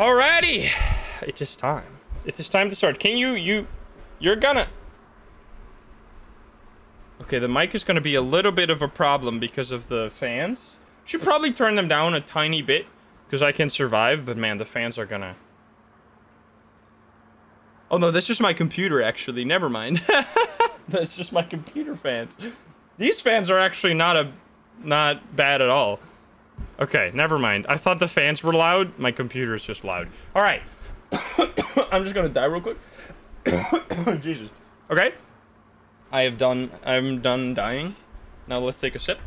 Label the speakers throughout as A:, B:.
A: Alrighty. It is time. It is time to start. Can you, you, you're gonna... Okay, the mic is gonna be a little bit of a problem because of the fans. Should probably turn them down a tiny bit because I can survive, but man, the fans are gonna... Oh no, that's just my computer actually. Never mind. that's just my computer fans. These fans are actually not a not bad at all. Okay, never mind. I thought the fans were loud. My computer is just loud. All right. I'm just gonna die real quick. Jesus. Okay. I have done. I'm done dying. Now let's take a sip.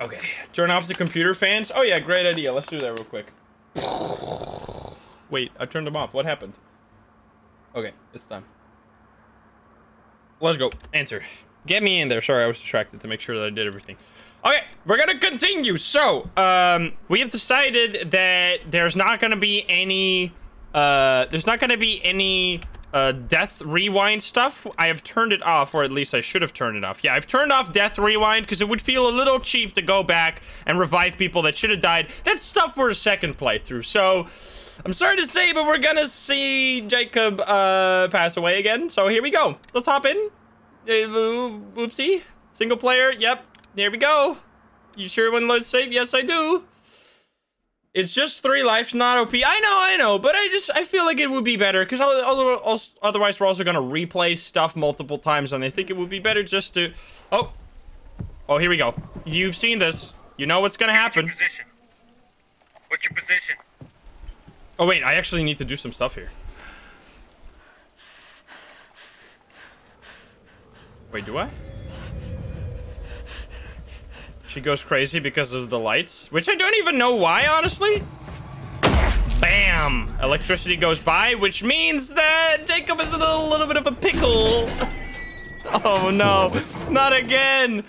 A: Okay. Turn off the computer fans. Oh yeah, great idea. Let's do that real quick. Wait, I turned them off. What happened? Okay, it's done. Let's go. Answer. Get me in there. Sorry, I was distracted to make sure that I did everything. Okay, we're gonna continue. So, um, we have decided that there's not gonna be any, uh, there's not gonna be any, uh, death rewind stuff. I have turned it off, or at least I should have turned it off. Yeah, I've turned off death rewind because it would feel a little cheap to go back and revive people that should have died. That's stuff for a second playthrough. So, I'm sorry to say, but we're gonna see Jacob uh, pass away again. So here we go. Let's hop in. Uh, oopsie. Single player. Yep. There we go. You sure when load save? Yes, I do. It's just three lives, not OP. I know, I know, but I just I feel like it would be better because otherwise we're also gonna replay stuff multiple times, and I think it would be better just to. Oh, oh, here we go. You've seen this. You know what's gonna happen.
B: What's your position?
A: Oh wait, I actually need to do some stuff here. Wait, do I? She goes crazy because of the lights, which I don't even know why, honestly. Bam! Electricity goes by, which means that Jacob is in a little bit of a pickle. oh no, not again.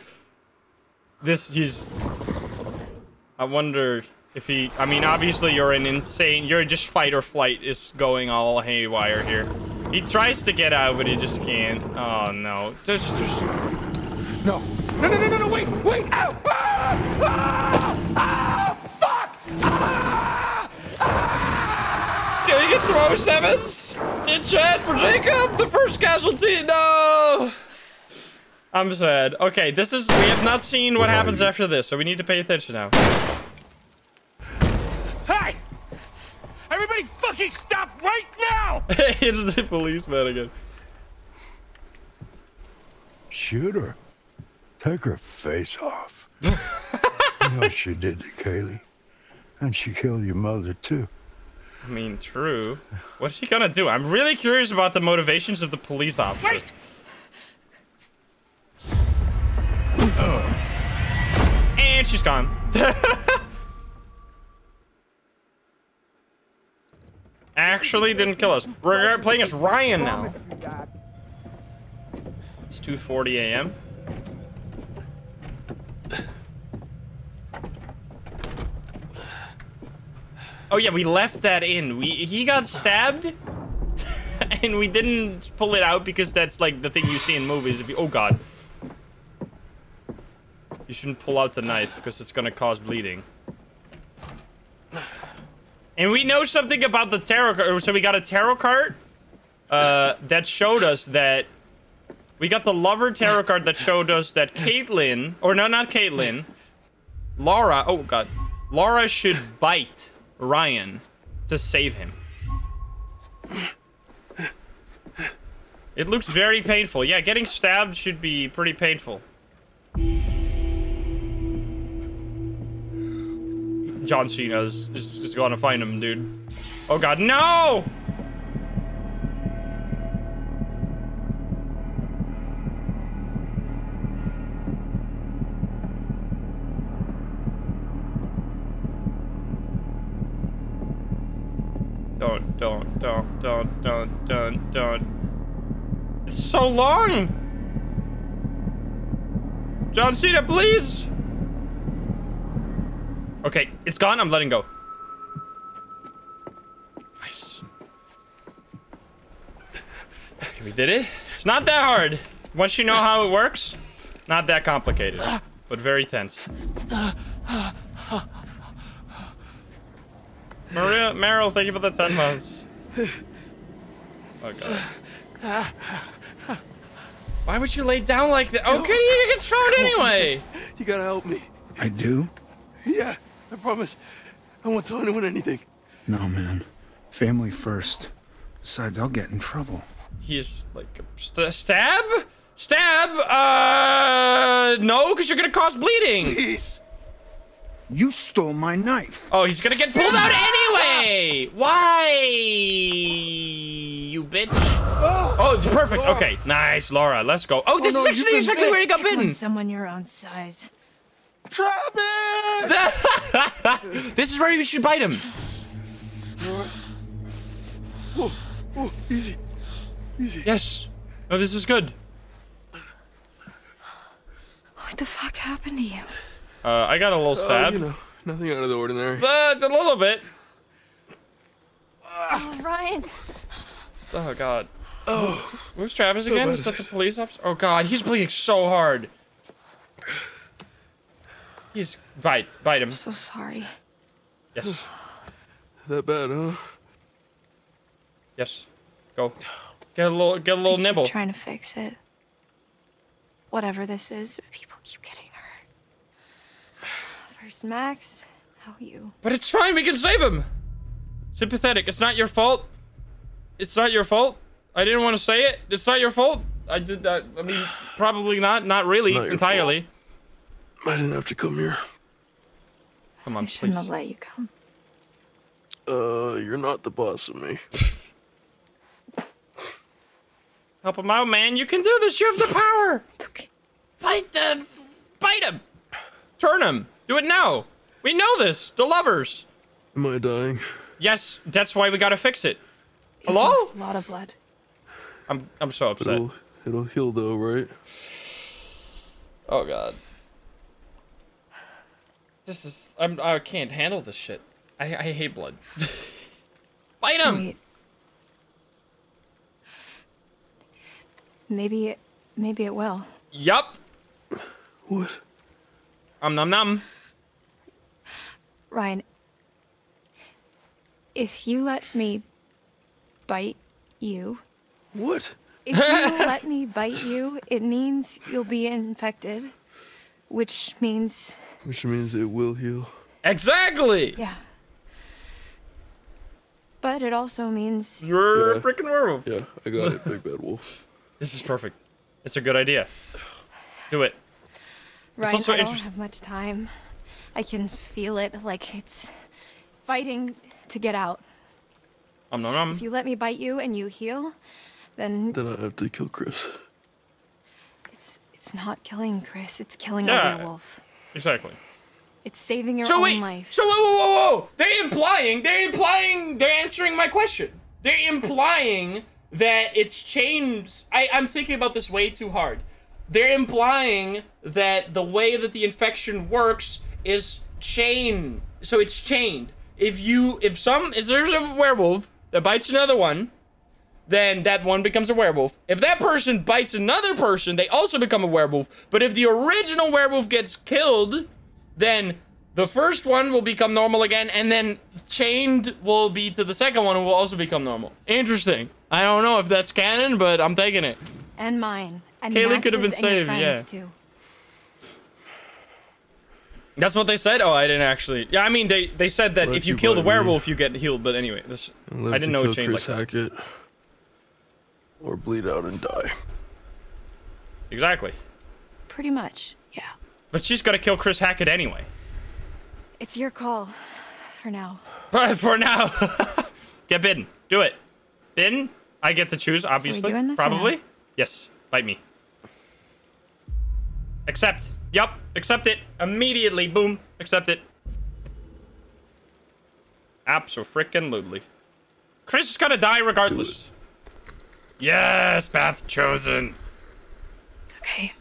A: This, he's... I wonder... If he, I mean, obviously you're an insane, you're just fight or flight is going all haywire here. He tries to get out, but he just can't. Oh no, just, just,
C: no, no, no, no, no, no, wait, wait, ow, ah, ah, ah, fuck, ah, ah.
A: Can we get some 07s in chat for Jacob, the first casualty? No. I'm sad. Okay, this is, we have not seen what happens after this, so we need to pay attention now.
C: Everybody fucking stop right now!
A: it's the policeman again.
D: Shoot her. Take her face off. you know what she did to Kaylee? And she killed your mother, too.
A: I mean, true. What's she gonna do? I'm really curious about the motivations of the police officer.
C: Wait! Oh.
A: And she's gone. Actually didn't kill us. We're playing as Ryan now. It's 2.40 a.m. Oh yeah, we left that in. We He got stabbed, and we didn't pull it out because that's like the thing you see in movies. If you, oh god. You shouldn't pull out the knife because it's gonna cause bleeding. And we know something about the tarot card. So we got a tarot card uh, that showed us that we got the lover tarot card that showed us that Kaitlyn, or no, not Kaitlyn, Laura. Oh god, Laura should bite Ryan to save him. It looks very painful. Yeah, getting stabbed should be pretty painful. John Cena is, is, is going to find him, dude. Oh god, no! Don't, don't, don't, don't, don't, don't, don't. It's so long! John Cena, please! Okay, it's gone. I'm letting go. Nice. Okay, we did it. It's not that hard. Once you know how it works, Not that complicated, but very tense. Maria, Meryl, thank you for the 10 months. Oh god. Why would you lay down like that? Oh, okay, you get thrown anyway.
C: You gotta help me.
E: I do?
C: Yeah, I promise. I won't tell anyone anything.
E: No, man. Family first. Besides, I'll get in trouble.
A: He's like st- stab, stab. Uh, no, because you're gonna cause bleeding.
C: Please.
E: You stole my knife.
A: Oh, he's gonna get pulled out anyway. Why, you bitch? Oh, it's perfect. Okay, nice, Laura. Let's go. Oh, this
C: no,
A: is actually exactly
C: bit.
A: where he got
F: Pick on
A: bitten.
F: someone your own size.
C: Travis!
A: This is where you should bite him.
C: Oh, oh, easy. Easy.
A: Yes. Oh, this is good.
F: What the fuck happened to you?
A: Uh, I got a little
C: Uh,
A: stab.
C: you know, nothing out of the ordinary.
A: Uh, a little bit.
F: Oh, Ryan.
A: Oh God. Oh, where's Travis again?
C: bad
A: Is
C: is
A: that the police officer? Oh God, he's bleeding so hard. He's bite, bite him.
F: So sorry.
A: Yes,
C: That bad, huh?
A: yes. Go. Get a little, get a little
F: I keep
A: nibble.
F: trying to fix it. Whatever this is, people keep getting hurt. First Max, now you.
A: But it's fine. We can save him. Sympathetic. It's not your fault. It's not your fault. I didn't want to say it. It's not your fault. I did that. I mean, probably not. Not really.
C: not your
A: entirely.
C: I didn't have to come here.
A: Come
F: I
A: on,
F: shouldn't
A: please.
F: have let you come.
C: Uh, you're not the boss of me.
A: Help him out, man. You can do this. You have the power.
F: It's okay.
A: Bite the, bite him. Turn him. Do it now. We know this. The lovers.
C: Am I dying?
A: Yes, that's why we gotta fix it.
F: You've
A: Hello?
F: lost a lot of blood.
A: I'm, I'm so upset.
C: It'll, it'll heal though, right?
A: Oh god. This is, I'm, I can't handle this shit. I, I hate blood. Bite him.
F: Wait. Maybe it, maybe it will.
A: Yup.
C: What?
A: Um, num num.
F: Ryan, if you let me bite you,
C: What?
F: if you let me bite you, it means you'll be infected, which means,
C: Which means it will heal.
A: Exactly.
F: yeah. But it also means
A: You're a freaking werewolf.
C: Yeah, I got it, Big Bad Wolf.
A: This is perfect. It's a good idea. Do it.
F: Ryan,
A: also
F: I don't
A: interest-
F: have much time. I can feel it like it's fighting to get out.
A: Um, num num.
F: If you let me bite you and you heal, then
C: Then I have to kill Chris.
F: It's not killing Chris. It's killing
A: Yeah.
F: a werewolf.
A: Exactly.
F: It's saving your
A: So
F: own
A: wait.
F: life.
A: So whoa, whoa, whoa, whoa! They're implying. They're implying. They're answering my question. They're implying that it's changed. I, I'm thinking about this way too hard. They're implying that the way that the infection works is chain. So it's chained. If you, if some, if there's a werewolf that bites another one, then that one becomes a werewolf. If that person bites another person, they also become a werewolf. But if the original werewolf gets killed, then the first one will become normal again, and then chained will be to the second one and will also become normal. Interesting. I don't know if that's canon, but I'm taking it.
F: and mine. And
A: Kaylee could have been
F: and your
A: saved,
F: friends,
A: yeah.
F: Too.
A: That's what they said. Oh, I didn't actually. Yeah, I mean they they said that
C: Let
A: if you
C: you
A: kill the
C: bite me.
A: werewolf, you get healed. But anyway, this I didn't know
C: kill
A: it changed like
C: Chris
A: that.
C: Hackett. Or bleed out and die.
A: Exactly.
F: Pretty much, yeah.
A: But she's got to kill Chris Hackett anyway.
F: It's your call, for now.
A: But for now, get bitten. Do it. Bitten. I get to choose. Obviously,
F: doing this
A: probably. Yes. Bite me. Accept. Yup. Accept it immediately. Boom. Accept it. Absolutely. Chris is gonna die regardless. Yes, path chosen.
F: Okay.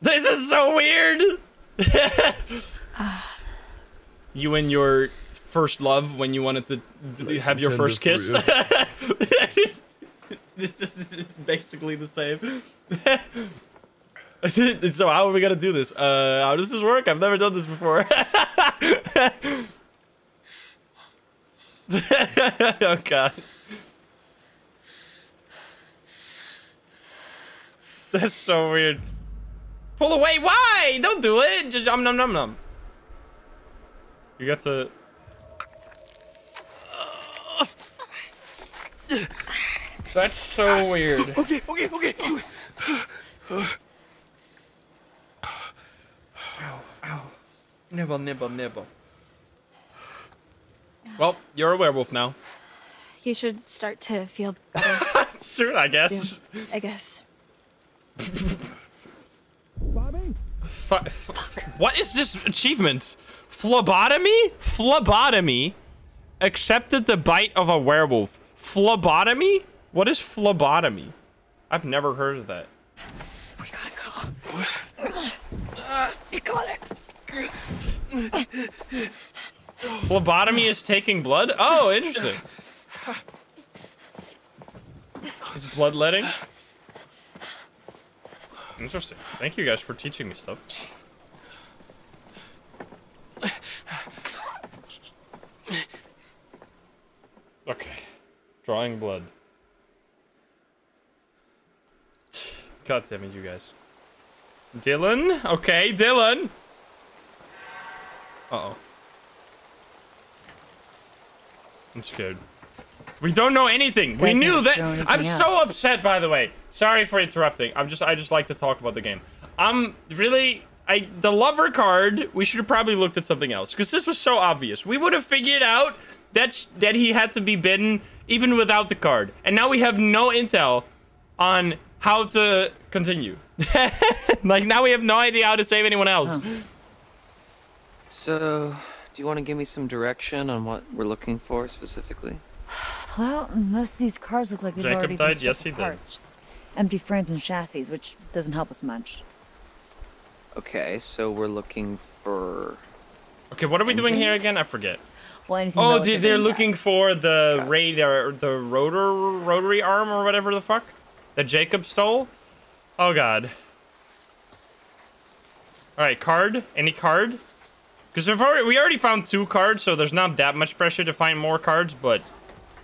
A: This is so weird. you and your first love when you wanted to d-
C: Nice
A: have your first kiss. this is it's basically the same. so how are we gonna do this? Uh, how does this work? I've never done this before. oh god. That's so weird. Pull away. Why? Don't do it. Just um num num num. You got to. That's so weird.
C: Okay, okay, okay. Ow, ow.
A: Nibble, nibble, nibble. Well, you're a werewolf now.
F: You should start to feel better
A: Soon, I guess.
F: soon. I guess.
A: Fu- f- f- what is this achievement? Phlebotomy? Phlebotomy accepted the bite of a werewolf. Phlebotomy? What is phlebotomy? I've never heard of that.
F: We gotta go. What? We got it.
A: Phlebotomy is taking blood? Oh, interesting. Is bloodletting? Interesting. Thank you guys for teaching me stuff. Okay. Drawing blood. God damn it, you guys. Dylan? Okay, Dylan. Uh-oh. I'm scared. We don't know anything. We knew that. I'm
G: else.
A: so upset, by the way. Sorry for interrupting. I'm just, I just like to talk about the game. I'm really, I, the lover card, we should have probably looked at something else. Because this was so obvious. We would have figured out that, that he had to be bitten even without the card. And now we have no intel on how to continue. like, now we have no idea how to save anyone else.
H: So, do you want to give me some direction on what we're looking for specifically?
G: Well, most of these cars look like they've
A: Jacob
G: already
A: died?
G: been
A: Yes,
G: stripped
A: he
G: of
A: did.
G: parts. Just empty frames and chassis, which doesn't help us much.
H: Okay, so we're looking for.
A: Okay, what are we doing here again? I forget.
G: Well, anything
A: Oh,
G: relative
A: they-
G: to
A: they're
G: impact.
A: looking for the radar, the rotor, rotary arm or whatever the fuck that Jacob stole. Oh god. All right, card. Any card? Because we've already we already found two cards, so there's not that much pressure to find more cards. But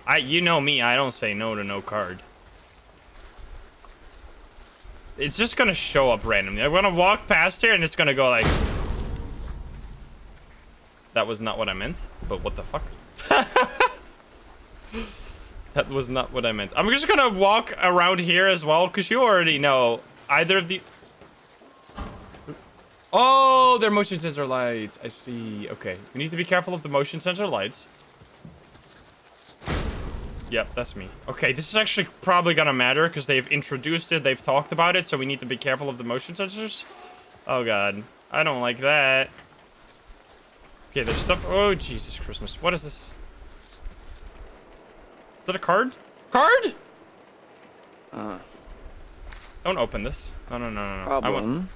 A: I, you know me, I don't say no to no card. It's just gonna show up randomly. I'm gonna walk past here and it's gonna go like. That was not what I meant, but what the fuck? that was not what I meant. I'm just gonna walk around here as well, because you already know either of the... Oh, they're motion sensor lights. I see. Okay. We need to be careful of the motion sensor lights. Yep, that's me. Okay, this is actually probably gonna matter, because they've introduced it, they've talked about it, so we need to be careful of the motion sensors. Oh god. I don't like that. Okay, there's stuff. Oh, Jesus Christmas. What is this? Is that a card? Card?
H: Uh,
A: Don't open this. No, no, no, no, no. I want,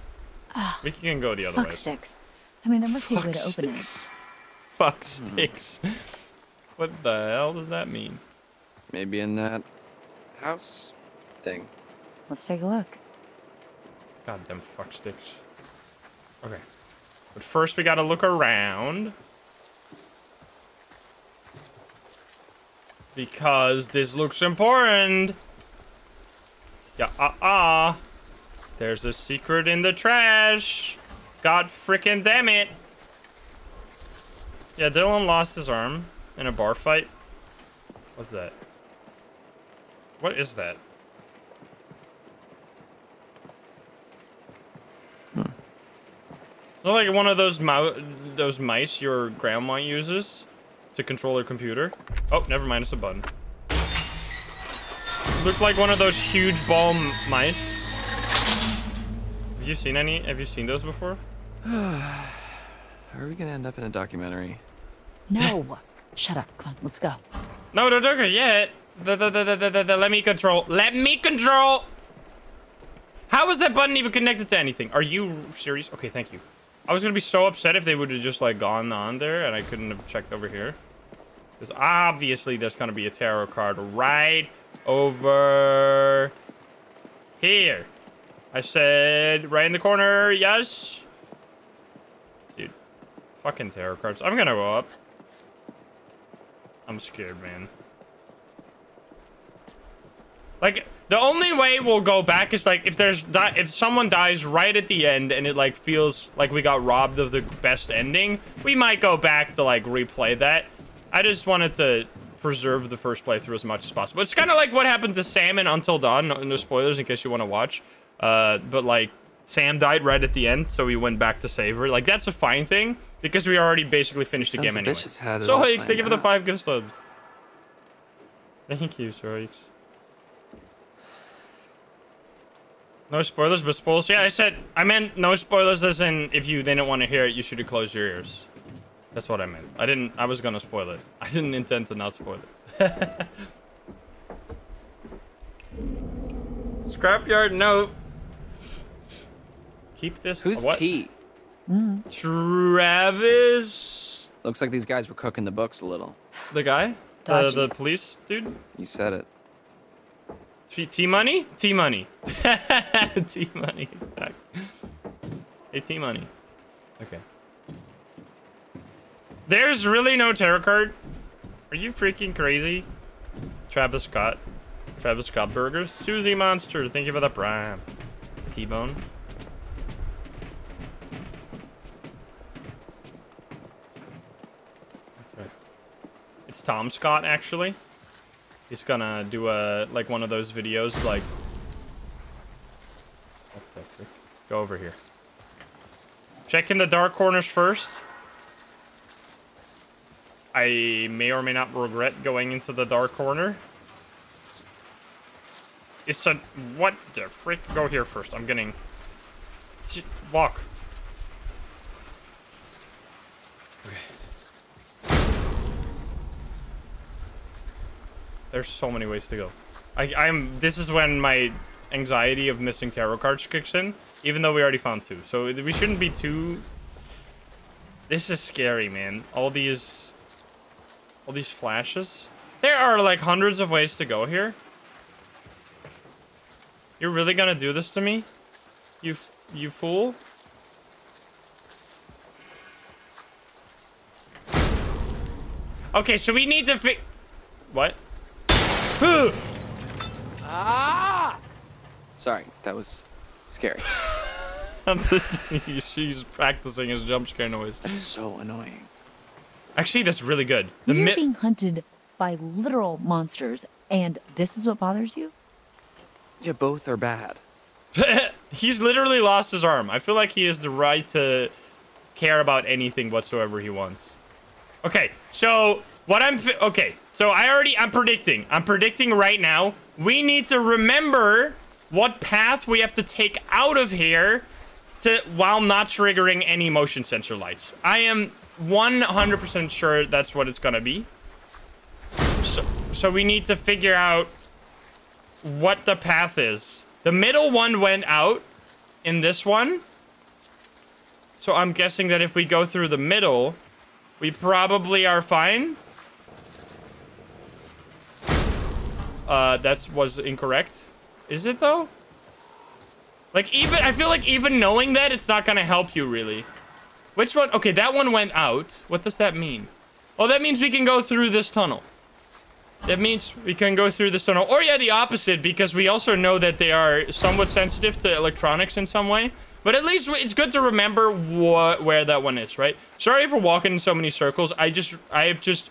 H: problem.
A: we can go the other
G: Fuck
A: way.
G: sticks. I mean, there must be a way
A: Fuck
G: to open it.
A: sticks. Fuck sticks. what the hell does that mean?
H: Maybe in that house thing.
G: Let's take a look.
A: Goddamn fuck sticks. Okay. But first we gotta look around. Because this looks important. Yeah, uh-uh. Ah. There's a secret in the trash. God frickin' damn it. Yeah, Dylan lost his arm in a bar fight. What's that? What is that? Is that like one of those those mice your grandma uses to control her computer? Oh, never mind, it's a button. Looked like one of those huge ball m- mice. Have you seen any? Have you seen those before?
H: How are we gonna end up in a documentary?
G: No. Shut up. Come on, let's go.
A: No, don't do it yet. The, the, the, let me control. Let me control. How is that button even connected to anything? Are you serious? Okay, thank you. I was gonna be so upset if they would have just like gone on there and I couldn't have checked over here. Because obviously there's gonna be a tarot card right over here. I said right in the corner, yes. Dude, fucking tarot cards. I'm gonna go up. I'm scared, man. Like the only way we'll go back is like if there's that, if someone dies right at the end and it like feels like we got robbed of the best ending, we might go back to like replay that. I just wanted to preserve the first playthrough as much as possible. It's kind of like what happened to Sam in Until Dawn. No, no spoilers in case you want to watch. Uh, but like Sam died right at the end, so we went back to save her. Like that's a fine thing because we already basically finished the game anyway.
H: bitches had it
A: So Hikes, thank you for the five gift subs. Thank you, Sir Hikes. No spoilers, but spoilers. Yeah, I said I meant no spoilers as in if you didn't want to hear it, you should have closed your ears. That's what I meant. I didn't. I was gonna spoil it. I didn't intend to not spoil it. Scrapyard, no. Keep this.
H: Who's
A: what?
H: T? Mm-hmm.
A: Travis,
H: Looks like these guys were cooking the books a little.
A: the guy, the, the police dude.
H: You said it.
A: T, T money? T money. T money. Exactly. Hey, T money. Okay. There's really no tarot card. Are you freaking crazy? Travis Scott. Travis Scott Burger. Susie Monster. Thank you for the prime. T-Bone. Okay. It's Tom Scott, actually. He's gonna do a like one of those videos like what the frick? Go over here. Check in the dark corners first. I may or may not regret going into the dark corner. It's a what the frick? Go here first. I'm getting walk. There's so many ways to go. I, I'm. This is when my anxiety of missing tarot cards kicks in, even though we already found two. So we shouldn't be too. This is scary, man. All these, all these flashes. There are like hundreds of ways to go here. You're really gonna do this to me? You, you fool. Okay, so we need to fi- What?
H: Sorry, that was scary.
A: She's practicing his jump scare noise.
H: That's so annoying.
A: Actually, that's really good. The
G: You're being hunted by literal monsters, and this is what bothers you?
H: Yeah, both are bad.
A: He's literally lost his arm. I feel like he has the right to care about anything whatsoever he wants. Okay, so what I'm okay. So I already I'm predicting. I'm predicting right now. We need to remember what path we have to take out of here to while not triggering any motion sensor lights. I am 100% sure that's what it's gonna be. So, so we need to figure out what the path is. The middle one went out in this one. So I'm guessing that if we go through the middle, we probably are fine. Uh, that was incorrect. Is it though? Like even, I feel like even knowing that, it's not gonna help you really. Which one? Okay, that one went out. What does that mean? Oh, that means we can go through this tunnel. That means we can go through this tunnel. Or yeah, the opposite, because we also know that they are somewhat sensitive to electronics in some way. But at least it's good to remember what where that one is, right? Sorry for walking in so many circles. I just, I have just...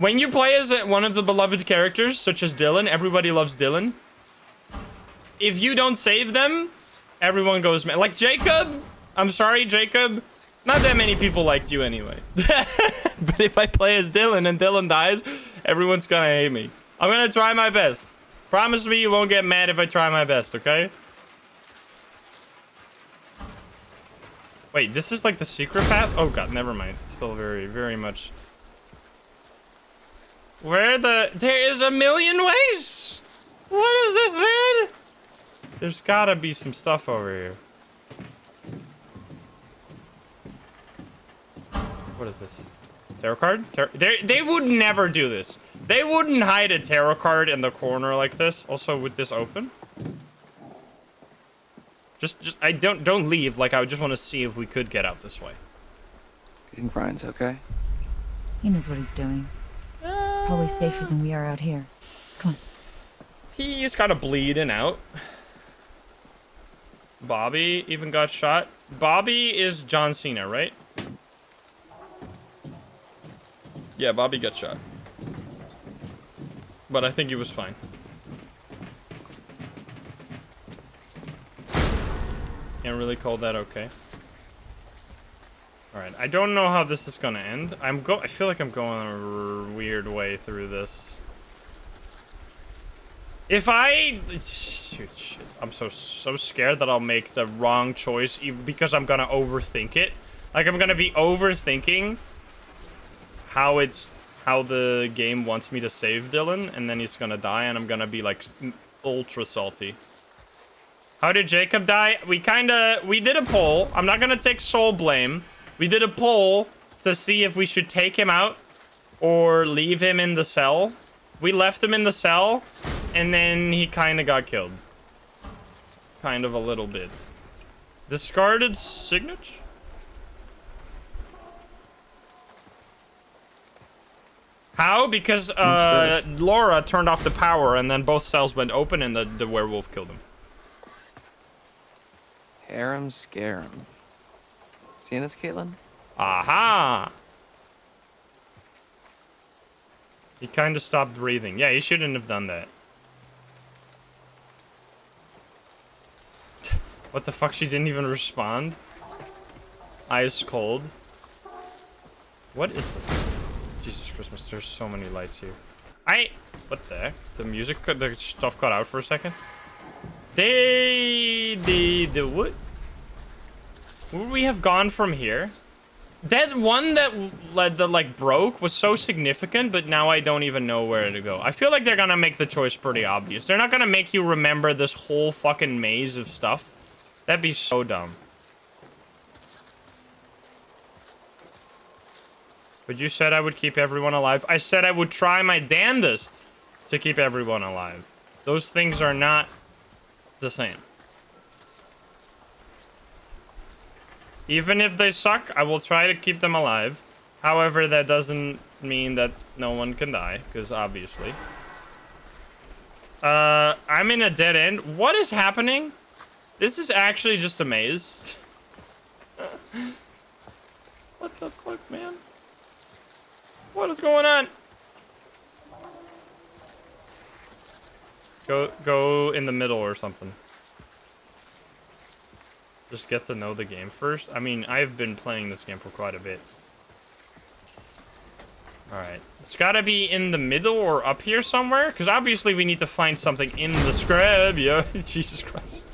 A: When you play as one of the beloved characters, such as Dylan, everybody loves Dylan. If you don't save them, everyone goes mad. Like Jacob, I'm sorry, Jacob. Not that many people liked you anyway. but if I play as Dylan and Dylan dies, everyone's gonna hate me. I'm gonna try my best. Promise me you won't get mad if I try my best, okay? Wait, this is like the secret path? Oh god, never mind. Still very, very much. Where the... There is a million ways! What is this, man? There's gotta be some stuff over here. What is this? Tarot card? Tar they they would never do this. They wouldn't hide a tarot card in the corner like this. Also, with this open? Just, just, I don't, don't leave. Like, I just want to see if we could get out this way.
H: You think Ryan's okay?
G: He knows what he's doing. Probably safer than we are out here. Come on.
A: He's kind of bleeding out. Bobby even got shot. Bobby is John Cena, right? Yeah, Bobby got shot. But I think he was fine. Can't really call that okay. Alright, I don't know how this is gonna end. I'm go- I feel like I'm going a weird way through this. If I shoot, shit, I'm so so scared that I'll make the wrong choice even because I'm gonna overthink it. Like I'm gonna be overthinking how it's how the game wants me to save Dylan, and then he's gonna die, and I'm gonna be like ultra salty. How did Jacob die? We kinda we did a poll. I'm not gonna take sole blame. We did a poll to see if we should take him out or leave him in the cell. We left him in the cell, and then he kind of got killed. Kind of a little bit. Discarded signature? How? Because uh. Laura turned off the power, and then both cells went open, and the, the werewolf killed him.
H: Harem scarum. Seeing this, Kaitlyn?
A: Aha! He kind of stopped breathing. Yeah, he shouldn't have done that. What the fuck? She didn't even respond? Ice cold. What is this? Jesus Christmas, there's so many lights here. I... What the heck? The music, the stuff cut out for a second? They... The... The what? Would we have gone from here? That one that led that like broke was so significant, but now I don't even know where to go. I feel like they're gonna make the choice pretty obvious. They're not gonna make you remember this whole fucking maze of stuff. That'd be so dumb. But you said I would keep everyone alive. I said I would try my damnedest to keep everyone alive. Those things are not the same. Even if they suck, I will try to keep them alive. However, that doesn't mean that no one can die, because obviously. Uh, I'm in a dead end. What is happening? This is actually just a maze. what the fuck, man? What is going on? Go, go in the middle or something. Just get to know the game first. I mean, I've been playing this game for quite a bit. Alright. It's gotta be in the middle or up here somewhere. Because obviously we need to find something in the scrub. Yeah, Jesus Christ.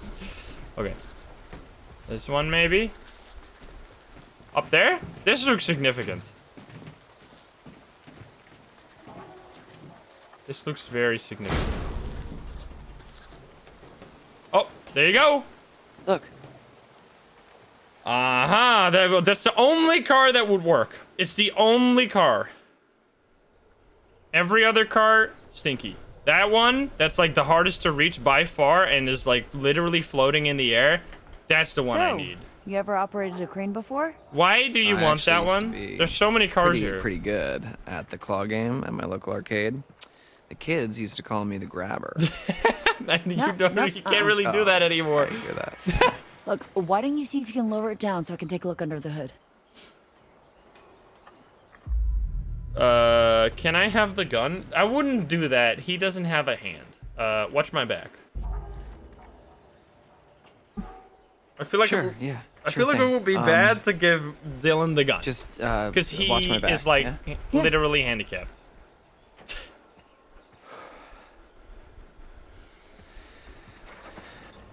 A: Okay. This one maybe? Up there? This looks significant. This looks very significant. Oh, there you go.
H: Look.
A: Aha, that, that's the only car that would work. It's the only car. Every other car, stinky. That one, that's like the hardest to reach by far and is like literally floating in the air. That's the one I
G: So,
A: need.
G: You ever operated a crane before?
A: Why do you
H: I
A: want that
H: actually used to
A: one? There's so many cars
H: pretty,
A: here.
H: Pretty good at the claw game at my local arcade. The kids used to call me the grabber.
A: And you,
G: No,
A: don't—you can't
G: uh-uh.
A: really do
H: Oh,
A: that anymore.
H: I hear that.
G: Look, why don't you see if you can lower it down so I can take a look under the hood?
A: Uh, can I have the gun? I wouldn't do that. He doesn't have a hand. Uh, watch my back. I feel like
H: sure,
A: would-
H: yeah.
A: I
H: sure
A: feel like it would be
H: Um,
A: bad to give Dylan the gun
H: Just uh,
A: because he
H: watch my back.
A: is like
H: yeah?
A: h-
G: Yeah.
A: literally handicapped.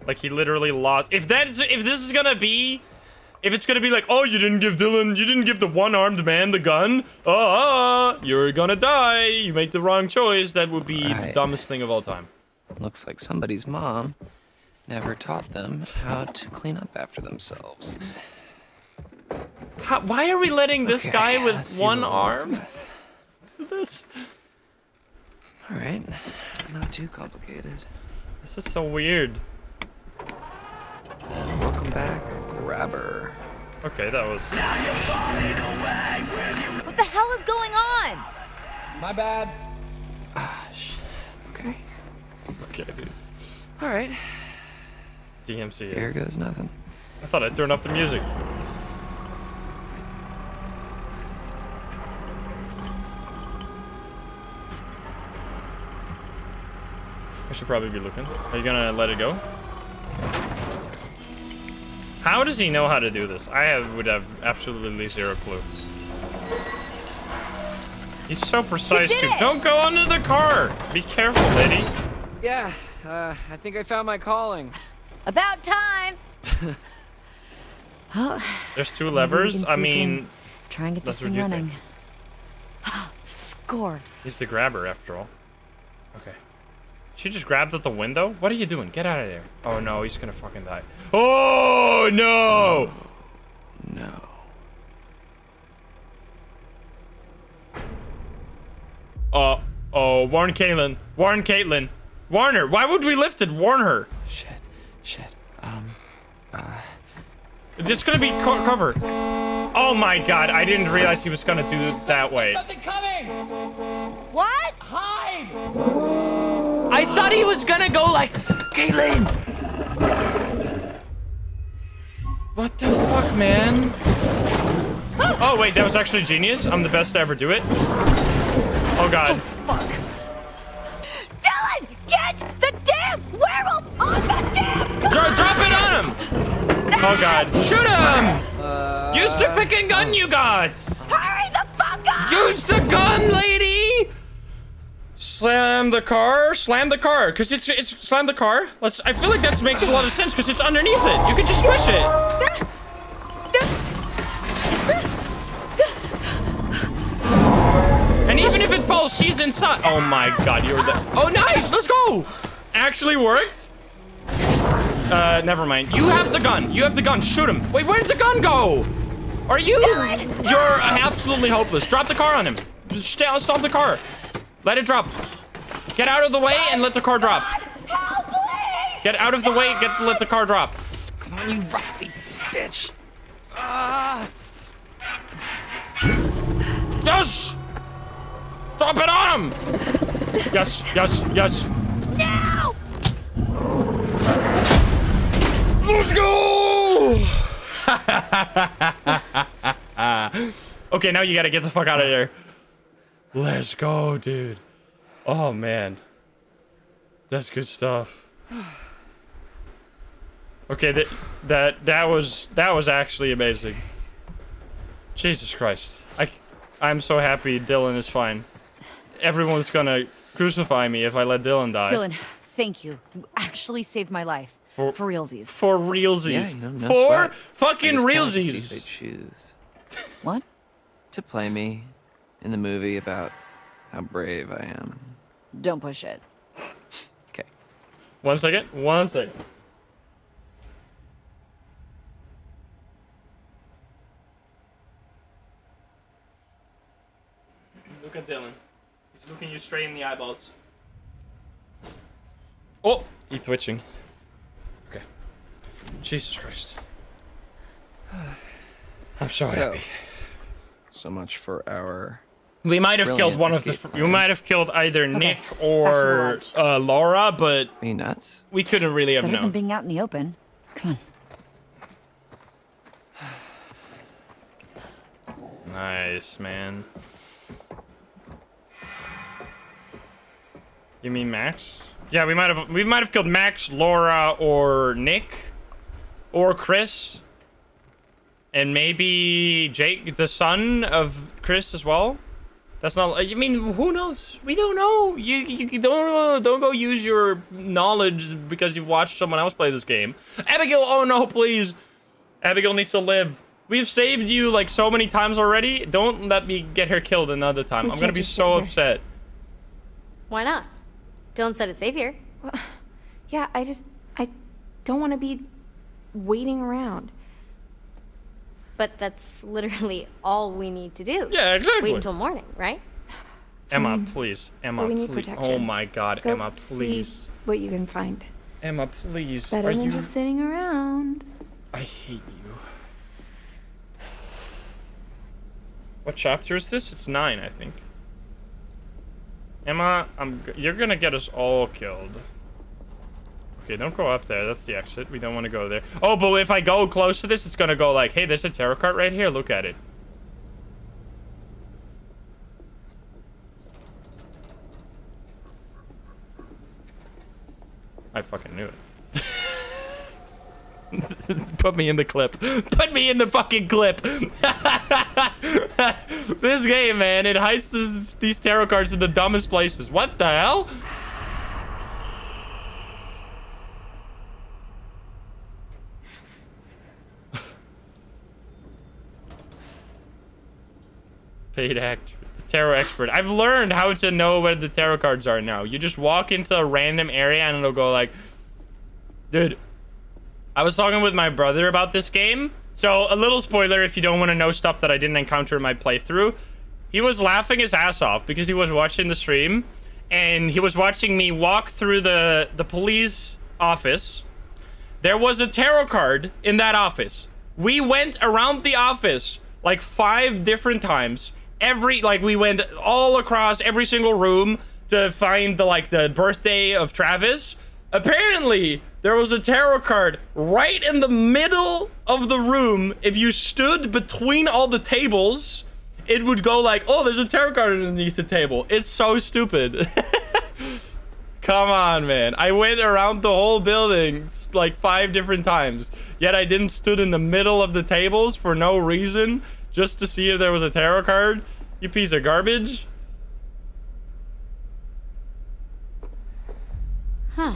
A: Like he literally lost. If that's if this is gonna be, if it's gonna be like, oh, you didn't give Dylan, you didn't give the one-armed man the gun. Oh, you're gonna die. You made the wrong choice. That would be the dumbest thing of all time.
H: Looks like somebody's mom never taught them how to clean up after themselves.
A: How, why are we letting this
H: Okay,
A: guy with one
H: what we'll work
A: arm do this?
H: All right, not too complicated.
A: This is so weird.
H: And Welcome back, Grabber.
A: Okay, that was.
G: What the hell is going on?
H: My bad. Ah. Okay.
A: Okay, dude.
H: All right.
A: DMC.
H: Here goes nothing.
A: I thought I'd turn off the music. I should probably be looking. Are you gonna let it go? How does he know how to do this? I have, would have absolutely zero clue. He's so precise
G: did
A: too.
G: it!
A: Don't go under the car. Be careful, lady.
H: Yeah, uh, I think I found my calling.
G: About time.
A: There's two levers. I
G: see if we can
A: mean,
G: try and get this thing running. Score.
A: He's the grabber after all. Okay. She just grabbed at the window? What are you doing? Get out of there. Oh no, he's gonna fucking die. Oh no!
H: No.
A: Uh oh, warn Kaitlyn. Warn Kaitlyn. Warn her. Why would we lift it? Warn her.
H: Shit. Shit. Um.
A: It's gonna be co cover. Oh my god, I didn't realize he was gonna do this that way.
C: Something coming!
G: What?
C: Hide!
A: I thought he was gonna go like, Kaitlyn! What the fuck, man? Oh wait, that was actually genius. I'm the best to ever do it. Oh god. Oh Fuck. Oh god. Shoot him! Uh, Use the freaking gun you got!
G: Hurry the fuck up!
A: Use the gun, lady! Slam the car, slam the car, cause it's it's slam the car. Let's. I feel like that makes a lot of sense, cause it's underneath it. You can just squish it. And even if it falls, she's inside. Oh my god, you're the. Oh nice, let's go. Actually worked. Uh, never mind. You have the gun. You have the gun. Shoot him. Wait, where'd the gun go? Are you? You're absolutely hopeless. Drop the car on him. Stop the car. Let it drop. Get out of the way and let the car drop. Get out of the way. Get let the car drop.
H: Come on, you rusty bitch.
A: Yes. Drop it on him. Yes. Yes. Yes.
G: Now!
A: Let's go. okay, now you gotta get the fuck out of there. Let's go, dude. Oh man, that's good stuff. Okay, that that that was that was actually amazing. Jesus Christ, I I'm so happy Dylan is fine. Everyone's gonna crucify me if I let Dylan die.
G: Dylan, thank you. You actually saved my life.
A: For-
G: For realsies.
A: For realsies.
H: Yeah, no, no
A: For
H: sweat.
A: Fucking
H: just can't see if they
A: realsies.
H: choose
G: What?
H: to play me in the movie about how brave I am.
G: Don't push it.
H: Okay.
A: One second. One second. Look at Dylan. He's looking you straight in the eyeballs. Oh, he's twitching. Okay. Jesus Christ. I'm sorry.
H: So, so much for our.
A: We might have killed one of the.
H: escape
A: fr- We might have killed either Nick
G: back to the
A: or uh, Laura, but
H: Are you nuts?
A: we couldn't really have
G: Better than being out in the open. Come on.
A: Nice, man. You mean Max? Yeah, we might have we might have killed Max, Laura, or Nick, or Chris, and maybe Jake, the son of Chris, as well. That's not. I mean, who knows? We don't know. You you you don't don't go use your knowledge because you've watched someone else play this game. Abigail, oh no, please. Abigail needs to live. We've saved you like so many times already. Don't let me get her killed another time.
I: We
A: I'm gonna be so upset.
I: Why not? Dylan said it's safe here.
F: Yeah, I just I don't want to be waiting around.
I: But that's literally all we need to do.
A: Yeah, exactly.
I: Wait until morning, right?
A: Emma, mm-hmm. please. Emma,
F: but we need
A: please.
F: protection.
A: Oh my god,
F: Go
A: Emma,
F: see
A: please.
F: what you can find.
A: Emma, please.
F: Better
A: Are
F: than
A: you
F: just sitting around.
A: I hate you. What chapter is this? It's nine, I think. Emma, I'm. g- You're gonna get us all killed. Okay, don't go up there. That's the exit. We don't want to go there. Oh, but if I go close to this, it's gonna go like, hey, there's a tarot card right here. Look at it. I fucking knew it. Put me in the clip. Put me in the fucking clip. this game, man, it hides this, these tarot cards in the dumbest places. What the hell? Paid actor. The tarot expert. I've learned how to know where the tarot cards are now. You just walk into a random area and it'll go like, dude, I was talking with my brother about this game. So a little spoiler if you don't want to know stuff that I didn't encounter in my playthrough. He was laughing his ass off because he was watching the stream and he was watching me walk through the the police office. There was a tarot card in that office. We went around the office like five different times. Every like we went all across every single room to find the like the birthday of Travis. Apparently, there was a tarot card right in the middle of the room. If you stood between all the tables, it would go like, "Oh, there's a tarot card underneath the table." It's so stupid. Come on, man. I went around the whole building like five different times. Yet I didn't stood in the middle of the tables for no reason just to see if there was a tarot card. You piece of garbage.
I: Huh.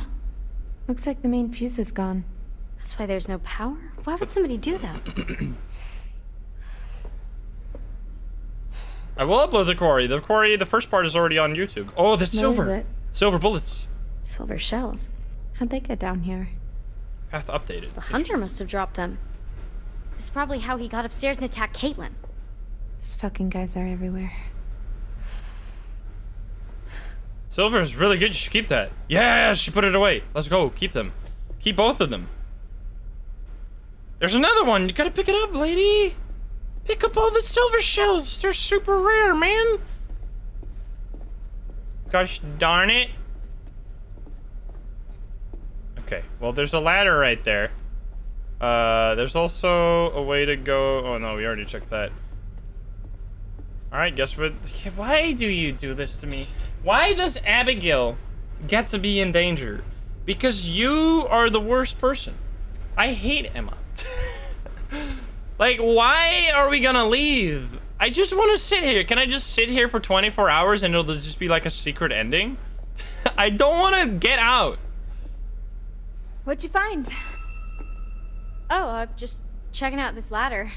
F: Looks like the main fuse is gone.
I: That's why there's no power? Why would somebody do that?
A: I will upload the quarry. The quarry, the first part is already on YouTube. Oh, that's
F: What
A: silver.
F: is it?
A: Silver bullets.
I: Silver shells.
F: How'd they get down here?
A: Path updated.
I: The hunter must have dropped them. This is probably how he got upstairs and attacked Kaitlyn.
F: These fucking guys are everywhere.
A: Silver is really good. You should keep that. Yeah, she put it away. Let's go. Keep them. Keep both of them. There's another one. You gotta pick it up, lady. Pick up all the silver shells. They're super rare, man. Gosh darn it. Okay, well, there's a ladder right there. Uh, there's also a way to go. Oh no, we already checked that. All right, guess what? Why do you do this to me? Why does Abigail get to be in danger? Because you are the worst person. I hate Emma. like, why are we gonna leave? I just want to sit here. Can I just sit here for 24 hours and it'll just be like a secret ending? I don't want to get out.
F: What'd you find?
I: Oh, I'm just checking out this ladder.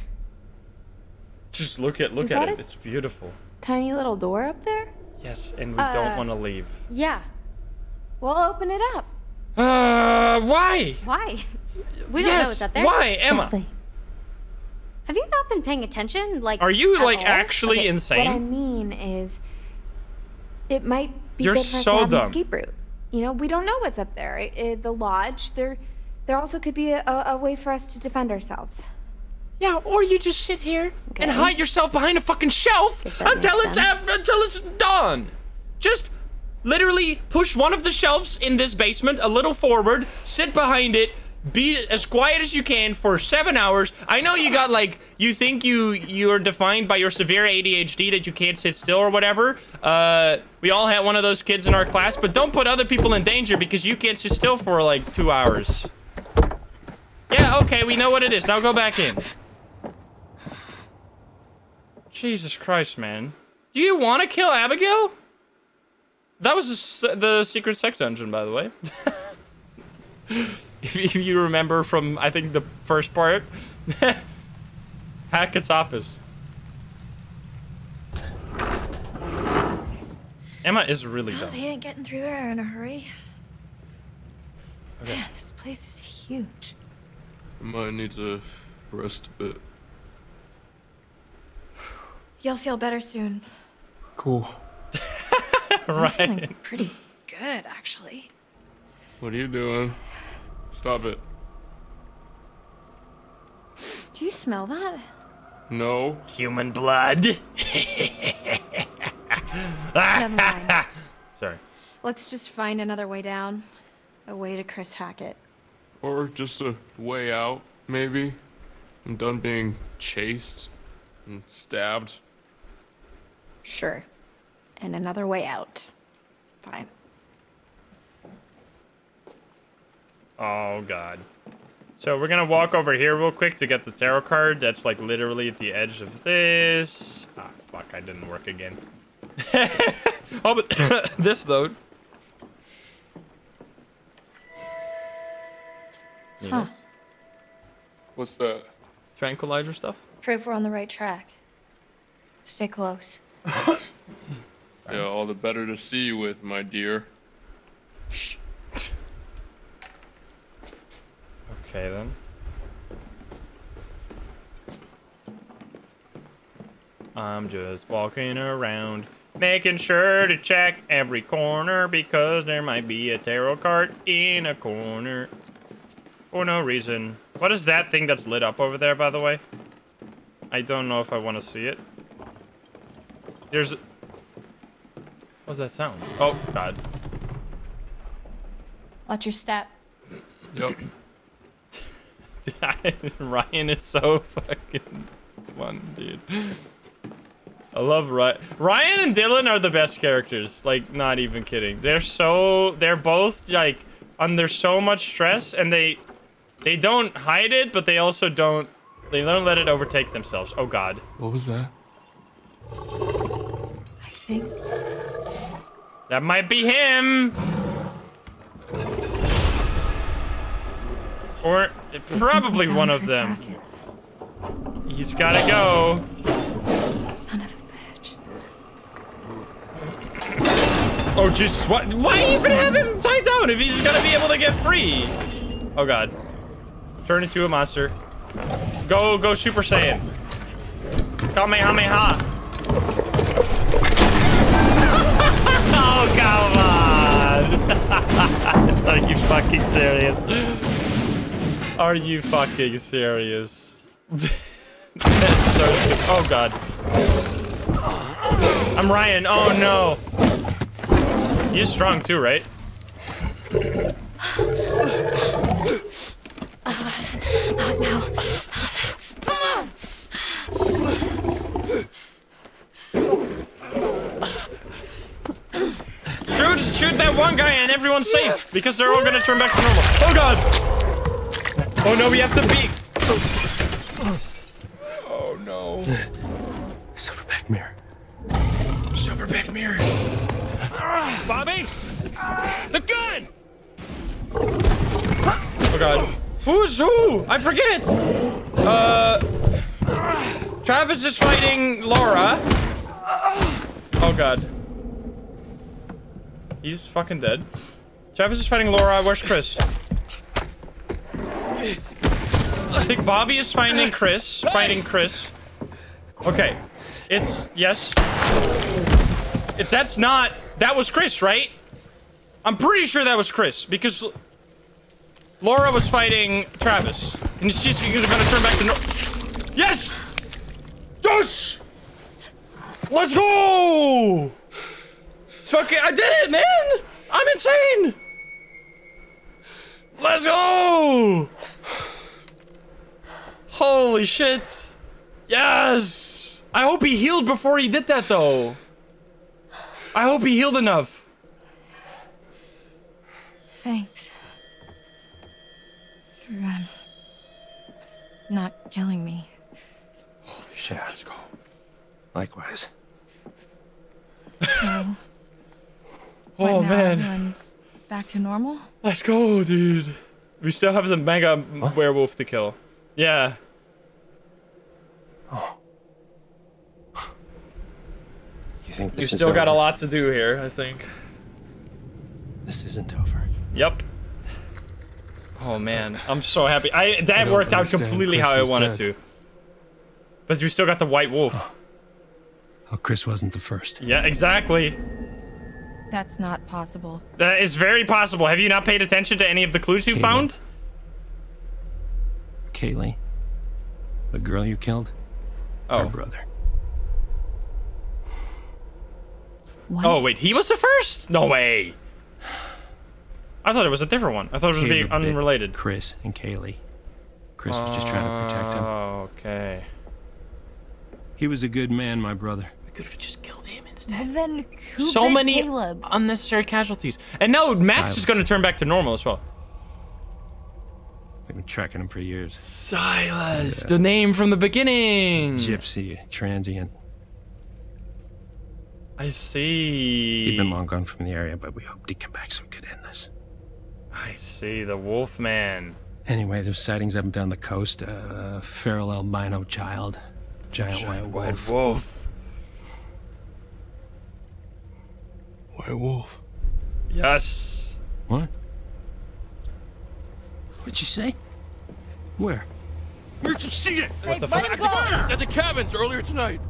A: Just look at look
F: Is
A: at it. It's beautiful.
F: Tiny little door up there?
A: Yes, and we don't
I: Uh,
A: want to leave.
I: Yeah.
F: We'll open it up.
A: Uh, why?
I: Why? We don't know what's up there.
A: why, Emma?
F: Something.
I: Have you not been paying attention? Like,
A: Are you like
I: all?
A: actually
F: Okay,
A: insane?
F: What I mean is, it might be
A: You're
F: good for us to have an escape route. You know, we don't know what's up there. It, it- the lodge. There, there also could be a, a, way for us to defend ourselves.
A: Yeah, or you just sit here and hide yourself behind a fucking shelf until it's
F: sense.
A: af- until it's done. Just literally push one of the shelves in this basement a little forward, sit behind it, be as quiet as you can for seven hours. I know you got like you think you you are defined by your severe ADHD that you can't sit still or whatever. Uh, we all had one of those kids in our class, but don't put other people in danger because you can't sit still for like two hours. Yeah, okay, we know what it is. Now go back in. Jesus Christ, man. Do you want to kill Abigail? That was the the secret sex dungeon, by the way. if, if you remember from, I think, the first part. Hackett's office. Emma is really oh, dumb.
F: They ain't getting through there in a hurry.
A: Okay.
F: Man, this place is huge.
J: Might need to rest a bit.
F: You'll feel better soon.
J: Cool.
F: I'm
A: right.
F: feeling pretty good, actually.
J: What are you doing? Stop it.
F: Do you smell that?
J: No.
A: Human blood.
F: Never mind.
A: Sorry.
F: Let's just find another way down. A way to Chris Hackett.
J: Or just a way out, maybe. I'm done being chased and stabbed.
F: Sure. And another way out. Fine.
A: Oh god. So we're gonna walk over here real quick to get the tarot card. That's like literally at the edge of this. Ah, fuck! I didn't work again. oh, but this though.
F: Huh.
J: What's that?
A: Tranquilizer stuff.
F: Prove we're on the right track. Stay close.
J: Yeah, all the better to see you with, my dear.
A: Okay then. I'm just walking around, making sure to check every corner because there might be a tarot card in a corner. For no reason. What is that thing that's lit up over there, by the way? I don't know if I want to see it. There's... What's that sound? Oh, God.
F: Watch your step.
J: Yep.
A: Ryan is so fucking fun, dude. I love Ryan. Ryan and Dylan are the best characters. Like, not even kidding. They're so they're both like under so much stress, and they they don't hide it, but they also don't they don't let it overtake themselves. Oh God.
J: What was that?
F: I think.
A: That might be him. Or probably one of them.
F: Hackett.
A: He's gotta go.
F: Son of a bitch.
A: Oh, Jesus. What? Why even have him tied down if he's gonna be able to get free? Oh, God. Turn into a monster. Go, go Super Saiyan. Kamehameha. oh, come on. Are you fucking serious? Are you fucking serious? Oh, God. I'm Ryan. Oh, no. He's strong too, right?
F: Not now.
A: Shoot, shoot that one guy and everyone's safe because they're all gonna turn back to normal. Oh god! Oh no, we have to beat. Oh no.
D: Silverback mirror.
A: Silverback mirror. Bobby! The gun! Oh god. Who's who? I forget! Uh. Travis is fighting Laura. Oh god. He's fucking dead. Travis is fighting Laura. Where's Chris? I think Bobby is finding Chris. Fighting Chris. Okay. It's yes. If that's not that was Chris, right? I'm pretty sure that was Chris because Laura was fighting Travis, and she's gonna turn back to no. Yes. Yes. Let's go. It's fucking. I did it, man. I'm insane. Let's go. Holy shit. Yes. I hope he healed before he did that, though. I hope he healed enough.
F: Thanks. For, um, not killing me.
D: Holy shit. Let's go. Likewise.
F: So,
A: Oh
F: now?
A: man.
F: Everyone's back to normal?
A: Let's go, dude. We still have the mega werewolf to kill. Yeah.
K: You think
A: You
K: this is
A: still got a lot to do here, I think.
K: This isn't over.
A: Yep. Oh man, I'm so happy. I that
J: don't
A: worked out completely
J: Chris
A: how I wanted
J: dead.
A: to. But you still got the white wolf.
D: Oh. oh, Chris wasn't the first.
A: Yeah, exactly.
F: That's not possible.
A: That is very possible. Have you not paid attention to any of the clues you
K: Kaylee.
A: found?
K: Kaylee. The girl you killed?
A: Oh.
K: Her brother.
G: What?
A: Oh wait, he was the first? No way. I thought it was a different one. I thought it was being
K: Caleb bit
A: unrelated.
K: Chris and Kaylee. Chris was just trying to protect him.
A: Oh, okay.
K: He was a good man, my brother.
A: We could have just killed him instead.
G: Well, then who
A: So
G: bit
A: many
G: Caleb?
A: unnecessary casualties. And now Max is going to turn back to normal as well.
K: We've been tracking him for years.
A: Silas, the name from the beginning.
K: Gypsy, transient.
A: I see.
K: He'd been long gone from the area, but we hoped he'd come back so we could end this.
A: I see the Wolf Man.
K: Anyway, there's sightings up and down the coast. Uh, a feral albino child. Giant, white wolf.
A: wolf.
J: White wolf.
A: Yes.
K: What? What'd you say? Where?
J: Where'd you see it?
A: What the fuck?
G: him go!
J: At the cabins earlier tonight.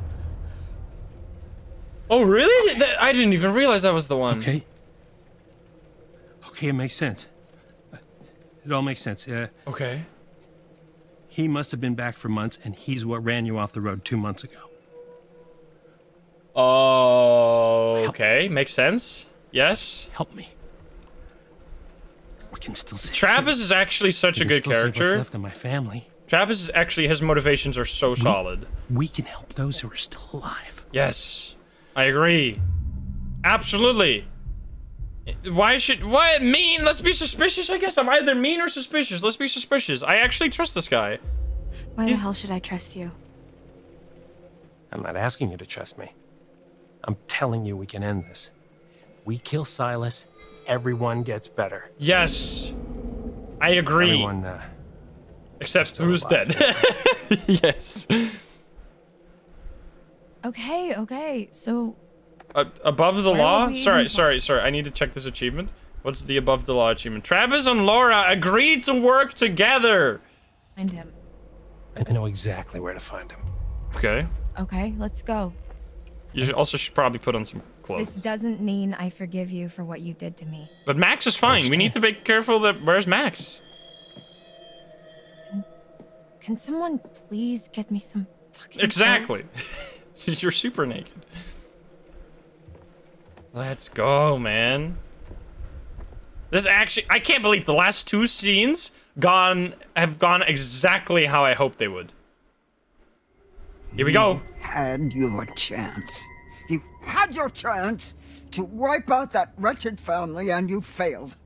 A: Oh, really? Th- I didn't even realize that was the one.
K: Okay. Okay, it makes sense. It all makes sense. Uh,
A: Okay.
K: he must have been back for months, and he's what ran you off the road two months ago.
A: Oh, okay. Makes sense. Yes.
K: Help me. We can still save
A: Travis is actually such
K: we
A: a good
K: still save what's
A: character.
K: left of my family.
A: Travis is actually his motivations are so solid.
K: We can help those who are still alive.
A: Yes, I agree. Absolutely. Why should what mean? Let's be suspicious. I guess I'm either mean or suspicious. Let's be suspicious. I actually trust this guy.
F: Why
A: He's-
F: the hell should I trust you?
K: I'm not asking you to trust me. I'm telling you we can end this. We kill Silas, everyone gets better.
A: Yes, I agree.
K: Everyone, uh,
A: Except who's dead. yes.
G: Okay, okay. So
A: Uh, above the
G: Where
A: law? Sorry, sorry, sorry. I need to check this achievement. What's the above the law achievement? Travis and Laura agreed to work together.
G: find him.
K: I know exactly where to find him.
A: Okay.
G: Okay, let's go.
A: You should also should probably put on some clothes.
F: This doesn't mean I forgive you for what you did to me.
A: But Max is fine. We need to be careful that where's Max?
F: Can someone please get me some fucking
A: Exactly. You're super naked. Let's go, man. This actually I can't believe the last two scenes gone have gone exactly how I hoped they would. Here we go.
L: You had your chance. You had your chance to wipe out that wretched family and you failed.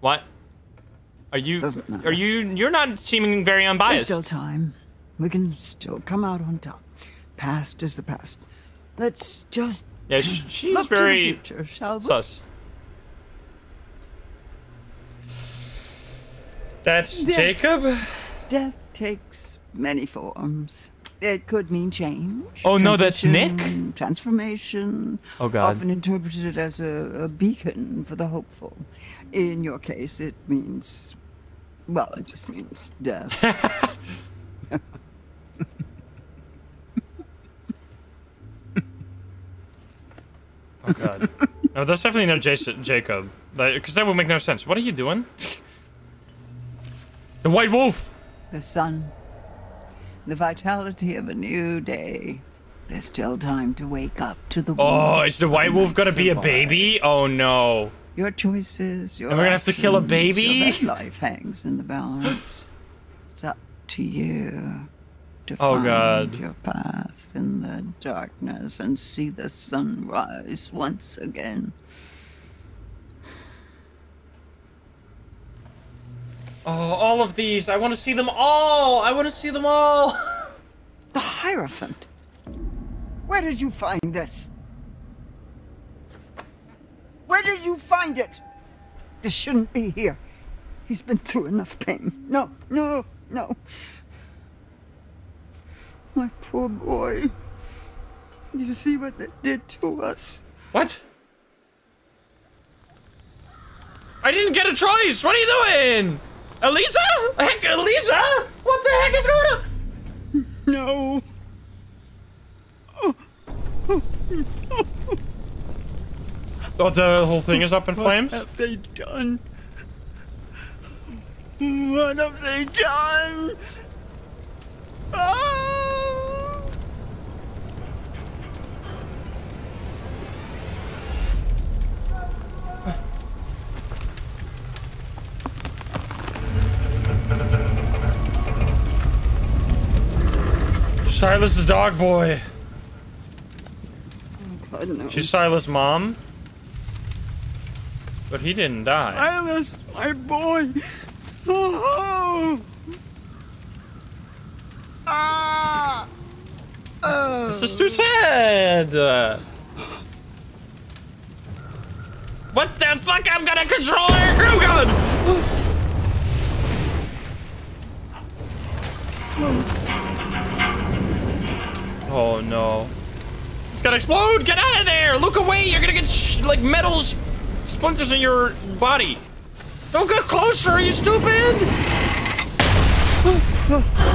A: What? Are you are you you're not seeming very unbiased.
L: There's still time. We can still come out on top. Past is the past. Let's just
A: Yeah, sh- she's
L: look
A: very
L: to the future, shall we?
A: sus. That's
L: Yeah.
A: Jacob?
L: Death takes many forms. It could mean change.
A: Oh, no, that's Nick?
L: Transformation.
A: Oh, God.
L: Often interpreted as a, a beacon for the hopeful. In your case, it means. Well, it just means death.
A: Oh god. no, oh, that's definitely not Jason, Jacob. Because that would make no sense. What are you doing? the White Wolf!
L: the sun. The vitality of a new day. There's still time to wake up to the
A: Oh, is the White Wolf
L: night's
A: gonna be a baby? Oh no.
L: Your choices, your
A: And we're gonna have to kill a baby?
L: Your life hangs in the balance. It's up to you to
A: Oh,
L: find
A: God.
L: your path in the darkness and see the sun rise once again.
A: Oh, all of these. I want to see them all. I want to see them all.
L: The Hierophant. Where did you find this? Where did you find it? This shouldn't be here. He's been through enough pain. No, no, no. My poor boy. You see what they did to us?
A: What? I didn't get a choice. What are you doing? Elisa? Heck, Elisa? What the heck is going on?
L: No.
A: Oh, the whole thing is up in
L: What
A: flames?
L: have they done? What have they done? Oh!
A: Silas the dog boy.
L: God, no.
A: She's Silas' mom. But he didn't die.
L: Silas, my boy. Oh! Ah!
A: This is too sad. Uh, what the fuck? I'm gonna control her. Oh god! Oh Oh, no. It's gonna explode! Get out of there! Look away! You're gonna get sh like metal splinters in your body. Don't get closer, you stupid!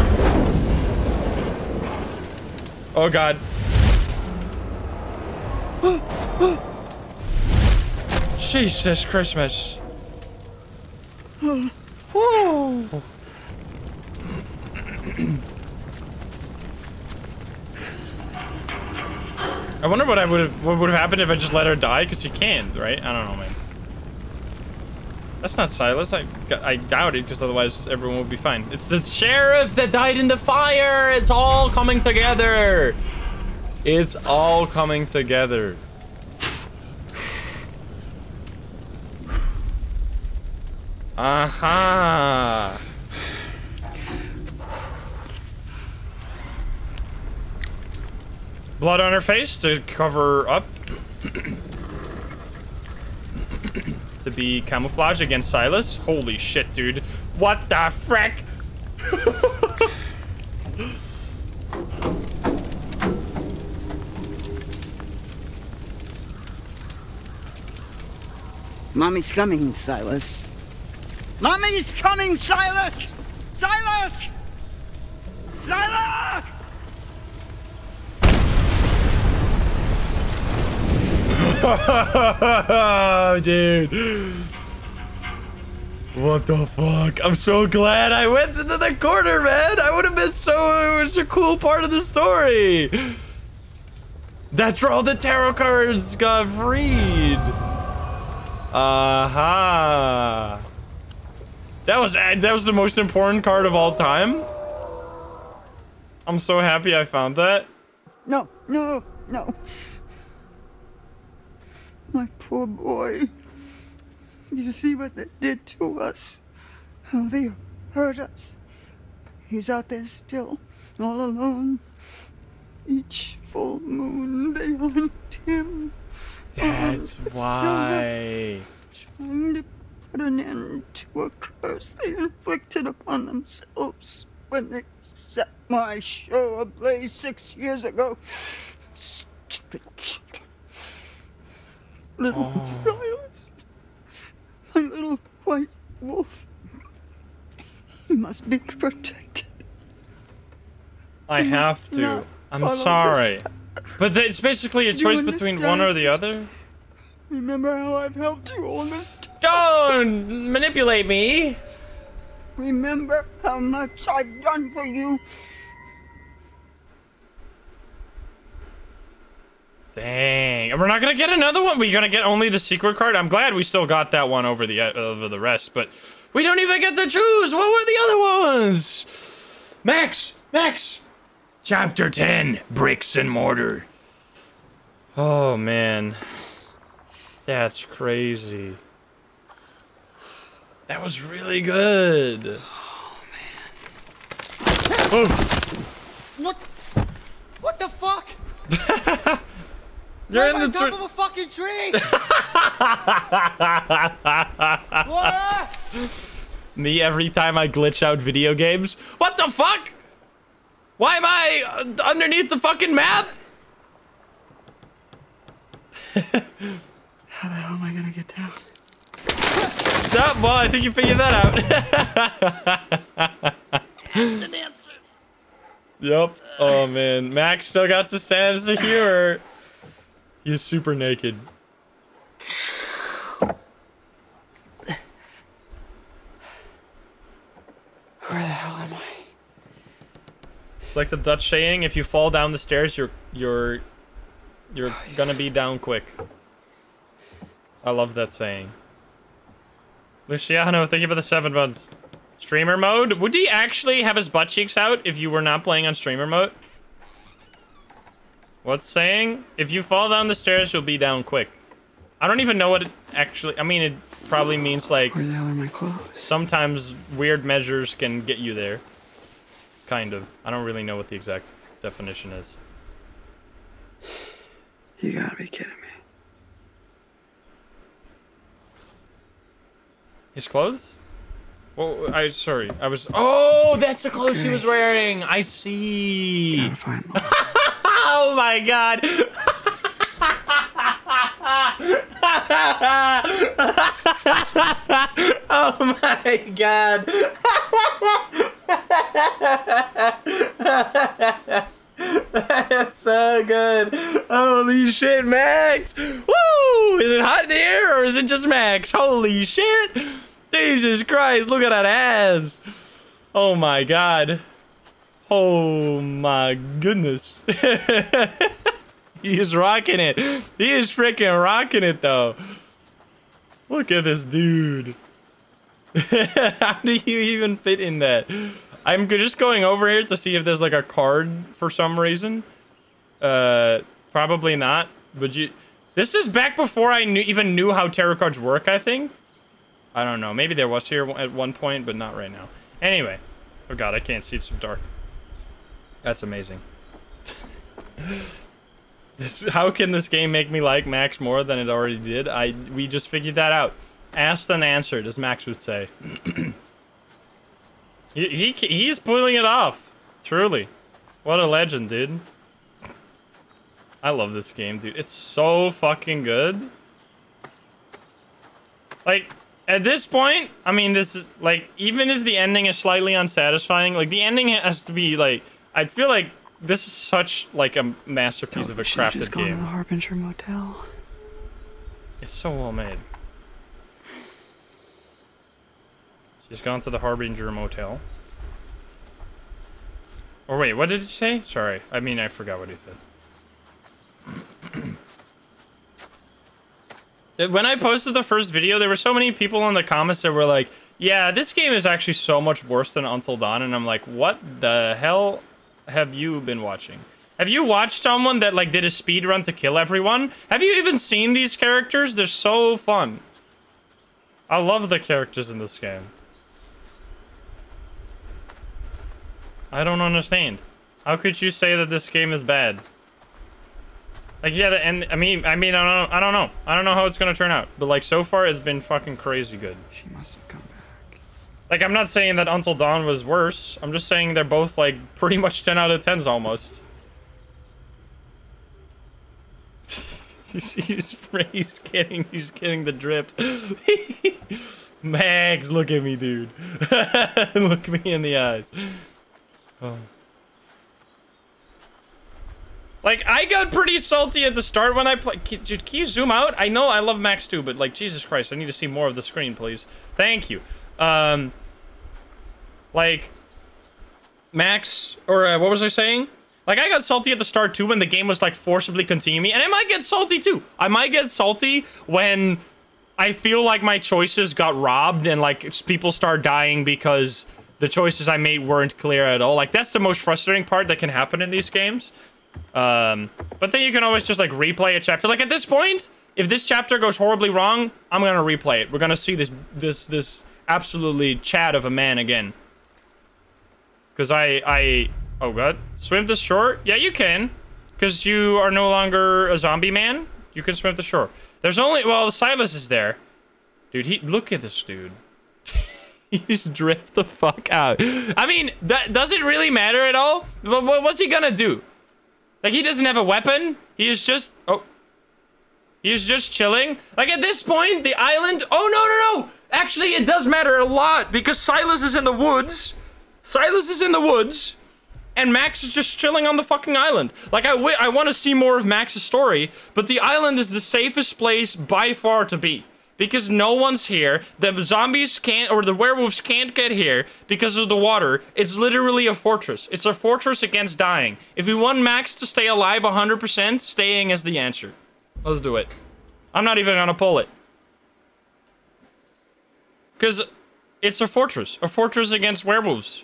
A: Oh god. Jesus Christmas. Whew. I wonder what I would have what would have happened if I just let her die because she can't, right? I don't know, man. That's not Silas. I I doubt it because otherwise everyone would be fine. It's the sheriff that died in the fire. It's all coming together. It's all coming together. Aha. Blood on her face to cover up. to be camouflage against Silas. Holy shit, dude. What the frick?
L: Mommy's coming, Silas. Mommy's coming, Silas! Silas! Silas!
A: dude. What the fuck? I'm so glad I went into the corner, man. I would have been so was a cool part of the story. That's where all the tarot cards got freed. Aha. That was eh, that was the most important card of all time. I'm so happy I found that.
L: No, no, no. My poor boy. You see what they did to us? How they hurt us. He's out there still, all alone. Each full moon they hunt him.
A: That's
L: Oh,
A: why.
L: Trying to put an end to a curse they inflicted upon themselves when they set my show ablaze six years ago. Stupid children. Little
A: Oh.
L: Silas. My little white wolf. He must be protected.
A: I
L: You
A: have to. I'm sorry.
L: this
A: But it's basically a
L: You
A: choice between one or the other.
L: Remember how I've helped you all this time?
A: Don't manipulate me.
L: Remember how much I've done for you?
A: Dang. And We're not gonna get another one. We're gonna get only the secret card. I'm glad we still got that one over the uh, over the rest, but we don't even get to choose. What were the other ones? Max, Max. Chapter 10, Bricks and Mortar. Oh man. That's crazy. That was really good. Oh
M: What? What the fuck?
A: You're
M: I'm
A: in
M: on
A: the
M: top
A: tr-
M: of a fucking tree. what?
A: Me every time I glitch out video games. What the fuck? Why am I uh, underneath the fucking map?
L: How the hell am I gonna get down?
A: Stop. Well, I think you figured that out.
M: Instant answer.
A: yep. Oh man, Max still got the sense of humor. He's super naked. Where the hell am I? It's like the Dutch saying: if you fall down the stairs, you're you're you're oh, yeah. gonna be down quick. I love that saying. Luciano, thank you for the seven months. Streamer mode? Would he actually have his butt cheeks out if you were not playing on streamer mode? What's saying? If you fall down the stairs, you'll be down quick. I don't even know what it actually... I mean, it probably means, like...
L: Where the hell are my clothes?
A: Sometimes weird measures can get you there. Kind of. I don't really know what the exact definition is.
L: You gotta be kidding me.
A: His clothes? Well, I sorry. I was. Oh, that's the clothes he was wearing. I see. oh my god. oh my god. That's so good. Holy shit, Max. Woo! Is it hot in here or is it just Max? Holy shit. Jesus Christ, look at that ass. Oh my god. Oh my goodness. he is rocking it. He is freaking rocking it though. Look at this dude. How do you even fit in that? I'm just going over here to see if there's like a card for some reason. Uh, probably not. But you, this is back before I knew even knew how tarot cards work. I think. I don't know. Maybe there was here at one point, but not right now. Anyway, oh god, I can't see. It's so dark. That's amazing. this, how can this game make me like Max more than it already did? I we just figured that out. Asked and answered, as Max would say. he, he he's pulling it off. Truly, what a legend, dude. I love this game, dude. It's so fucking good. Like, at this point, I mean, this is, like, even if the ending is slightly unsatisfying, like, the ending has to be, like, I feel like this is such, like, a masterpiece of a crafted
L: just gone to
A: game.
L: the Harbinger Motel.
A: It's so well made. She's gone to the Harbinger Motel. Or wait, what did he say? Sorry, I mean, I forgot what he said. Uh, When I posted the first video, there were so many people in the comments that were like, yeah, this game is actually so much worse than Until Dawn. And I'm like, what the hell have you been watching? Have you watched someone that like did a speed run to kill everyone? Have you even seen these characters? They're so fun. I love the characters in this game. I don't understand. How could you say that this game is bad? Like yeah, the end. I mean, I mean, I don't, I don't know. I don't know how it's gonna turn out. But like so far, it's been fucking crazy good.
L: She must have come.
A: Like I'm not saying that Until Dawn was worse. I'm just saying they're both like pretty much 10 out of 10s almost. he's, he's, he's getting the drip. Max, look at me, dude. look me in the eyes. Oh. Like, I got pretty salty at the start when I play. Can, can you zoom out? I know I love Max too, but like, Jesus Christ, I need to see more of the screen, please. Thank you. Um, like, Max, or uh, what was I saying? Like, I got salty at the start too when the game was like forcibly continuing me, and I might get salty too. I might get salty when I feel like my choices got robbed and like people start dying because the choices I made weren't clear at all. Like, that's the most frustrating part that can happen in these games. Um, but then you can always just like replay a chapter. Like at this point, if this chapter goes horribly wrong, I'm gonna replay it. We're gonna see this this this absolutely Chad of a man again. Cause I I oh god, swim the shore? Yeah, you can. Cause you are no longer a zombie man. You can swim the shore. There's only well, Silas is there. Dude, he look at this dude. he just drift the fuck out. I mean, that does it really matter at all? What, what- what's he gonna do? Like he doesn't have a weapon. He is just oh. He is just chilling. Like at this point, the island. Oh no no no! Actually, it does matter a lot because Silas is in the woods. Silas is in the woods, and Max is just chilling on the fucking island. Like I I want to see more of Max's story, but the island is the safest place by far to be because no one's here. The zombies can't, or the werewolves can't get here because of the water. It's literally a fortress. It's a fortress against dying. If we want Max to stay alive 100%, staying is the answer. Let's do it. I'm not even gonna pull it. Because it's a fortress. A fortress against werewolves.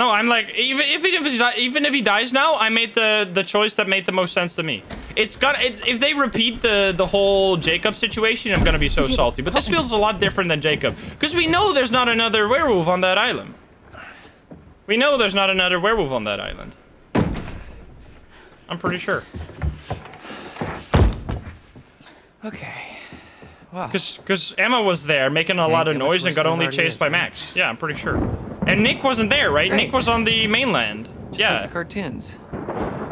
A: No, I'm like, even, even if he's, even if he dies now, I made the the choice that made the most sense to me. It's got it, if they repeat the the whole Jacob situation, I'm gonna be so salty. But this feels a lot different than Jacob because we know there's not another werewolf on that island. We know there's not another werewolf on that island. I'm pretty sure.
H: Okay. Wow.
A: Because because Emma was there making a lot of
H: get much
A: noise and got only chased by
H: right?
A: Max. Yeah, I'm pretty sure. And Nick wasn't there, right? Nick was on the mainland.
H: Just
A: yeah.
H: like the cartoons.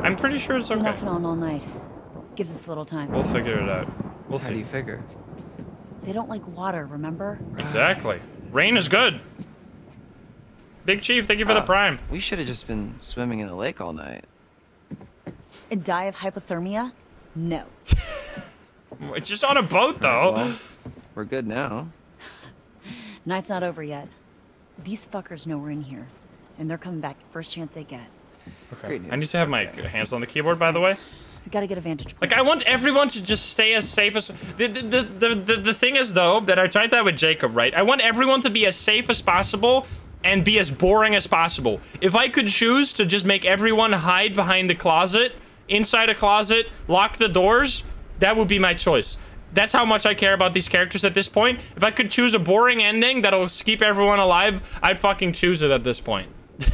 A: I'm pretty sure it's
G: Been
A: okay.
G: off and on all night. Gives us a little time.
A: We'll figure it out. We'll
H: How
A: see.
H: do you figure?
G: They don't like water, remember?
A: Exactly. Rain is good. Big Chief, thank you for the
H: Ah,
A: prime.
H: We should have just been swimming in the lake all night.
G: And die of hypothermia? No.
A: It's just on a boat, though.
H: Well, we're good now.
G: Night's not over yet. These fuckers know we're in here. And they're coming back first chance they get.
A: Okay. I need to have my hands on the keyboard, by the way.
G: We gotta get a vantage point.
A: Like, I want everyone to just stay as safe as... The, the, the, the, the, the thing is, though, that I tried that with Jacob, right? I want everyone to be as safe as possible and be as boring as possible. If I could choose to just make everyone hide behind the closet, inside a closet, lock the doors, that would be my choice. That's how much I care about these characters at this point. If I could choose a boring ending that'll keep everyone alive, I'd fucking choose it at this point.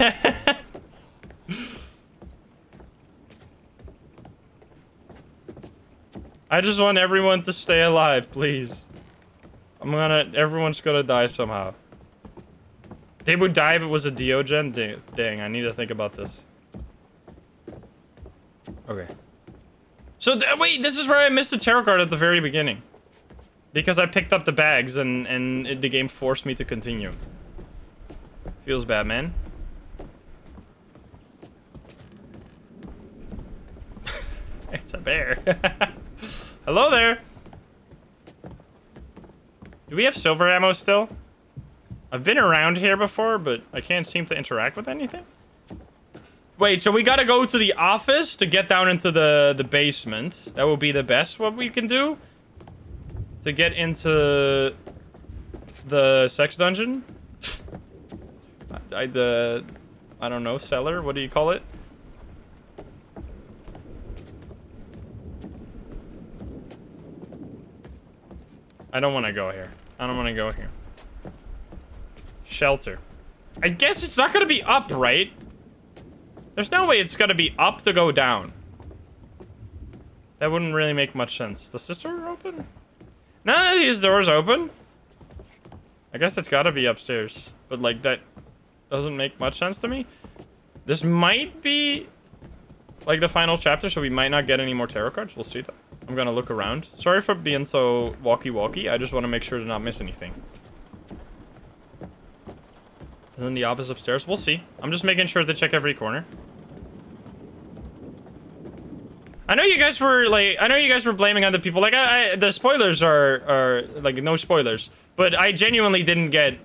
A: I just want everyone to stay alive, please. I'm gonna... Everyone's gonna die somehow. They would die if it was a Diogen? Dang, dang, I need to think about this. Okay. So, th wait, this is where I missed the tarot card at the very beginning. Because I picked up the bags and, and it, the game forced me to continue. Feels bad, man. it's a bear. Hello there. Do we have silver ammo still? I've been around here before, but I can't seem to interact with anything. Wait, so we gotta go to the office to get down into the, the basement. That would be the best what we can do. To get into the sex dungeon. I, the, I don't know, cellar? What do you call it? I don't want to go here. I don't want to go here. Shelter. I guess it's not going to be up, right? There's no way it's to be up to go down. That wouldn't really make much sense. The sister open? None of these doors open. I guess it's got to be upstairs. But, like, that doesn't make much sense to me. This might be, like, the final chapter, so we might not get any more tarot cards. We'll see, though. I'm gonna look around. Sorry for being so walkie-walkie. I just want to make sure to not miss anything. Isn't the office upstairs? We'll see. I'm just making sure to check every corner. I know you guys were like, I know you guys were blaming other people. Like, I, I the spoilers are are like no spoilers, but I genuinely didn't get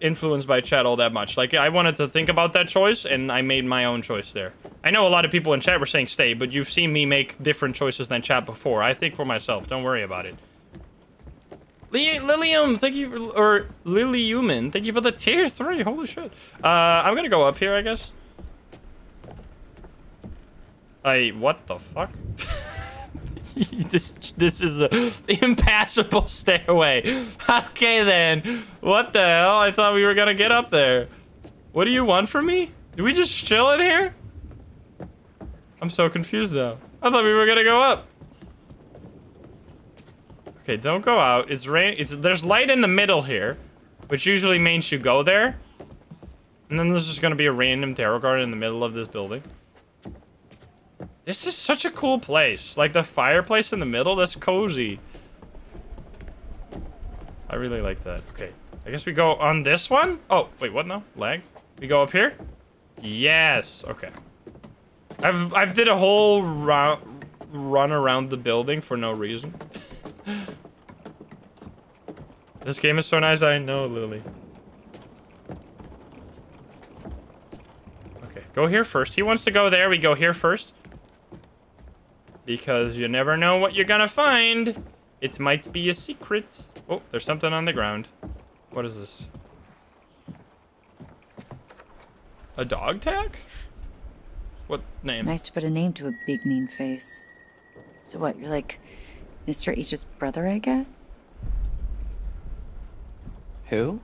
A: influenced by chat all that much. Like, I wanted to think about that choice, and I made my own choice there. I know a lot of people in chat were saying stay, but you've seen me make different choices than chat before. I think for myself. Don't worry about it. Li- Lilium, thank you, for, or Lily Human, thank you for the tier three. Holy shit. Uh, I'm gonna go up here, I guess. I what the fuck? this this is a impassable stairway. Okay then. What the hell? I thought we were gonna get up there. What do you want from me? Do we just chill in here? I'm so confused now. I thought we were gonna go up. Okay, don't go out. It's rain. It's there's light in the middle here, which usually means you go there. And then there's just gonna be a random tarot card in the middle of this building. This is such a cool place. Like the fireplace in the middle, that's cozy. I really like that. Okay, I guess we go on this one. Oh, wait, what now? Lag? We go up here? Yes, okay. I've I've did a whole run around the building for no reason. this game is so nice, I know, Lily. Okay, go here first. He wants to go there, we go here first. Because you never know what you're gonna find. It might be a secret. Oh, there's something on the ground. What is this? A dog tag? What name?
G: Nice to put a name to a big mean face. So what, you're like Mr. H's brother, I guess?
H: Who?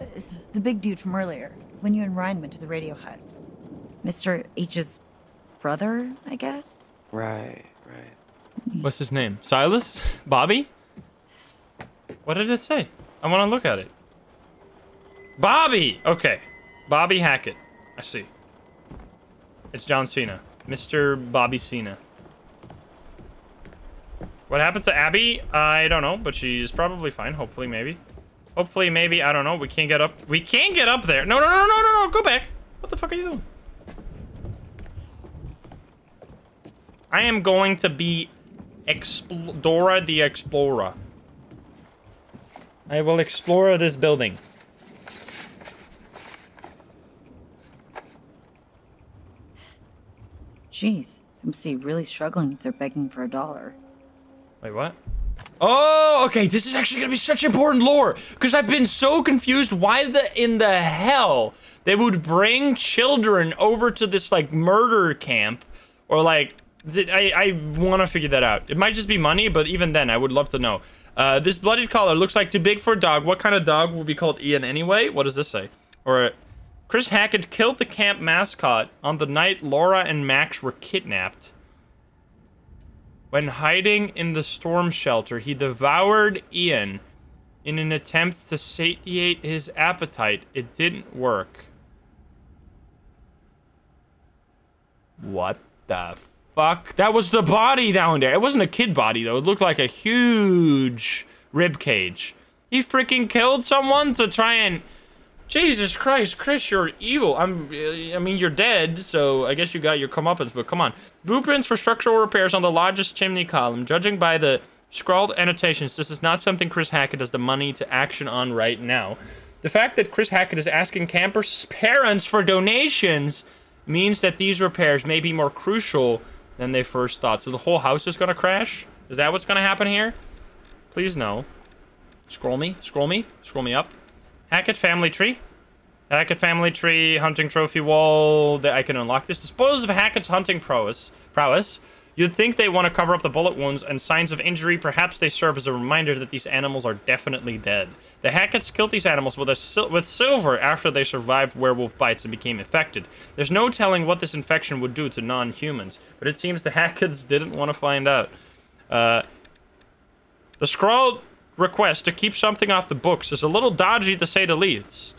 G: Uh, The big dude from earlier, when you and Ryan went to the radio hut. Mr. H's brother, I guess?
H: Right, right.
A: What's his name? Silas? Bobby? What did it say? I want to look at it. Bobby! Okay. Bobby Hackett. I see. It's John Cena. Mr. Bobby Cena. What happened to Abby? I don't know, but she's probably fine. Hopefully, maybe. Hopefully, maybe. I don't know. We can't get up. We can't get up there. No, no, no, no, no, no. Go back. What the fuck are you doing? I am going to be Expl Dora the Explorer. I will explore this building.
G: Jeez, be really struggling if they're begging for a dollar.
A: Wait, what? Oh, okay. This is actually gonna be such important lore because I've been so confused. Why the in the hell they would bring children over to this like murder camp, or like I I want to figure that out. It might just be money, but even then, I would love to know. Uh, this bloodied collar looks like too big for a dog. What kind of dog will be called Ian anyway? What does this say? Or Chris Hackett killed the camp mascot on the night Laura and Max were kidnapped. When hiding in the storm shelter, he devoured Ian in an attempt to satiate his appetite. It didn't work. What the fuck? That was the body down there. It wasn't a kid body, though. It looked like a huge rib cage. He freaking killed someone to try and... Jesus Christ, Chris, you're evil. I'm, I mean, you're dead, so I guess you got your comeuppance, but come on. Blueprints for structural repairs on the largest chimney column. Judging by the scrawled annotations, this is not something Chris Hackett has the money to action on right now. The fact that Chris Hackett is asking campers' parents for donations means that these repairs may be more crucial than they first thought. So the whole house is gonna crash? Is that what's gonna happen here? Please no. Scroll me, scroll me, scroll me up. Hackett family tree. Hackett family tree, hunting trophy wall. That I can unlock this. Dispose of Hackett's hunting prowess. Prowess. You'd think they want to cover up the bullet wounds and signs of injury. Perhaps they serve as a reminder that these animals are definitely dead. The Hacketts killed these animals with a sil with silver after they survived werewolf bites and became infected. There's no telling what this infection would do to non-humans, but it seems the Hacketts didn't want to find out. Uh, the scrawled request to keep something off the books is a little dodgy to say the least.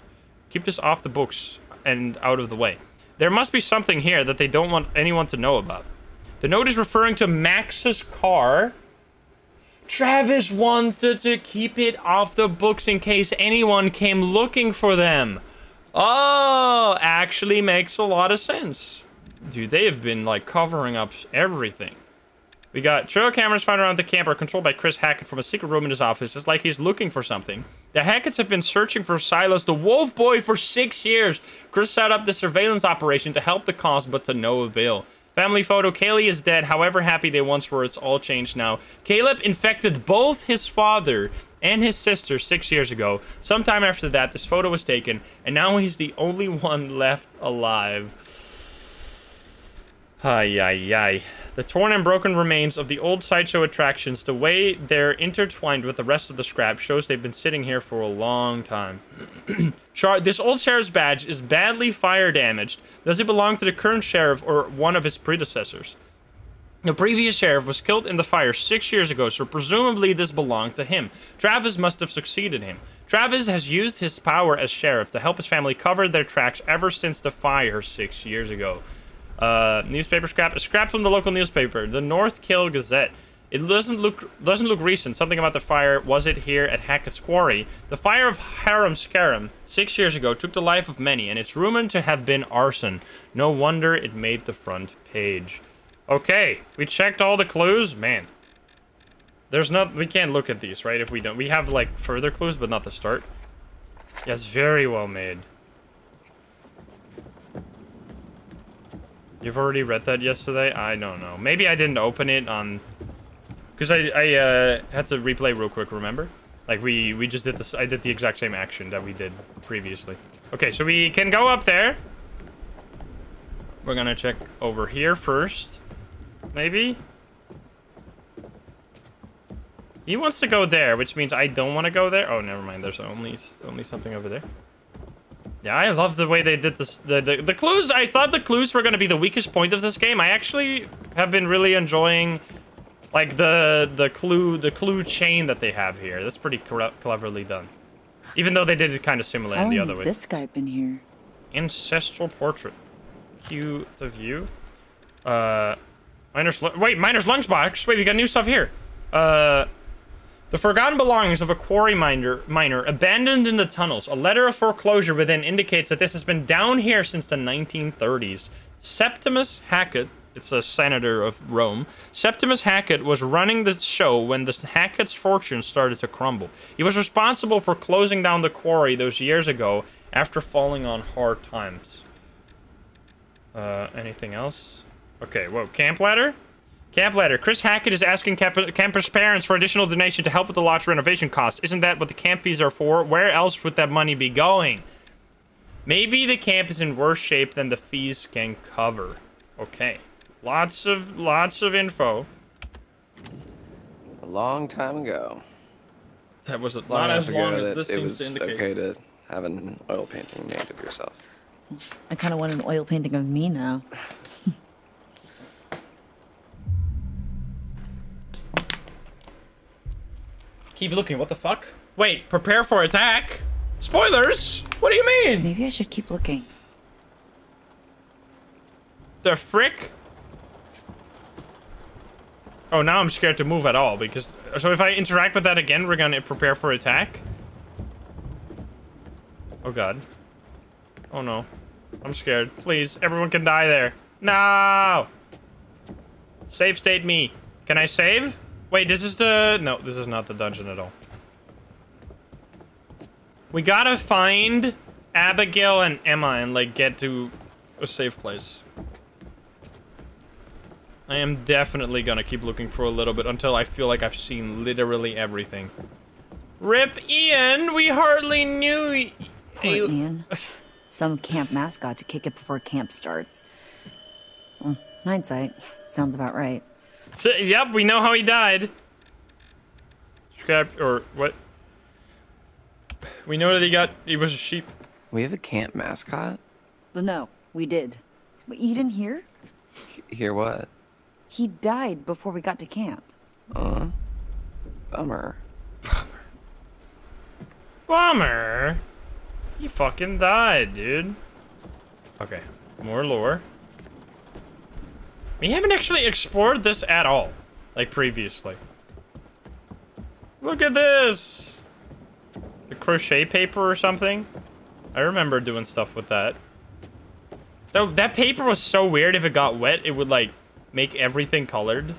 A: Keep this off the books and out of the way. There must be something here that they don't want anyone to know about. The note is referring to Max's car. Travis wanted to keep it off the books in case anyone came looking for them. Oh, actually makes a lot of sense. Dude, they have been like covering up everything. We got trail cameras found around the camp are controlled by Chris Hackett from a secret room in his office. It's like he's looking for something. The Hacketts have been searching for Silas the Wolf Boy for six years. Chris set up the surveillance operation to help the cause, but to no avail. Family photo, Kaylee is dead. However happy they once were, it's all changed now. Caleb infected both his father and his sister six years ago. Sometime after that, this photo was taken, and now he's the only one left alive. Ay, ay, ay. The torn and broken remains of the old sideshow attractions, the way they're intertwined with the rest of the scrap, shows they've been sitting here for a long time. Char this old sheriff's badge is badly fire damaged. Does it belong to the current sheriff or one of his predecessors? The previous sheriff was killed in the fire six years ago, so presumably this belonged to him. Travis must have succeeded him. Travis has used his power as sheriff to help his family cover their tracks ever since the fire six years ago. Uh, newspaper scrap, a scrap from the local newspaper, the North Kill Gazette. It doesn't look doesn't look recent. Something about the fire. Was it here at Hackett's Quarry? The fire of Harum Scarum six years ago took the life of many, and it's rumored to have been arson. No wonder it made the front page. Okay, we checked all the clues. Man, there's not. We can't look at these, right? If we don't, we have like further clues, but not the start. Yes, very well made. You've already read that yesterday? I don't know. Maybe I didn't open it on... Because I, I uh, had to replay real quick, remember? Like, we, we just did this... I did the exact same action that we did previously. Okay, so we can go up there. We're gonna check over here first. Maybe? He wants to go there, which means I don't want to go there. Oh, never mind. There's only only something over there. Yeah, I love the way they did this. The, the, the clues, I thought the clues were going to be the weakest point of this game. I actually have been really enjoying, like, the the clue the clue chain that they have here. That's pretty cleverly done. Even though they did it kind of similar
G: How
A: in the
G: long
A: other
G: has
A: way.
G: this guy been here?
A: Ancestral portrait. Cue the view. Uh, miner's wait, miner's lunchbox. Wait, we got new stuff here. Uh, the forgotten belongings of a quarry miner, miner abandoned in the tunnels. A letter of foreclosure within indicates that this has been down here since the 1930s. Septimus Hackett, it's a senator of Rome. Septimus Hackett was running the show when the Hackett's fortune started to crumble. He was responsible for closing down the quarry those years ago after falling on hard times. Uh, anything else? Okay, whoa, camp ladder? Camp ladder. Chris Hackett is asking camp campers' parents for additional donation to help with the lodge renovation costs. Isn't that what the camp fees are for? Where else would that money be going? Maybe the camp is in worse shape than the fees can cover. Okay. Lots of lots of info.
H: A long time ago.
A: That was a,
H: Long
A: not as
H: ago
A: long as
H: that
A: this
H: it
A: seems
H: was
A: to indicate.
H: okay to have an oil painting made of yourself.
G: I kind of want an oil painting of me now.
A: Keep looking. What the fuck? Wait. Prepare for attack. Spoilers. What do you mean?
G: Maybe I should keep looking.
A: The frick? Oh, now I'm scared to move at all because... So if I interact with that again, we're gonna prepare for attack? Oh god. Oh no. I'm scared. Please, everyone can die there. No! Save state me. Can I save? Wait, this is the... No, this is not the dungeon at all. We gotta find Abigail and Emma and, like, get to a safe place. I am definitely gonna keep looking for a little bit until I feel like I've seen literally everything. Rip Ian, we hardly knew. y-
G: Poor
A: you-
G: Ian. Some camp mascot to kick it before camp starts. Well, hindsight, sounds about right.
A: So, yep, we know how he died. Scrap or what? We know that he got he was a sheep.
H: We have a camp mascot?
G: Well, no, we did. But you didn't hear?
H: Hear what?
G: He died before we got to camp.
H: Uh, bummer.
A: bummer. Bummer. He fucking died, dude. Okay, more lore. We haven't actually explored this at all, like previously. Look at this! The crochet paper or something? I remember doing stuff with that. Though that paper was so weird, if it got wet, it would like make everything colored.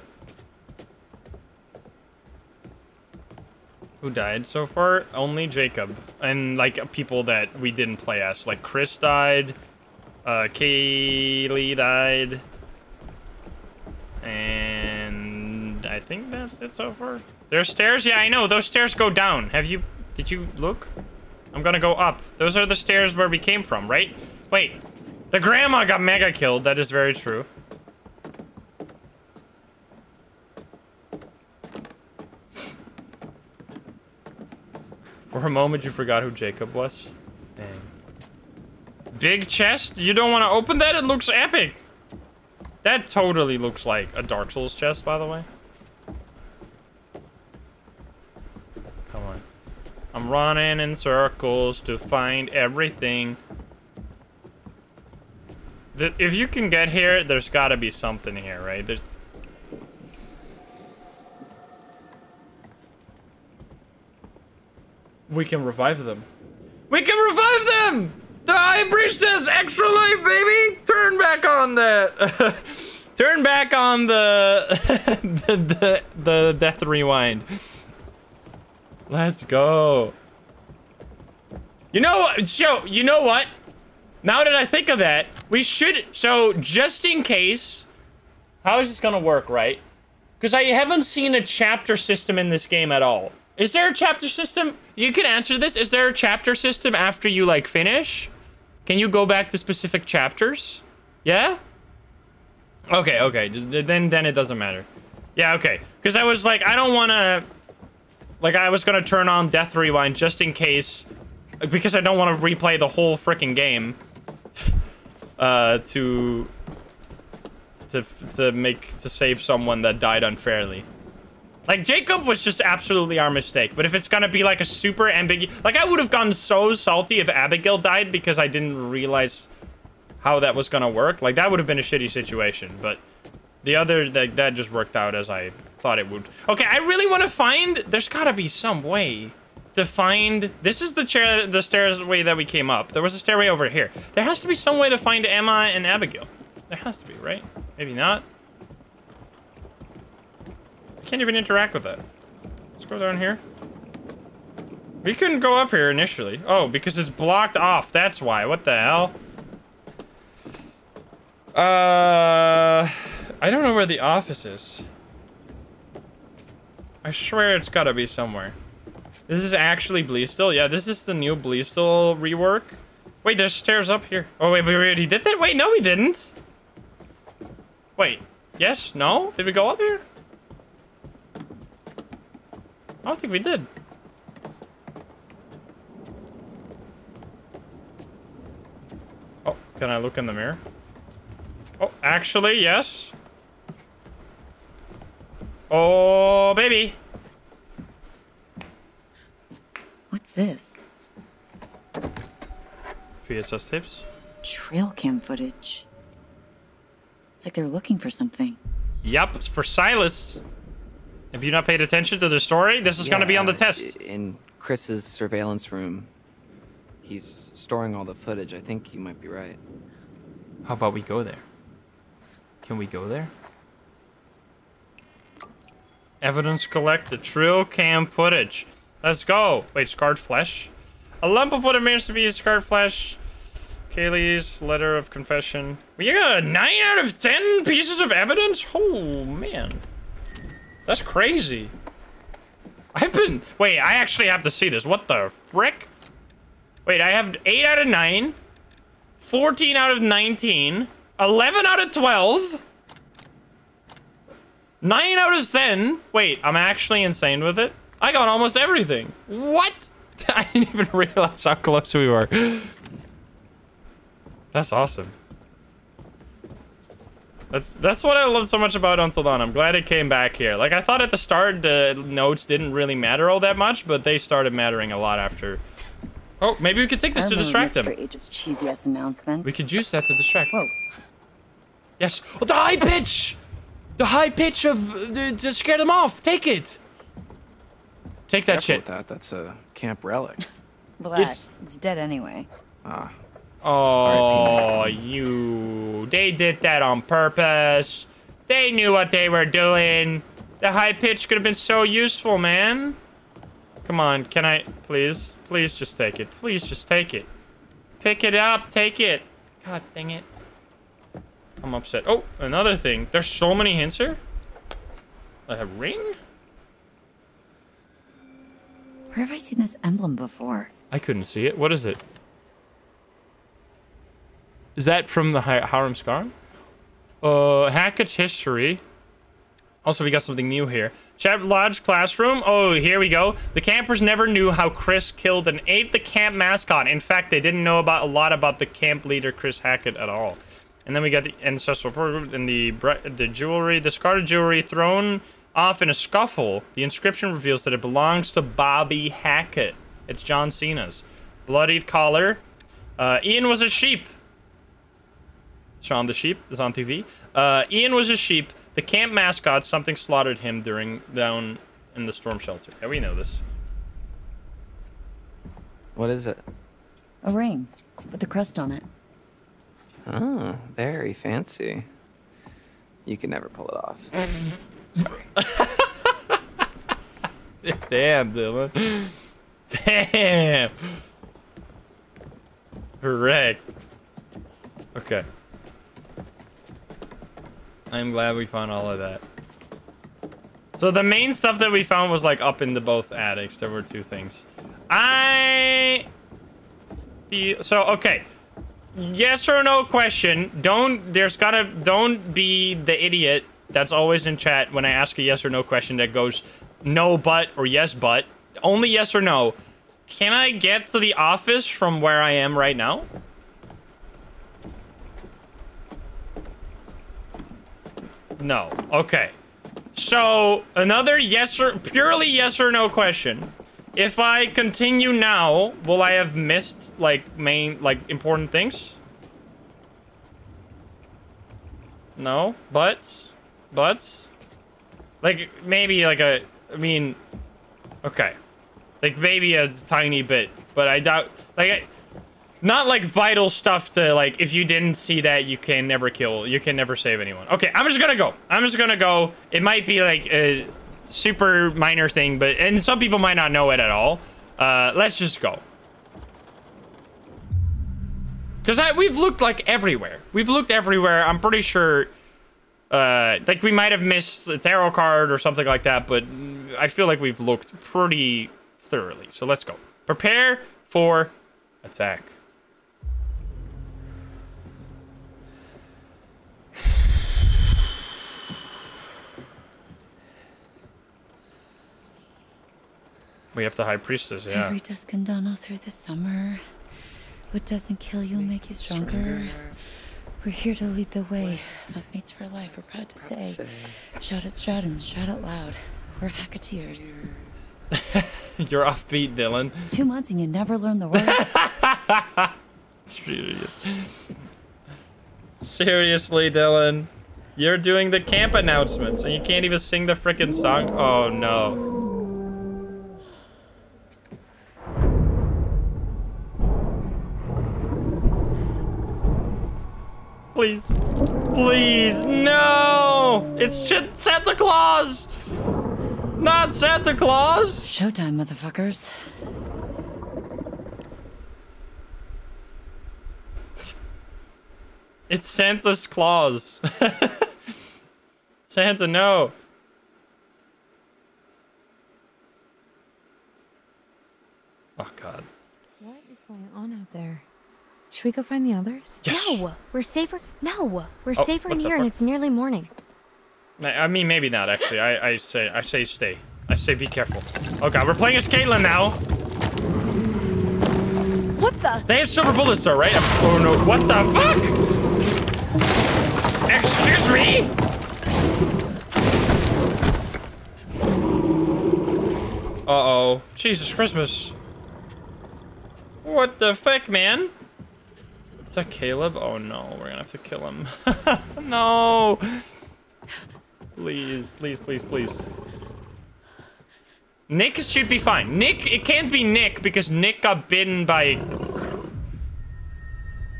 A: Who died so far? Only Jacob. And, like, people that we didn't play as. Like, Chris died. Uh, Kaylee died. And I think that's it so far. There's stairs? Yeah, I know. Those stairs go down. Have you... Did you look? I'm gonna go up. Those are the stairs where we came from, right? Wait. The grandma got mega killed. That is very true. For a moment, you forgot who Jacob was. Dang. Big chest? You don't want to open that? It looks epic. That totally looks like a Dark Souls chest, by the way. Come on. I'm running in circles to find everything. The, if you can get here, there's got to be something here, right? There's We can revive them. We can revive them! The High Priestess! Extra life, baby! Turn back on that! Turn back on the the, the the death rewind. Let's go. You know? So, you know what? Now that I think of that, we should... So, just in case... How is this gonna work, right? Because I haven't seen a chapter system in this game at all. Is there a chapter system? You can answer this. Is there a chapter system after you, like, finish? Can you go back to specific chapters? Yeah? Okay, okay. Then, then it doesn't matter. Yeah, okay. Because I was like, I don't want to... Like, I was gonna turn on Death Rewind just in case... Because I don't want to replay the whole freaking game. uh, to... To, to make... To save someone that died unfairly. Like, Jacob was just absolutely our mistake. But if it's gonna be, like, a super ambiguous... Like, I would have gone so salty if Abigail died because I didn't realize how that was gonna work. Like, that would have been a shitty situation. But the other... That, that just worked out as I thought it would. Okay, I really want to find... There's gotta be some way to find... This is the chair, the stairs way that we came up. There was a stairway over here. There has to be some way to find Emma and Abigail. There has to be, right? Maybe not. Can't even interact with that. Let's go down here. We couldn't go up here initially. Oh, because it's blocked off. That's why. What the hell? Uh... I don't know where the office is. I swear it's gotta be somewhere. This is actually Bleastal? Yeah, this is the new Bleastal rework. Wait, there's stairs up here. Oh, wait, we already did that? Wait, no, we didn't. Wait, yes? No? Did we go up here? I don't think we did. Oh, can I look in the mirror? Oh, actually, yes. Oh, baby.
G: What's this?
A: VHS tapes?
G: Trail cam footage. It's like they're looking for something.
A: Yep, it's for Silas. If you not paid attention to the story, this is gonna be on the test.
H: In Chris's surveillance room. He's storing all the footage. I think you might be right.
A: How about we go there? Can we go there? Evidence collected. Trail cam footage. Let's go. Wait, scarred flesh? A lump of what appears to be scarred flesh. Kaylee's letter of confession. We got a 9 out of 10 pieces of evidence? Oh, man. That's crazy. I've been... Wait, I actually have to see this. What the frick? Wait, I have 8 out of 9. 14 out of 19. 11 out of 12. 9 out of 10. Wait, I'm actually insane with it. I got almost everything. What? I didn't even realize how close we were. That's awesome. That's that's what I love so much about Until Dawn. I'm glad it came back here. Like I thought at the start the notes didn't really matter all that much, but they started mattering a lot after. Oh, maybe we could take this
G: I
A: to distract
G: Mr.
A: them.
G: H's cheesy ass announcements.
A: We could use that to distract.
G: Whoa.
A: Yes. Oh, the high pitch! The high pitch of uh, to scare them off. Take it. Take that
H: Careful
A: shit.
H: With that. That's a camp relic.
G: Relax. It's dead anyway.
H: Ah.
A: Oh, you. They did that on purpose. They knew what they were doing. The high pitch could have been so useful, man. Come on, can I... Please? Please just take it. Please just take it. Pick it up. Take it. God dang it. I'm upset. Oh, another thing. There's so many hints here. I have a ring?
G: Where have I seen this emblem before?
A: I couldn't see it. What is it? Is that from the Hi- Harem Scar? Uh, Hackett's history. Also, we got something new here. Chat Lodge classroom. Oh, here we go. The campers never knew how Chris killed and ate the camp mascot. In fact, they didn't know about a lot about the camp leader, Chris Hackett, at all. And then we got the ancestral program and the the jewelry, discarded jewelry thrown off in a scuffle. The inscription reveals that it belongs to Bobby Hackett. It's John Cena's. Bloodied collar. Uh, Ian was a sheep. Shaun the sheep is on TV. Uh, Ian was a sheep. The camp mascot, something slaughtered him during down in the storm shelter. Yeah, we know this.
H: What is it?
G: A ring with a crest on it.
H: Oh, very fancy. You can never pull it off.
A: Damn, Dylan. Damn. Correct. Okay. I'm glad we found all of that. So the main stuff that we found was like up in the both attics. There were two things. I so okay. Yes or no question. Don't there's gotta don't be the idiot that's always in chat when I ask a yes or no question that goes no but or yes but. Only yes or no. Can I get to the office from where I am right now? No. Okay. So, another yes or purely yes or no question. If I continue now, will I have missed like main like important things? No, but but like maybe like a I mean okay. Like maybe a tiny bit, but I doubt like I, not like vital stuff to like if you didn't see that you can never kill you can never save anyone. Okay i'm just gonna go. I'm just gonna go. It might be like a super minor thing but and some people might not know it at all. Uh let's just go. Because we've looked like everywhere. We've looked everywhere. I'm pretty sure uh like we might have missed a tarot card or something like that but i feel like we've looked pretty thoroughly. So let's go. Prepare for attack We have the High Priestess, yeah.
G: Every dusk and dawn all through the summer. What doesn't kill you will make you stronger. We're here to lead the way. Fuck mates for life, we're proud to say. Shout at Stratton, shout out loud. We're hacketeers.
A: You're offbeat, Dylan.
G: Two months and you never learn the words.
A: Serious. Seriously, Dylan. You're doing the camp announcements and you can't even sing the freaking song? Oh no. Please. Please. No! It's shit Santa Claus! Not Santa Claus!
G: Showtime, motherfuckers.
A: It's Santa's Claus. Santa, no. Oh, God.
N: What is going on out there? Should we go find the others?
I: No, we're safer. No, we're
A: Oh,
I: safer in
A: the
I: here, and it's nearly morning.
A: I I mean, maybe not, actually. I, I say, I say stay. I say be careful. Oh, God. We're playing as Kaitlyn now.
G: What the?
A: They have silver bullets, though, right? Oh, no. What the fuck? Excuse me? Uh-oh. Jesus Christmas. What the fuck, man? Is that Caleb? Oh, no. We're gonna have to kill him. no. Please, please, please, please. Nick should be fine. Nick, it can't be Nick because Nick got bitten by...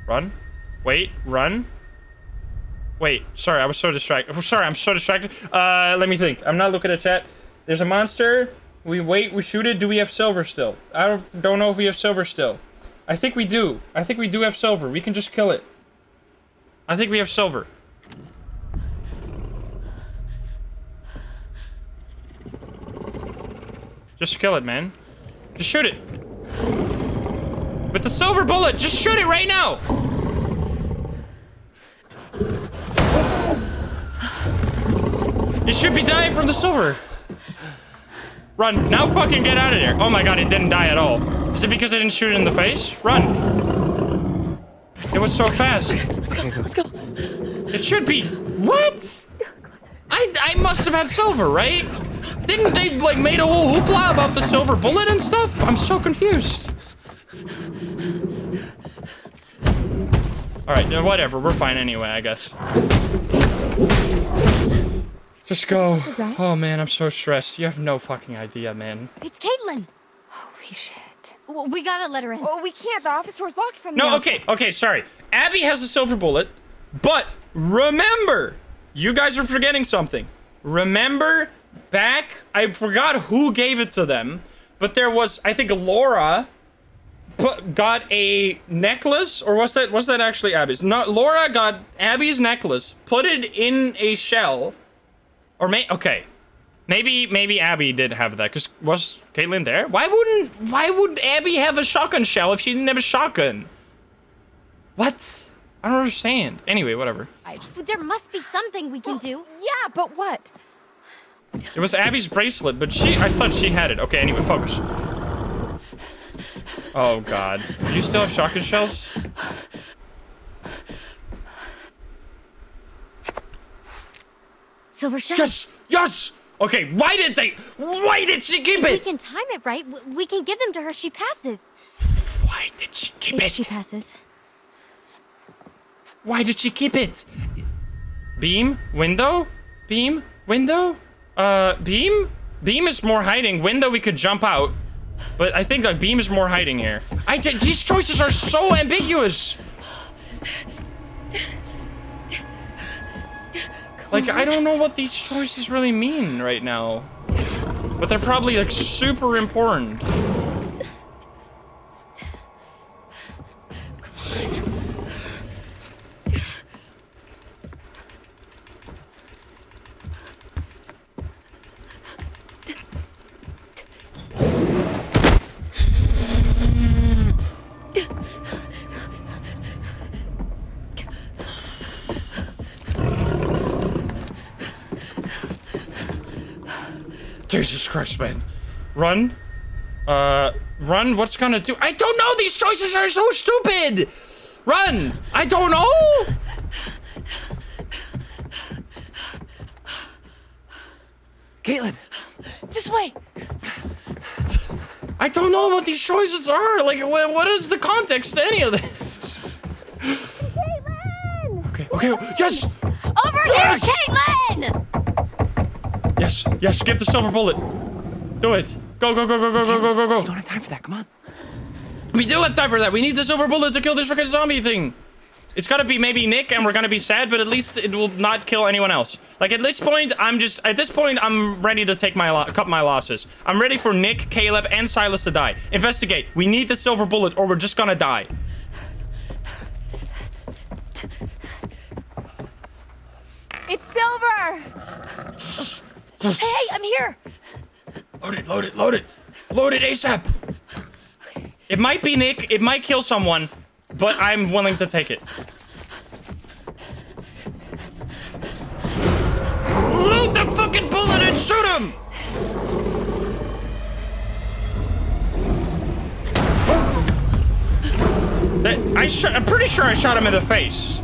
A: Run? Wait, run? Wait, sorry, I was so distracted. Oh, sorry, I'm so distracted. Uh, let me think. I'm not looking at chat. There's a monster. We wait, we shoot it. Do we have silver still? I don't, don't know if we have silver still. I think we do. I think we do have silver. We can just kill it. I think we have silver. Just kill it, man. Just shoot it. With the silver bullet, just shoot it right now. You should be dying from the silver. Run. Now fucking get out of there. Oh my god, it didn't die at all. Is it because I didn't shoot it in the face? Run. It was so fast. Let's go, let's go. It should be. What? I, I must have had silver, right? Didn't they, like, made a whole hoopla about the silver bullet and stuff? I'm so confused. Alright, whatever. We're fine anyway, I guess. Just go. Oh, man, I'm so stressed. You have no fucking idea, man.
I: It's Kaitlyn.
N: Holy shit.
I: Well, we gotta let her in.
N: Oh, we can't. The office door's locked from the
A: No, okay, okay, sorry. Abby has a silver bullet, but remember, you guys are forgetting something. Remember back, I forgot who gave it to them, but there was, I think Laura put, got a necklace, or was that, was that actually Abby's? No, Laura got Abby's necklace, put it in a shell, or may, okay. Maybe, maybe Abby did have that, because was Kaitlyn there? Why wouldn't, why would Abby have a shotgun shell if she didn't have a shotgun? What? I don't understand. Anyway, whatever.
I: There must be something we can do.
N: Yeah, but what?
A: It was Abby's bracelet, but she, I thought she had it. Okay, anyway, focus. Oh, God. Do you still have shotgun shells?
I: Silver shell.
A: Yes! Yes! Okay, why did they, why did she keep
I: If we
A: it?
I: can time it right, we can give them to her. She passes.
A: Why did she keep
I: if
A: it?
I: she passes.
A: Why did she keep it? Beam? Window? Beam? Window? Uh, beam? Beam is more hiding. Window, we could jump out. But I think like beam is more hiding here. I did, these choices are so ambiguous. Like, I don't know what these choices really mean right now. But they're probably like super important. Jesus Christ, man. Run. Uh, run? What's gonna do? I don't know! These choices are so stupid! Run! I don't know!
M: Kaitlyn!
N: This way!
A: I don't know what these choices are! Like, wh what is the context to any of this? Kaitlyn! Okay, okay, yes!
I: Over
A: Yes!
I: here, Kaitlyn!
A: Yes, yes, give the silver bullet. Do it. Go, go, go, go, go, go, go, go, go. We don't
M: have time for that, come on.
A: We do have time for that. We need the silver bullet to kill this freaking zombie thing. It's gotta be maybe Nick, and we're gonna be sad, but at least it will not kill anyone else. Like, at this point, I'm just... At this point, I'm ready to take my... Cut my losses. I'm ready for Nick, Caleb, and Silas to die. Investigate. We need the silver bullet, or we're just gonna die.
N: It's Silver! hey, I'm here!
A: Load it, load it, load it. Load it ASAP. It might be Nick. It might kill someone, but I'm willing to take it. Load the fucking bullet and shoot him! That, I I'm pretty sure I shot him in the face.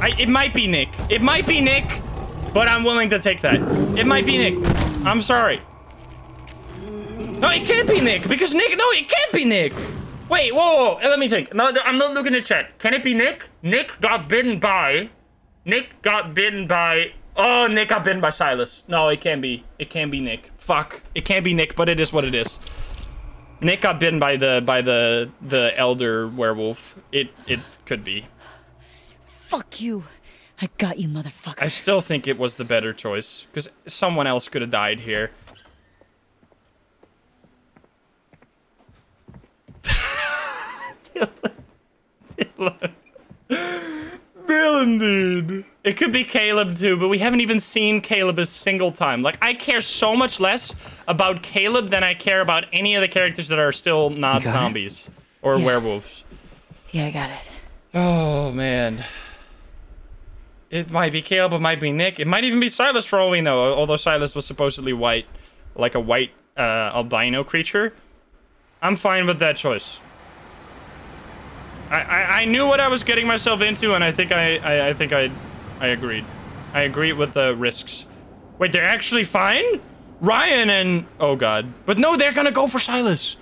A: I, it might be Nick. It might be Nick, but I'm willing to take that. It might be Nick. I'm sorry. No, it can't be Nick because Nick. No, it can't be Nick. Wait, whoa, whoa. Let me think. No, I'm not looking at chat. Can it be Nick? Nick got bitten by. Nick got bitten by. Oh, Nick got bitten by Silas. No, it can't be. It can't be Nick. Fuck. It can't be Nick, but it is what it is. Nick got bitten by the by the the elder werewolf. It it could be.
G: Fuck you. I got you, motherfucker.
A: I still think it was the better choice because someone else could have died here. Dylan, dude. It could be Caleb too, but we haven't even seen Caleb a single time. Like, I care so much less about Caleb than I care about any of the characters that are still not
G: got it?
A: zombies or
G: Yeah.
A: werewolves.
G: Yeah, I got it.
A: Oh, man. It might be Caleb, it might be Nick. It might even be Silas for all we know, although Silas was supposedly white, like a white uh, albino creature. I'm fine with that choice. I, I, I knew what I was getting myself into, and I think I, I, I think I, I agreed. I agree with the risks. Wait, they're actually fine? Ryan and... Oh, God. But no, they're gonna go for Silas.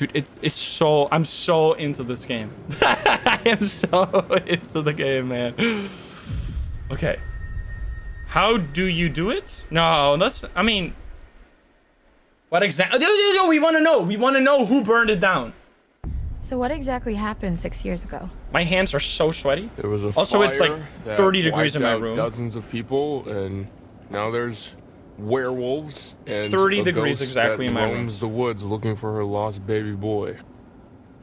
A: Dude, it, it's so... I'm so into this game. I am so into the game, man. Okay. How do you do it? No, that's... I mean... What exactly... No, no, no, we want to know. We want to know who burned it down.
F: So what exactly happened six years ago?
A: My hands are so sweaty.
J: There was a
A: Also,
J: fire
A: it's like 30 degrees in my room.
J: Dozens of people, and now there's werewolves
A: It's
J: and
A: 30
J: a
A: degrees
J: ghost
A: exactly
J: that
A: in my room.
J: roams the woods looking for her lost baby boy.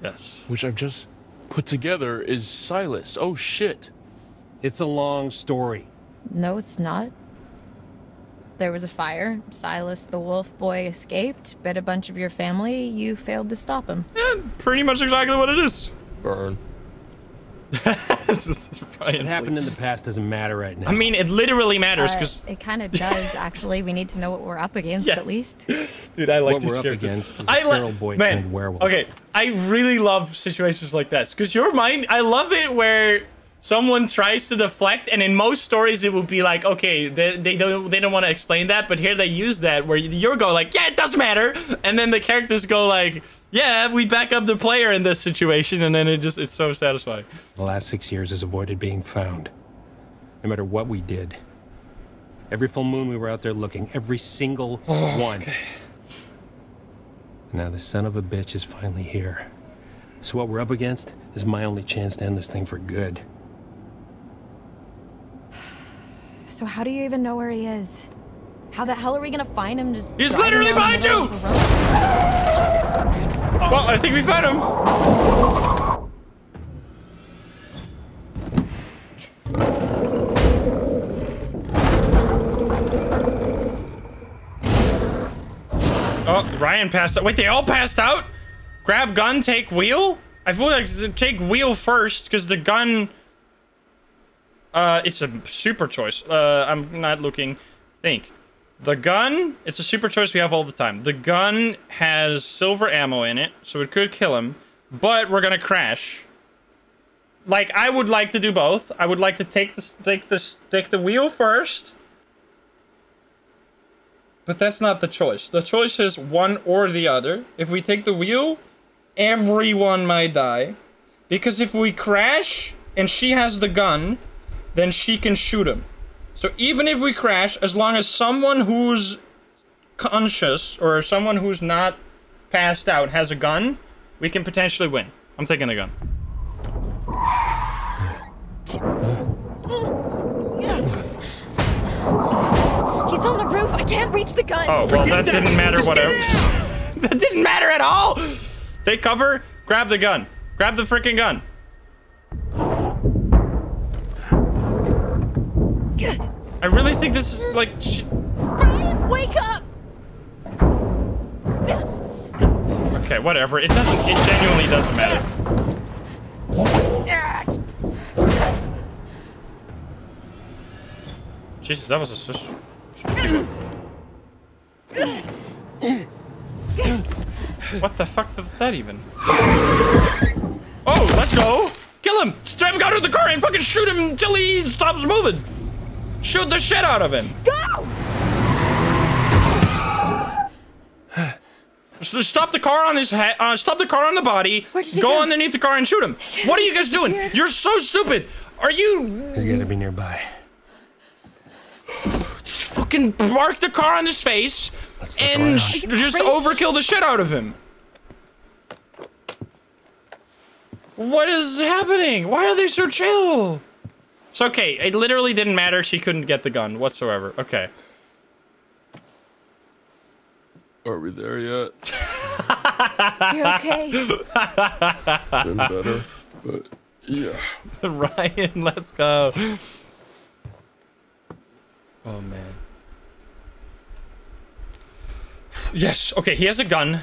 A: Yes.
J: Which I've just put together is Silas. Oh shit.
K: It's a long story.
F: No, it's not. There was a fire. Silas the wolf boy escaped, bit a bunch of your family. You failed to stop him.
A: Yeah, pretty much exactly what it is.
J: Burn.
K: What happened in the past doesn't matter right now.
A: I mean, it literally matters
F: Uh,
A: because,
F: it kind of does, actually. We need to know what we're up against,
A: Yes.
F: at least.
A: dude, I like
K: What
A: this
K: we're up against is a
A: I li-
K: feral boy
A: man,
K: werewolf.
A: Okay, I really love situations like this because your mind. I love it where someone tries to deflect, and in most stories it would be like, okay, they, they don't they don't want to explain that, but here they use that where you're going like, yeah, it doesn't matter, and then the characters go like, yeah, we back up the player in this situation, and then it just it's so satisfying.
K: The last six years has avoided being found. No matter what we did. Every full moon we were out there looking, every single
A: Oh,
K: one. Now the son of a bitch is finally here. So what we're up against is my only chance to end this thing for good.
F: So how do you even know where he is? How the hell are we gonna find him? Just
A: He's literally behind you!
F: Road?
A: Well, I think we found him. Oh, Ryan passed out. Wait, they all passed out? Grab gun, take wheel? I feel like take wheel first because the gun. Uh, it's a super choice. Uh, I'm not looking. Think. The gun, it's a super choice we have all the time. The gun has silver ammo in it, so it could kill him, but we're gonna crash. Like, I would like to do both. I would like to take the take the take the wheel first. But that's not the choice. The choice is one or the other. If we take the wheel, everyone might die. Because if we crash and she has the gun, then she can shoot him. So even if we crash, as long as someone who's conscious or someone who's not passed out has a gun, we can potentially win. I'm taking the gun.
F: He's on the roof. I can't reach the gun.
A: Oh, well, that didn't matter whatever. that didn't matter at all. Take cover, grab the gun. Grab the freaking gun. I really think this is like. sh-
F: Brian, wake up!
A: Okay, whatever. It doesn't. It genuinely doesn't matter.
F: Yes!
A: Jesus, that was a. What the fuck does that even? Oh, let's go! Kill him! Strap him out of the car and fucking shoot him until he stops moving! Shoot the shit out of him!
F: Go!
A: S- Stop the car on his head. Uh, stop the car on the body. Go underneath the car and shoot him. What are you guys doing? You're so stupid. Are you
K: He's gotta be nearby.
A: fucking park the car on his face and sh- just overkill the shit out of him? What is happening? Why are they so chill? It's okay. It literally didn't matter. She couldn't get the gun whatsoever. Okay.
J: Are we there yet?
F: You're okay.
J: Been better, but yeah.
A: Ryan, let's go. Oh man. Yes. Okay. He has a gun.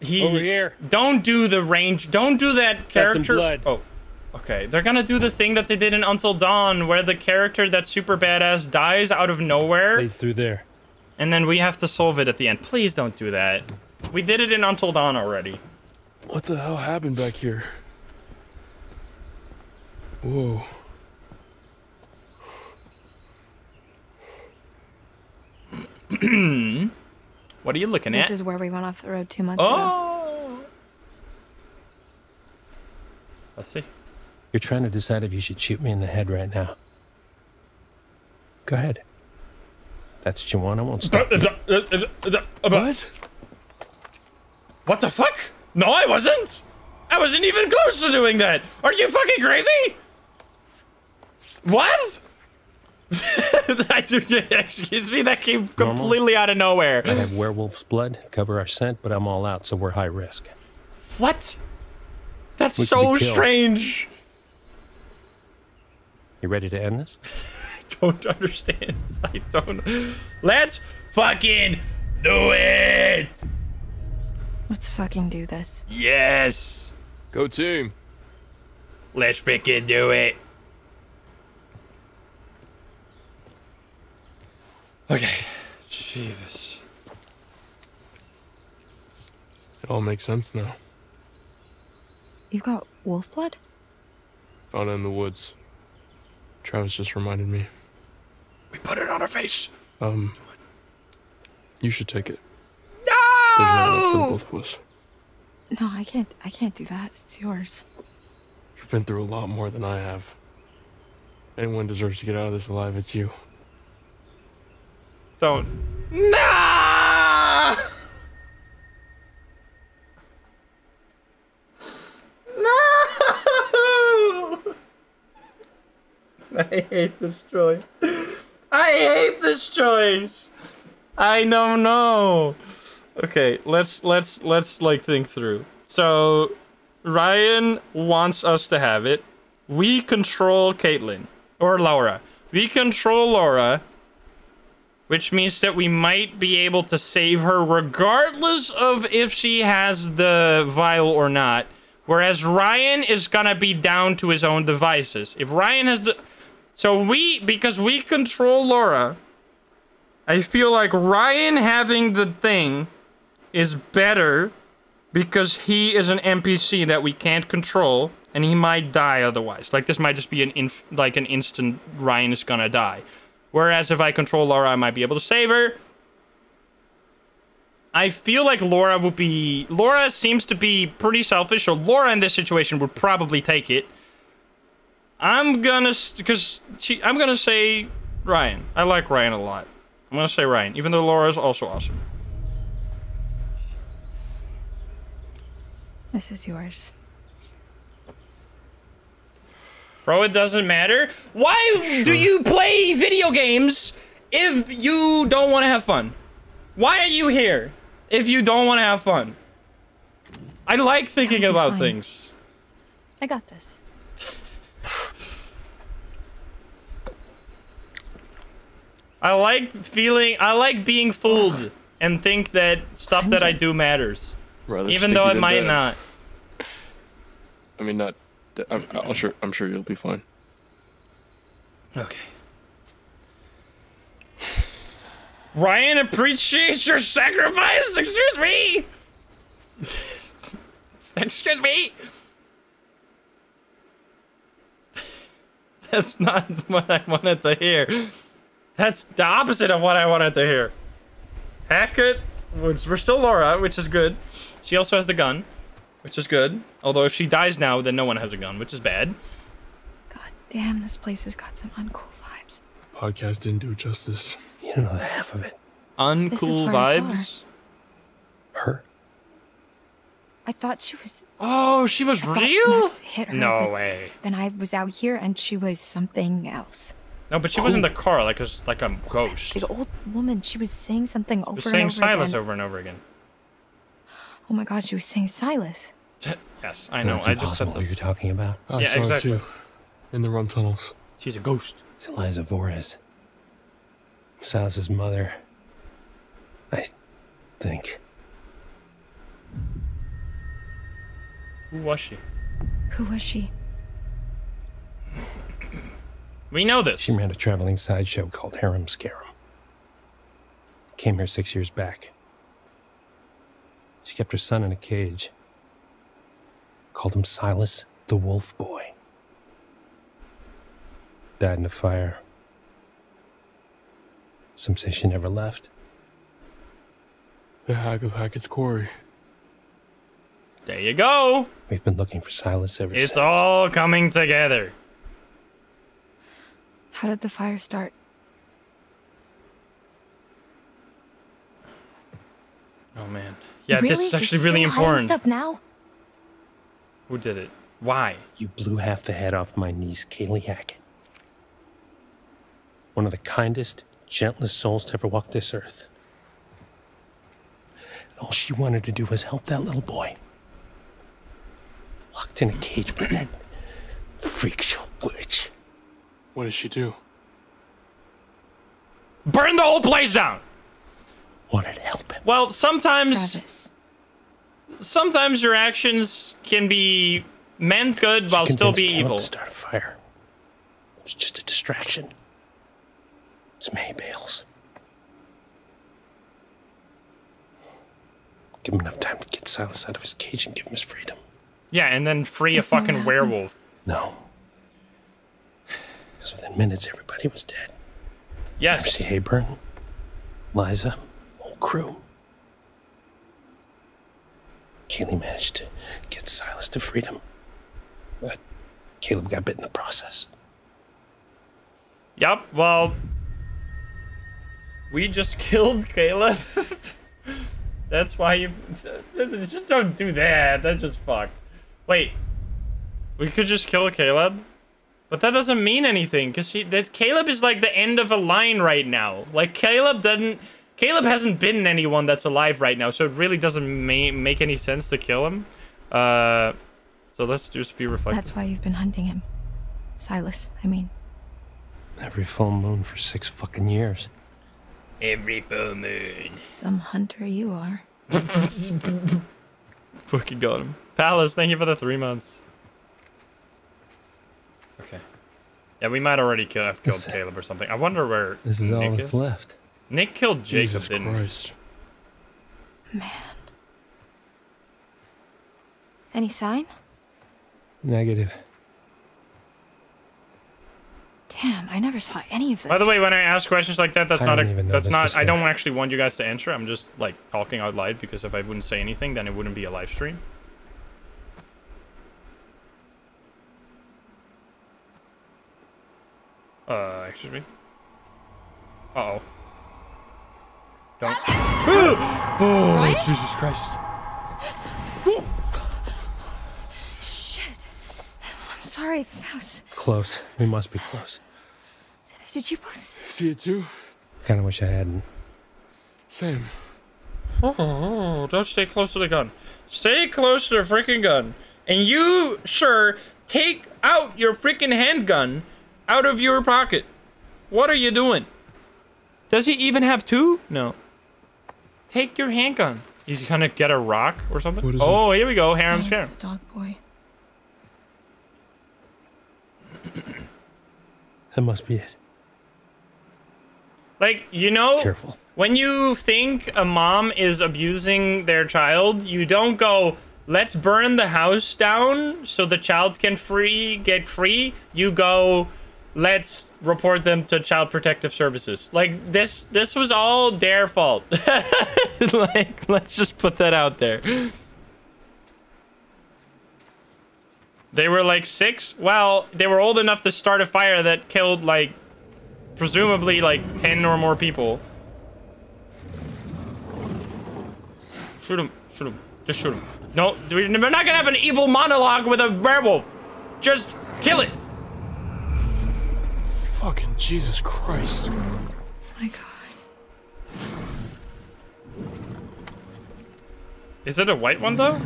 A: He
K: Over here.
A: Don't do the range. Don't do that character.
K: Got some
A: character.
K: blood.
A: Oh. Okay. They're gonna do the thing that they did in Until Dawn, where the character that's super badass dies out of nowhere,
K: Leads through there.
A: and then we have to solve it at the end. Please don't do that. We did it in Until Dawn already.
J: What the hell happened back here? Whoa.
A: what are you looking
F: This
A: at?
F: This is where we went off the road two months oh. ago.
A: oh. Let's see.
K: You're trying to decide if you should shoot me in the head right now. Go ahead. That's what you want. I won't stop.
A: What? What the fuck? No, I wasn't. I wasn't even close to doing that. Are you fucking crazy? What? Excuse me, that came completely out of nowhere.
K: I have werewolf's blood, cover our scent, but I'm all out, so we're high risk.
A: What? That's
K: We
A: so strange.
K: You ready to end this?
A: I don't understand. I don't. Let's fucking do it.
F: Let's fucking do this.
A: Yes.
J: Go team.
A: Let's freaking do it. Okay. Jeez.
J: It all makes sense now.
F: You've got wolf blood?
J: Found it in the woods. Travis just reminded me.
A: We put it on her face.
J: Um, you should take it. There's not for
F: No!
J: both of us.
F: No, I can't. I can't do that. It's yours.
J: You've been through a lot more than I have. Anyone deserves to get out of this alive, it's you.
A: Don't. Nah! No! I hate this choice. I hate this choice. I don't know. Okay, let's let's let's like think through. So Ryan wants us to have it. We control Kaitlyn or Laura. We control Laura, which means that we might be able to save her regardless of if she has the vial or not. Whereas Ryan is gonna be down to his own devices. If Ryan has the so we because we control Laura, I feel like Ryan having the thing is better because he is an NPC that we can't control and he might die otherwise. Like this might just be an inf- like an instant Ryan is gonna die. Whereas if I control Laura, I might be able to save her. I feel like Laura would be Laura seems to be pretty selfish, so Laura in this situation would probably take it. I'm gonna because she I'm gonna say Ryan. I like Ryan a lot. I'm gonna say Ryan, even though Laura is also awesome.
F: This is yours.
A: Bro, it doesn't matter. Why do you play video games if you don't want to have fun? Why are you here if you don't want to have fun? I like thinking about
F: fine.
A: things.
F: I got this.
A: I like feeling, I like being fooled and think that stuff that I do matters.
J: Rather
A: Even though it might
J: bed.
A: not.
J: I mean, not. I'm, I'll sure. I'm sure you'll be fine.
A: Okay. Ryan appreciates your sacrifice. Excuse me. Excuse me. That's not what I wanted to hear. That's the opposite of what I wanted to hear. Hackett, which we're still Laura, which is good. She also has the gun, which is good. Although if she dies now, then no one has a gun, which is bad.
F: God damn, this place has got some uncool vibes.
J: Podcast didn't do it justice.
K: You don't know half of it.
A: Uncool
F: where I saw
A: vibes.
K: Her?
F: I thought she was.
A: Oh, she was
F: I
A: real?
F: Hit her,
A: No
F: but
A: way.
F: Then I was out here and she was something else.
A: No, but she was in the car like a s- like a ghost.
F: The old woman, she was saying something over
A: She
F: over
A: was
F: and
A: saying
F: over
A: Silas
F: again.
A: over and over again.
F: Oh my god, she was saying Silas.
A: Yes, I know.
K: That's
A: I just said
K: impossible
A: this.
K: you're talking about.
J: I
A: Yeah,
J: saw
A: exactly.
J: it too. In the run tunnels.
A: She's a ghost.
K: It's Eliza Vorez. Silas's mother. I think.
A: Who was she?
F: Who was she?
A: We know this.
K: She ran a traveling sideshow called Harem Scarum. Came here six years back. She kept her son in a cage. Called him Silas the Wolf Boy. Died in a fire. Some say she never left.
J: The Hag of Hackett's Quarry.
A: There you go.
K: We've been looking for Silas ever
A: It's
K: since.
A: It's all coming together.
F: How did the fire start?
A: Oh man. Yeah,
F: really?
A: this is actually
F: You're
A: really
F: still
A: important.
F: Stuff now?
A: Who did it? Why?
K: You blew half the head off my niece, Kaylee Hackett. One of the kindest, gentlest souls to ever walk this earth. And all she wanted to do was help that little boy. Locked in a cage with that freak show witch.
J: What did she do?
A: Burn the whole place down.
K: Wanted to help him.
A: Well, sometimes sometimes your actions can be meant good while still be
K: Caleb
A: evil.
K: To start a fire. It was just a distraction. Some hay bales. Give him enough time to get Silas out of his cage and give him his freedom.
A: Yeah, and then free a
K: That's not what
A: fucking werewolf.
K: No. Because within minutes, everybody was dead.
A: Yes.
K: Mercy Hayburn, Liza, whole crew. Kaylee managed to get Silas to freedom. But Caleb got bit in the process.
A: Yep. Well, we just killed Caleb. That's why you just don't do that. That's just fucked. Wait, we could just kill Caleb, but that doesn't mean anything because that Caleb is like the end of a line right now. Like Caleb doesn't. Caleb hasn't bitten anyone that's alive right now, so it really doesn't ma make any sense to kill him. Uh, so let's just be reflective.
F: That's why you've been hunting him. Silas, I mean.
K: Every full moon for six fucking years.
A: Every full moon.
F: Some hunter you are.
A: Fucking got him. Palace, thank you for the three months. Okay. Yeah, we might already kill, have killed
K: This-
A: Caleb or something. I wonder where
K: This is all
A: Nick
K: that's
A: is.
K: left.
A: Nick killed Jacob,
J: Jesus
A: didn't
J: Christ. Man.
F: Any sign?
K: Negative.
F: Damn, I never saw any of this.
A: By the way, when I ask questions like that, that's
K: I
A: not a
K: don't even know
A: that's not I don't actually want you guys to answer. I'm just like talking out loud because if I wouldn't say anything, then it wouldn't be a live stream. Uh, excuse me. Uh oh. Don't.
C: Oh,
F: Ryan?
C: Jesus Christ.
F: Shit. I'm sorry. That was.
K: Close. We must be close.
F: Did you both?
J: See it too?
K: Kinda wish I hadn't.
J: Same.
A: Oh, don't stay close to the gun. Stay close to the freaking gun. And you, sure, take out your freaking handgun out of your pocket. What are you doing? Does he even have two? No. Take your handgun. He's gonna get a rock or something?
J: What is
A: oh, here we go. Harem
F: Silas,
A: scare.
F: the dog boy.
K: That must be it.
A: Like, you know,
K: Careful.
A: when you think a mom is abusing their child, you don't go, let's burn the house down so the child can free get free. You go, let's report them to child protective services. Like this this was all their fault. like let's just put that out there. They were like 6. Well, they were old enough to start a fire that killed like presumably like 10 or more people. Shoot him. Shoot him. Just shoot him. No, we're not gonna have an evil monologue with a werewolf. Just kill it.
J: Fucking Jesus Christ.
F: My God.
A: Is it a white one though?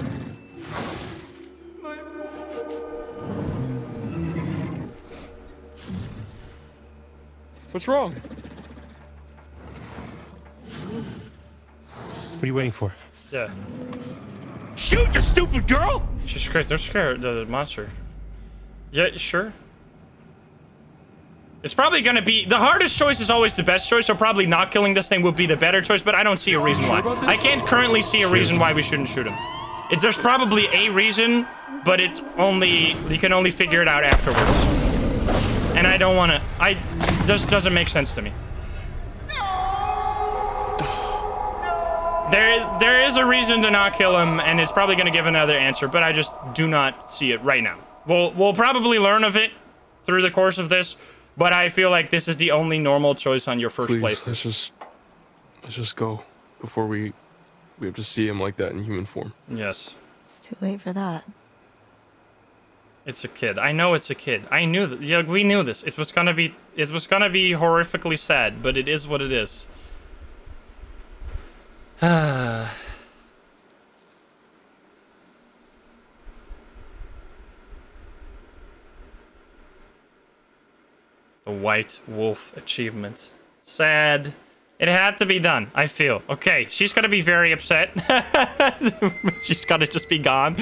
J: What's wrong?
K: What are you waiting for?
A: Yeah.
C: Shoot, you stupid girl!
A: Jesus Christ, they're scared. Of the monster. Yeah, sure. It's probably gonna be the hardest choice is always the best choice, so probably not killing this thing would be the better choice. But I don't see a reason why. I can't currently see a reason why we shouldn't shoot him. It, there's probably a reason, but it's only you can only figure it out afterwards. And I don't want to. I just doesn't make sense to me. There, there is a reason to not kill him, and it's probably going to give another answer, but I just do not see it right now. We'll, we'll probably learn of it through the course of this, but I feel like this is the only normal choice on your first
J: Please,
A: playthrough.
J: let's just let's just go before we we have to see him like that in human form.
A: Yes.
F: It's too late for that.
A: It's a kid. I know it's a kid. I knew that. Yeah, we knew this. It was gonna be. It was gonna be horrifically sad, but it is what it is. the White Wolf achievement. Sad. It had to be done, I feel. Okay, she's gonna be very upset. she's gonna just be gone.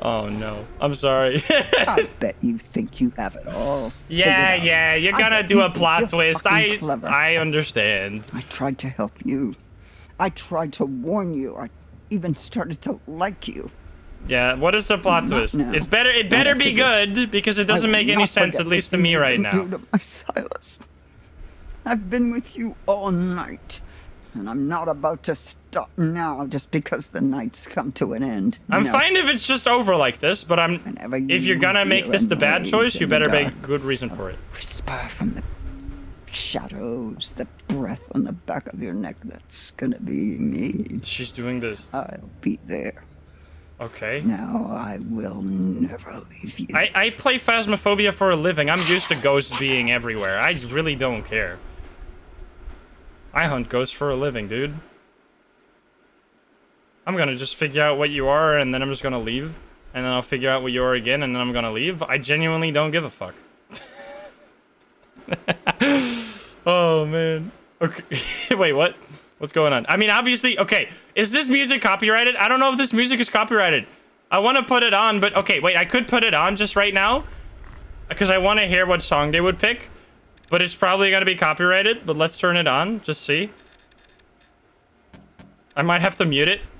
A: Oh no, I'm sorry.
L: I bet you think you have it all.
A: yeah, yeah, you're gonna do a plot twist. I
L: clever.
A: I understand.
L: I tried to help you. I tried to warn you. I even started to like you.
A: Yeah, what is the plot twist?
L: now.
A: It's better it better be
L: this.
A: good because it doesn't make any sense at least to me right now.
L: my Silas. I've been with you all night, and I'm not about to stop now just because the night's come to an end.
A: I'm
L: No.
A: fine if it's just over like this, but I'm if you're gonna make this the bad choice, you better make good reason for it.
L: whisper from the shadows, the breath on the back of your neck. That's gonna be me.
A: She's doing this.
L: I'll be there.
A: Okay.
L: Now I will never leave you.
A: I, I play Phasmophobia for a living. I'm used to ghosts being everywhere. I really don't care. I hunt ghosts for a living, dude. I'm gonna just figure out what you are, and then I'm just gonna leave. And then I'll figure out what you are again, and then I'm gonna leave. I genuinely don't give a fuck. oh, man. Okay. Wait, what? What's going on? I mean, obviously, okay. Is this music copyrighted? I don't know if this music is copyrighted. I want to put it on, but okay, wait. I could put it on just right now because I want to hear what song they would pick. But it's probably going to be copyrighted, but let's turn it on. Just see. I might have to mute it.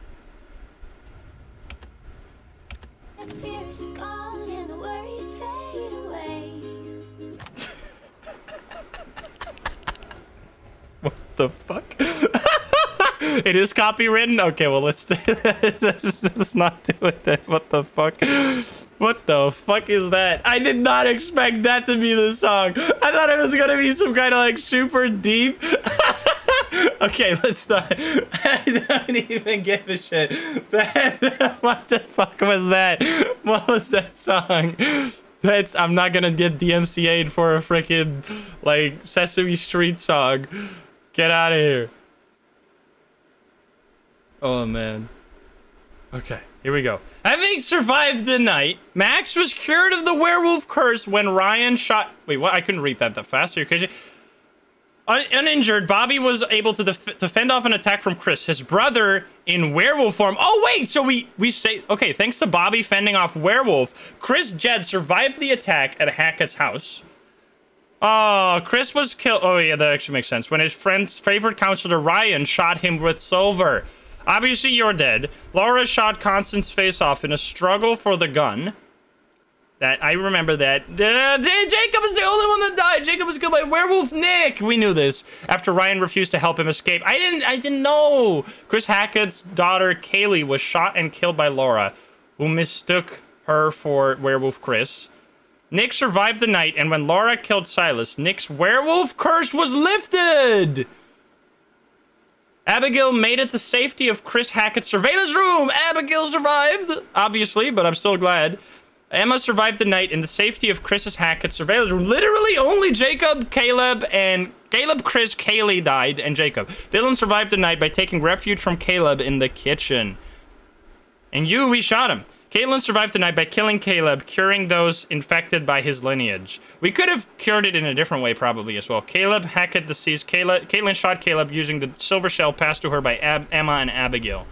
A: What the fuck? it is copywritten? Okay, well, let's, let's, let's not do it then. What the fuck? What the fuck is that? I did not expect that to be the song. I thought it was gonna be some kind of like super deep. okay, let's not. I don't even give a shit. What the fuck was that? What was that song? That's. I'm not gonna get DMCA'd for a freaking like Sesame Street song. Get out of here. Oh man. Okay, here we go. Having survived the night, Max was cured of the werewolf curse when Ryan shot. Wait, what? I couldn't read that that fast. Are you crazy? Un- uninjured, Bobby was able to, def- to fend off an attack from Chris, his brother in werewolf form. Oh wait, so we we say okay. Thanks to Bobby fending off werewolf, Chris Jed survived the attack at Hackett's house. Oh, Chris was killed. Oh yeah, that actually makes sense. When his friend's favorite counselor Ryan shot him with silver. Obviously, you're dead. Laura shot Constance face off in a struggle for the gun. That I remember that. Uh, Jacob is the only one that died. Jacob was killed by werewolf Nick. We knew this after Ryan refused to help him escape. I didn't. I didn't know. Chris Hackett's daughter Kaylee was shot and killed by Laura, who mistook her for werewolf Chris. Nick survived the night, and when Laura killed Silas, Nick's werewolf curse was lifted. Abigail made it to safety of Chris Hackett's surveillance room. Abigail survived, obviously, but I'm still glad. Emma survived the night in the safety of Chris's Hackett's surveillance room. Literally, only Jacob, Caleb, and Caleb, Chris, Kaylee died, and Jacob. Dylan survived the night by taking refuge from Caleb in the kitchen. And you, we shot him. Kaitlyn survived the night by killing Caleb, curing those infected by his lineage. We could have cured it in a different way, probably, as well. Caleb, Hackett deceased. Caleb, Kaitlyn shot Caleb using the silver shell passed to her by Ab- Emma and Abigail.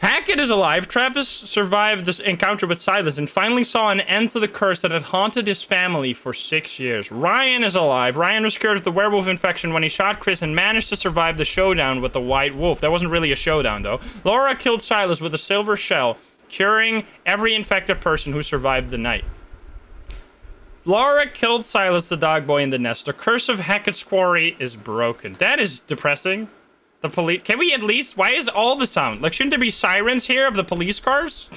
A: Hackett is alive. Travis survived this encounter with Silas and finally saw an end to the curse that had haunted his family for six years. Ryan is alive. Ryan was cured of the werewolf infection when he shot Chris and managed to survive the showdown with the white wolf. That wasn't really a showdown, though. Laura killed Silas with a silver shell, curing every infected person who survived the night. Laura killed Silas the dog boy in the nest. The curse of Hackett's quarry is broken. That is depressing. The police. Can we at least? Why is all the sound? Like, shouldn't there be sirens here of the police cars?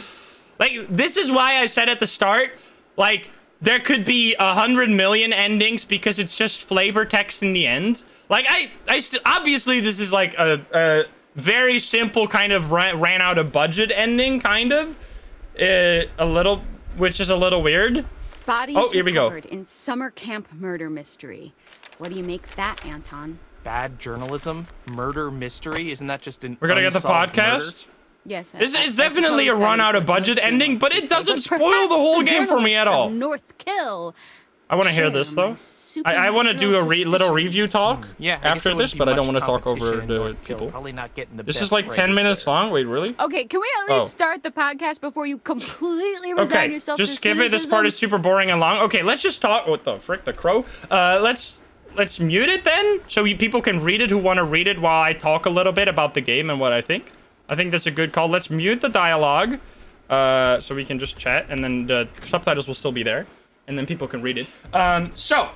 A: like, this is why I said at the start, like, there could be a hundred million endings because it's just flavor text in the end. Like, I, I still obviously this is like a, a very simple kind of ran, ran out of budget ending, kind of. uh, a little, which is a little weird.
O: Bodies
A: Oh, here we go.
O: in summer camp murder mystery. What do you make that, Anton?
P: Bad journalism, murder mystery. Isn't that just an
A: We're gonna get the
P: unsolved murder?
A: podcast.
O: Yes.
A: This
O: I-
A: is
O: I
A: definitely a run out of budget ending, but it doesn't
O: say,
A: spoil the whole
O: the
A: game for me at all.
O: North Kill.
A: I want to hear this though. I, I want to do a re- little review talk
P: Yeah,
A: after this, but I don't want to talk over the people.
P: Probably not getting the
A: This is like 10
P: writers
A: minutes long. Wait, really?
O: Okay, can we at least
A: Oh.
O: start the podcast before you completely resign yourself?
A: Okay,
O: yourself
A: just
O: to
A: skip it. This part is super boring and long. Okay, let's just talk. What the frick, the crow? Uh, let's let's mute it then, so you, people can read it who want to read it while I talk a little bit about the game and what I think. I think that's a good call. Let's mute the dialogue, uh, so we can just chat, and then the subtitles will still be there, and then people can read it. Um, so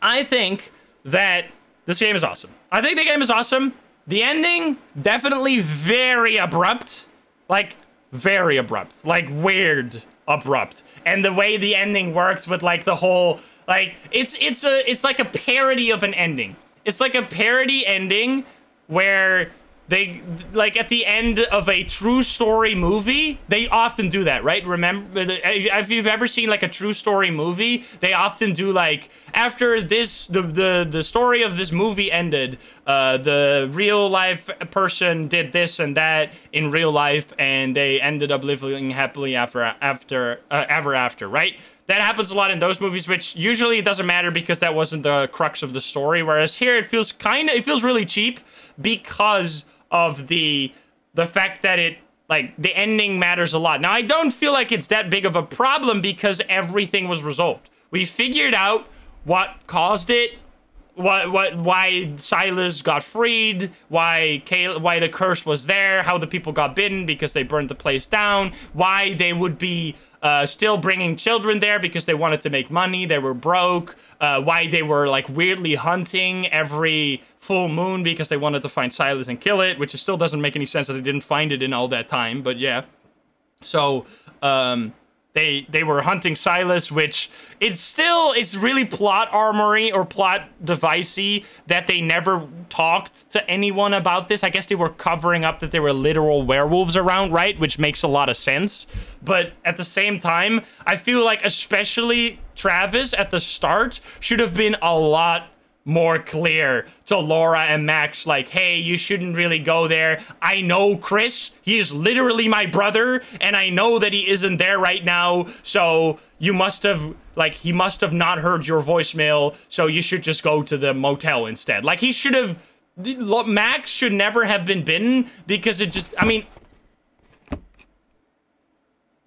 A: I think that this game is awesome. I think the game is awesome. The ending definitely very abrupt, like very abrupt, like weird abrupt. And the way the ending worked with like the whole like it's it's a it's like a parody of an ending. It's like a parody ending where they like at the end of a true story movie they often do that right remember if you've ever seen like a true story movie they often do like after this the the, the story of this movie ended uh the real life person did this and that in real life and they ended up living happily after after uh, ever after right that happens a lot in those movies, which usually doesn't matter because that wasn't the crux of the story. Whereas here it feels kind of, it feels really cheap because of the the fact that it like the ending matters a lot. Now I don't feel like it's that big of a problem because everything was resolved. We figured out what caused it, what what why Silas got freed, why why the curse was there, how the people got bitten because they burned the place down, why they would be uh, still bringing children there because they wanted to make money, they were broke, uh, why they were like weirdly hunting every full moon because they wanted to find Silas and kill it, which still doesn't make any sense that they didn't find it in all that time, but yeah. So, um, they they were hunting Silas, which it's still it's really plot armory or plot devicey that they never talked to anyone about this. I guess they were covering up that there were literal werewolves around, right? Which makes a lot of sense. But at the same time, I feel like especially Travis at the start should have been a lot more clear to Laura and Max like, hey, you shouldn't really go there. I know Chris. He is literally my brother, and I know that he isn't there right now. So you must have like he must have not heard your voicemail, so you should just go to the motel instead. Like he should have Max should never have been bitten because it just I mean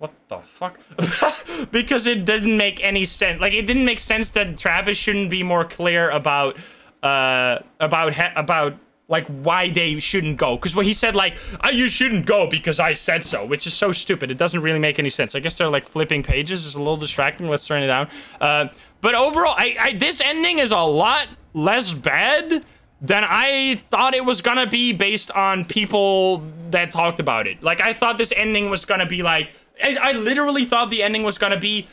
A: what the fuck? because it didn't make any sense. Like it didn't make sense that Travis shouldn't be more clear about uh about about like why they shouldn't go. Because what he said like oh, you shouldn't go because I said so, which is so stupid. It doesn't really make any sense. I guess they're like flipping pages. It's a little distracting. Let's turn it down. Uh, but overall, I, I this ending is a lot less bad than I thought it was gonna be based on people that talked about it. Like I thought this ending was gonna be like I, I literally thought the ending was gonna be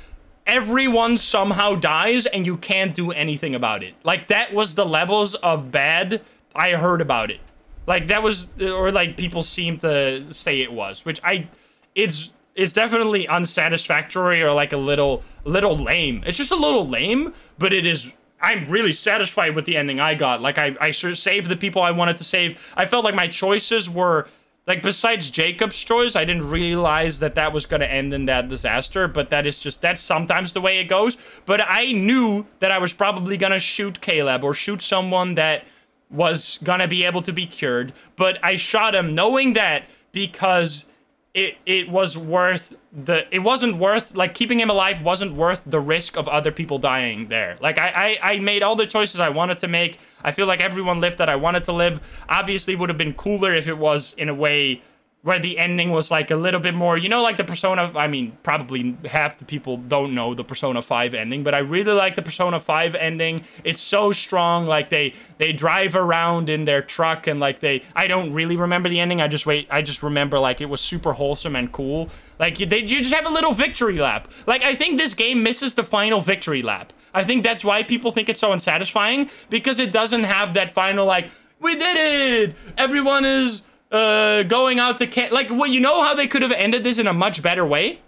A: everyone somehow dies and you can't do anything about it. Like that was the levels of bad I heard about it. Like that was or like people seem to say it was, which I it's it's definitely unsatisfactory or like a little little lame. It's just a little lame, but it is I'm really satisfied with the ending I got. Like I I saved the people I wanted to save. I felt like my choices were like besides Jacob's choice, I didn't realize that that was going to end in that disaster, but that is just that's sometimes the way it goes. But I knew that I was probably going to shoot Caleb or shoot someone that was going to be able to be cured, but I shot him knowing that because it it was worth the it wasn't worth like keeping him alive wasn't worth the risk of other people dying there like I, I i made all the choices i wanted to make i feel like everyone lived that i wanted to live obviously would have been cooler if it was in a way where the ending was like a little bit more you know like the persona i mean probably half the people don't know the persona 5 ending but i really like the persona 5 ending. It's so strong like they they drive around in their truck and like they i don't really remember the ending i just wait i just remember like it was super wholesome and cool. Like they, you just have a little victory lap. Like i think this game misses the final victory lap. I think that's why people think it's so unsatisfying because it doesn't have that final like we did it! Everyone is uh, going out to camp. Like, well, you know how they could have ended this in a much better way?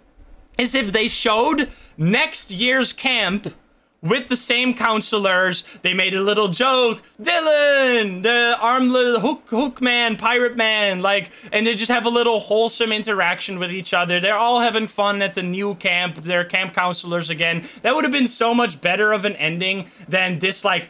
A: Is if they showed next year's camp with the same counselors. They made a little joke. Dylan, the armless hook, hook man, pirate man, like, and they just have a little wholesome interaction with each other. They're all having fun at the new camp. They're camp counselors again. That would have been so much better of an ending than this, like,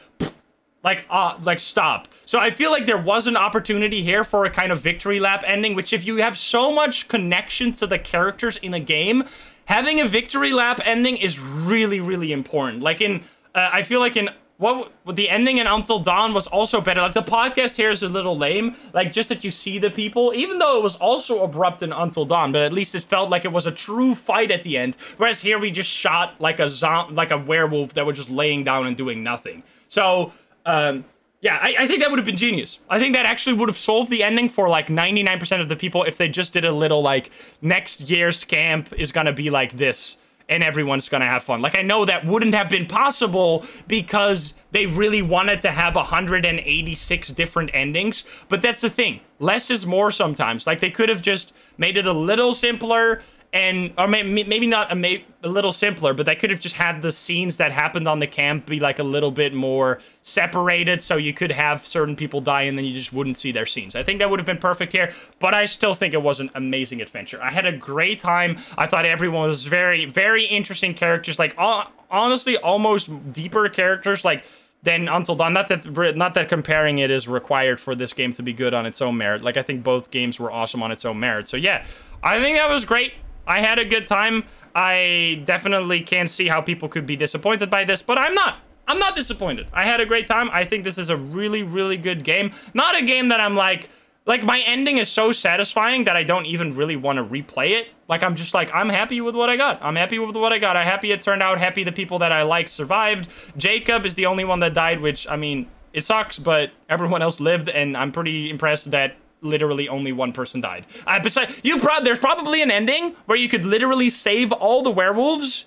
A: like uh like stop so i feel like there was an opportunity here for a kind of victory lap ending which if you have so much connection to the characters in a game having a victory lap ending is really really important like in uh, i feel like in what the ending in Until Dawn was also better. Like the podcast here is a little lame. Like just that you see the people, even though it was also abrupt in Until Dawn, but at least it felt like it was a true fight at the end. Whereas here we just shot like a zom- like a werewolf that were just laying down and doing nothing. So um, yeah, I, I, think that would have been genius. I think that actually would have solved the ending for like 99% of the people if they just did a little like next year's camp is gonna be like this and everyone's gonna have fun. Like I know that wouldn't have been possible because they really wanted to have 186 different endings, but that's the thing. Less is more sometimes. Like they could have just made it a little simpler and or maybe maybe not a, a little simpler, but they could have just had the scenes that happened on the camp be like a little bit more separated, so you could have certain people die and then you just wouldn't see their scenes. I think that would have been perfect here, but I still think it was an amazing adventure. I had a great time. I thought everyone was very very interesting characters, like honestly almost deeper characters, like than Until Dawn. Not that not that comparing it is required for this game to be good on its own merit. Like I think both games were awesome on its own merit. So yeah, I think that was great. I had a good time. I definitely can't see how people could be disappointed by this, but I'm not. I'm not disappointed. I had a great time. I think this is a really, really good game. Not a game that I'm like, like my ending is so satisfying that I don't even really want to replay it. Like I'm just like, I'm happy with what I got. I'm happy with what I got. I'm happy it turned out. Happy the people that I liked survived. Jacob is the only one that died, which, I mean, it sucks, but everyone else lived, and I'm pretty impressed that literally only one person died. Uh, besides, you pro there's probably an ending where you could literally save all the werewolves.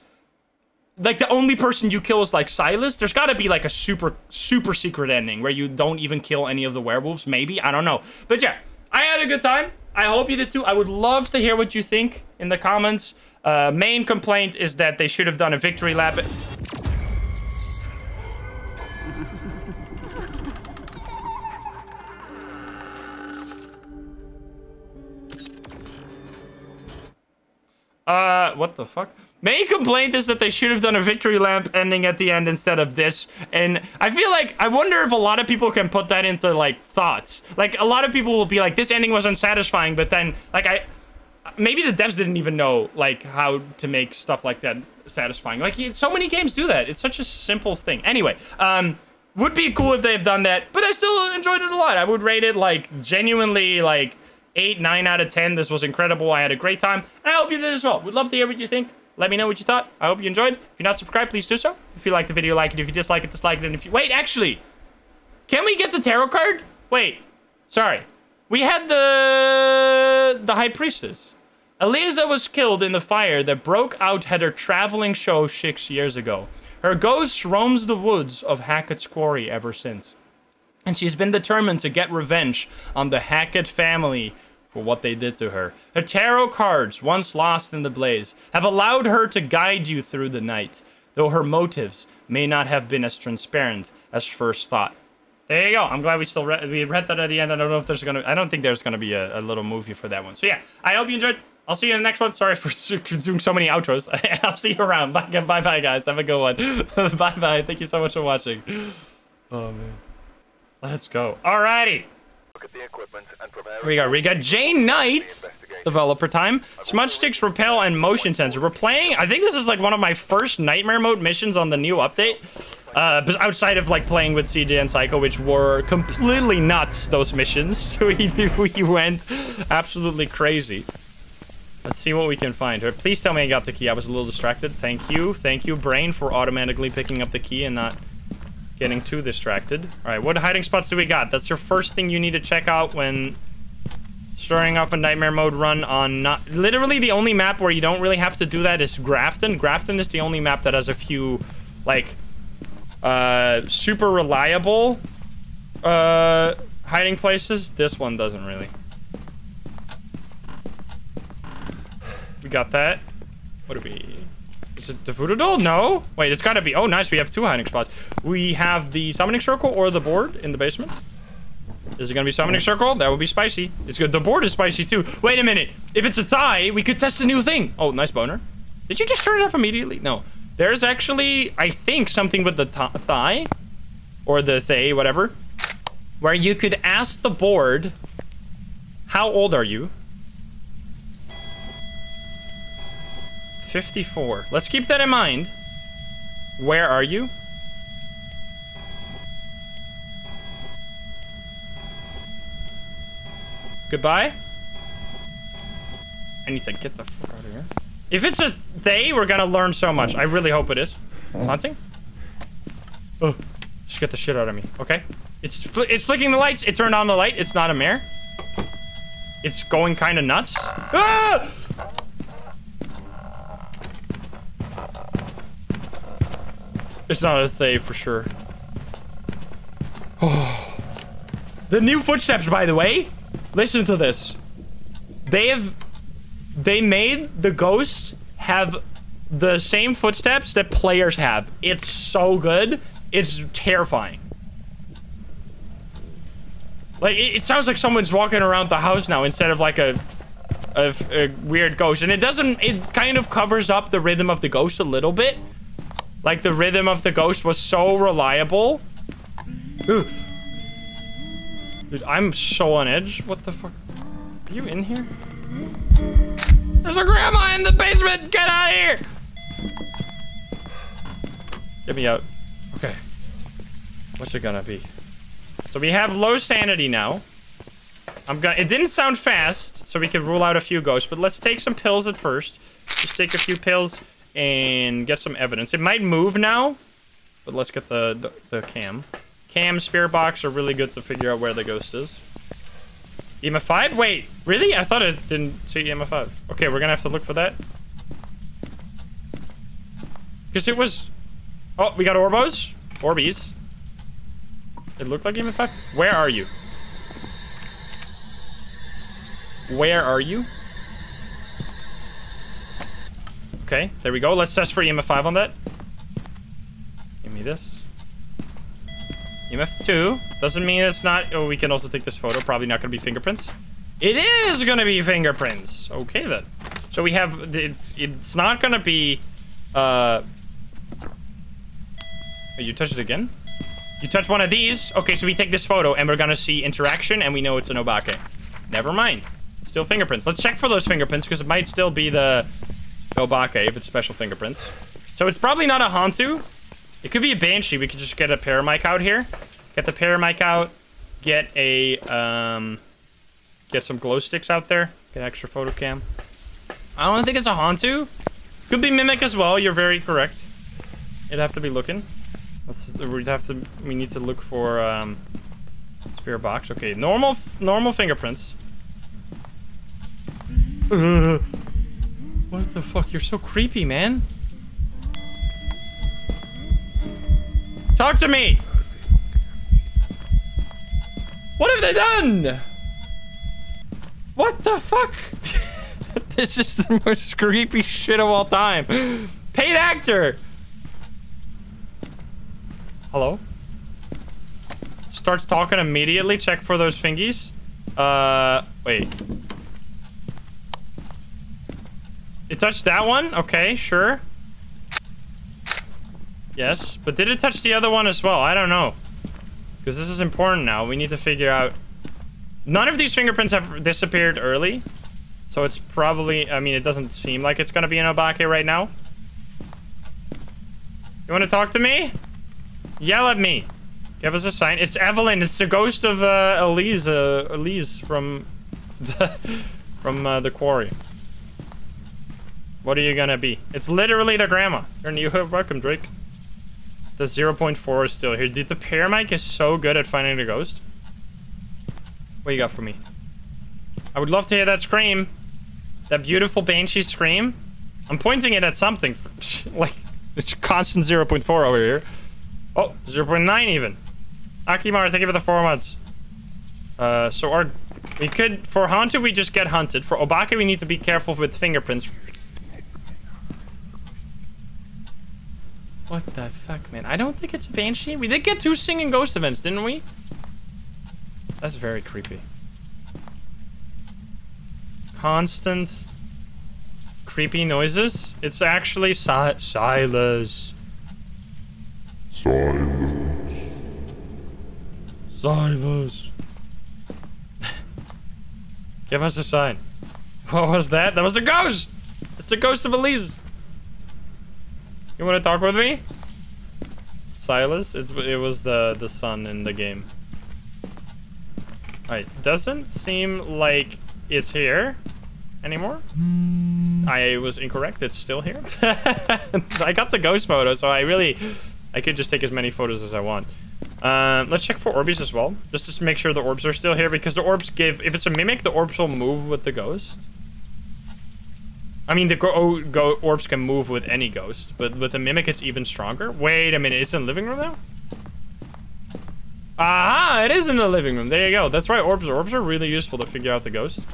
A: Like the only person you kill is like Silas. There's got to be like a super super secret ending where you don't even kill any of the werewolves. Maybe I don't know. But yeah, I had a good time. I hope you did too. I would love to hear what you think in the comments. Uh, main complaint is that they should have done a victory lap. Uh, what the fuck? Main complaint is that they should have done a victory lamp ending at the end instead of this. And I feel like, I wonder if a lot of people can put that into, like, thoughts. Like, a lot of people will be like, this ending was unsatisfying, but then, like, I... Maybe the devs didn't even know, like, how to make stuff like that satisfying. Like, so many games do that. It's such a simple thing. Anyway, um... Would be cool if they've done that, but I still enjoyed it a lot. I would rate it, like, genuinely, like 8, 9 out of 10. This was incredible. I had a great time. And I hope you did as well. We'd love to hear what you think. Let me know what you thought. I hope you enjoyed. If you're not subscribed, please do so. If you like the video, like it. If you dislike it, dislike it. And if you... Wait, actually. Can we get the tarot card? Wait. Sorry. We had the... The High Priestess. Eliza was killed in the fire that broke out at her traveling show six years ago. Her ghost roams the woods of Hackett's Quarry ever since. And she's been determined to get revenge on the Hackett family for what they did to her. Her tarot cards, once lost in the blaze, have allowed her to guide you through the night, though her motives may not have been as transparent as first thought. There you go. I'm glad we still read, we read that at the end. I don't know if there's gonna. I don't think there's gonna be a, a little movie for that one. So yeah, I hope you enjoyed. I'll see you in the next one. Sorry for doing so many outros. I'll see you around. Bye, bye, guys. Have a good one. bye, bye. Thank you so much for watching. Oh man. Let's go. Alrighty. Here we go. We got Jane Knight, developer time. Smudge sticks, repel, and motion sensor. We're playing. I think this is like one of my first nightmare mode missions on the new update. Uh, outside of like playing with CJ and Psycho, which were completely nuts. Those missions, we we went absolutely crazy. Let's see what we can find. Please tell me I got the key. I was a little distracted. Thank you, thank you, brain, for automatically picking up the key and not getting too distracted. All right, what hiding spots do we got? That's your first thing you need to check out when starting off a nightmare mode run on not literally the only map where you don't really have to do that is Grafton. Grafton is the only map that has a few like uh super reliable uh hiding places. This one doesn't really. We got that. What do we is it the voodoo doll? No. Wait, it's gotta be... Oh, nice. We have two hiding spots. We have the summoning circle or the board in the basement. Is it gonna be summoning circle? That would be spicy. It's good. The board is spicy too. Wait a minute. If it's a Thaye, we could test a new thing. Oh, nice boner. Did you just turn it off immediately? No. There's actually, I think, something with the th Thaye or the Thaye, whatever, where you could ask the board, how old are you? 54. Let's keep that in mind. Where are you? Goodbye? I need to get the fuck out of here. If it's a Thaye, we're gonna learn so much. I really hope it is. Something? Oh, just get the shit out of me. Okay. It's fl it's flicking the lights. It turned on the light. It's not a mare. It's going kind of nuts. Ah! It's not a Thaye for sure. Oh. The new footsteps, by the way. Listen to this. They have... They made the ghosts have the same footsteps that players have. It's so good. It's terrifying. Like, it, it sounds like someone's walking around the house now instead of like a, a, a weird ghost. And it doesn't... It kind of covers up the rhythm of the ghost a little bit. Like, the rhythm of the ghost was so reliable. Ugh. Dude, I'm so on edge. What the fuck? Are you in here? There's a grandma in the basement! Get out of here! Get me out. Okay. What's it gonna be? So we have low sanity now. I'm gonna- it didn't sound fast, so we can rule out a few ghosts, but let's take some pills at first. Just take a few pills and get some evidence. It might move now, but let's get the, the, the cam. Cam, spirit box are really good to figure out where the ghost is. EMF 5? Wait, really? I thought it didn't say EMF 5. Okay, we're gonna have to look for that. Because it was... Oh, we got Orbos. Orbeez. It looked like EMF 5. Where are you? Where are you? Okay, there we go. Let's test for EMF 5 on that. Give me this. EMF 2. Doesn't mean it's not... Oh, we can also take this photo. Probably not going to be fingerprints. It is going to be fingerprints. Okay, then. So we have... It's, it's not going to be... Uh... Oh, you touched it again? You touch one of these. Okay, so we take this photo and we're going to see interaction and we know it's an Obake. Never mind. Still fingerprints. Let's check for those fingerprints because it might still be the Obake if it's special fingerprints. So it's probably not a Hantu. It could be a Banshee. We could just get a Paramic out here. Get the Paramic out. Get a, um... Get some glow sticks out there. Get extra photo cam. I don't think it's a Hantu. Could be Mimic as well. You're very correct. It'd have to be looking. Let's, we'd have to... We need to look for, um... Spirit box. Okay, normal, normal fingerprints. What the fuck? You're so creepy, man. Talk to me! What have they done? What the fuck? this is the most creepy shit of all time. Paid actor! Hello? Starts talking immediately. Check for those fingies. Uh, wait. It touched that one? Okay, sure. Yes, but did it touch the other one as well? I don't know. Because this is important now. We need to figure out... None of these fingerprints have disappeared early. So it's probably... I mean, it doesn't seem like it's going to be an Obake right now. You want to talk to me? Yell at me. Give us a sign. It's Evelyn. It's the ghost of uh, Elise. Uh, Elise from the, from uh, the quarry. What are you gonna be? It's literally the grandma. You're new. Welcome, Drake. The 0.4 is still here. Dude, the Paramic is so good at finding the ghost. What you got for me? I would love to hear that scream. That beautiful Banshee scream. I'm pointing it at something. like, it's constant 0.4 over here. Oh, 0.9 even. Akimar, thank you for the four months. Uh, so our... We could... For Haunted, we just get hunted. For Obake, we need to be careful with fingerprints. What the fuck, man? I don't think it's a banshee. We did get two singing ghost events, didn't we? That's very creepy. Constant creepy noises. It's actually si Silas.
Q: Silence.
A: Silas. Give us a sign. What was that? That was the ghost! It's the ghost of Elise. You want to talk with me? Silas? It's, it was the, the sun in the game. Alright, doesn't seem like it's here anymore. I was incorrect, it's still here. I got the ghost photo, so I really... I could just take as many photos as I want. Um, let's check for Orbeez as well, just to make sure the orbs are still here, because the orbs give... If it's a mimic, the orbs will move with the ghost. I mean, the go, oh, go orbs can move with any ghost, but with the mimic, it's even stronger. Wait a minute, it's in the living room now? Aha, it is in the living room. There you go. That's right, orbs. Orbs are really useful to figure out the ghost.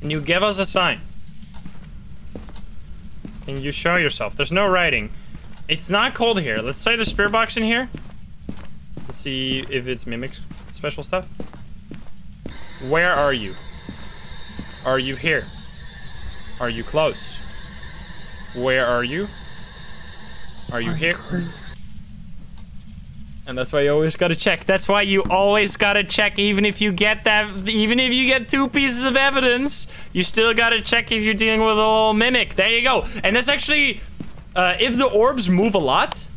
A: Can you give us a sign? Can you show yourself? There's no writing. It's not cold here. Let's try the spirit box in here. Let's see if it's mimic special stuff. Where are you? Are you here? Are you close? Where are you? Are you here? And that's why you always gotta check. That's why you always gotta check, even if you get that, even if you get two pieces of evidence, you still gotta check if you're dealing with a little mimic. There you go. And that's actually, uh, if the orbs move a lot,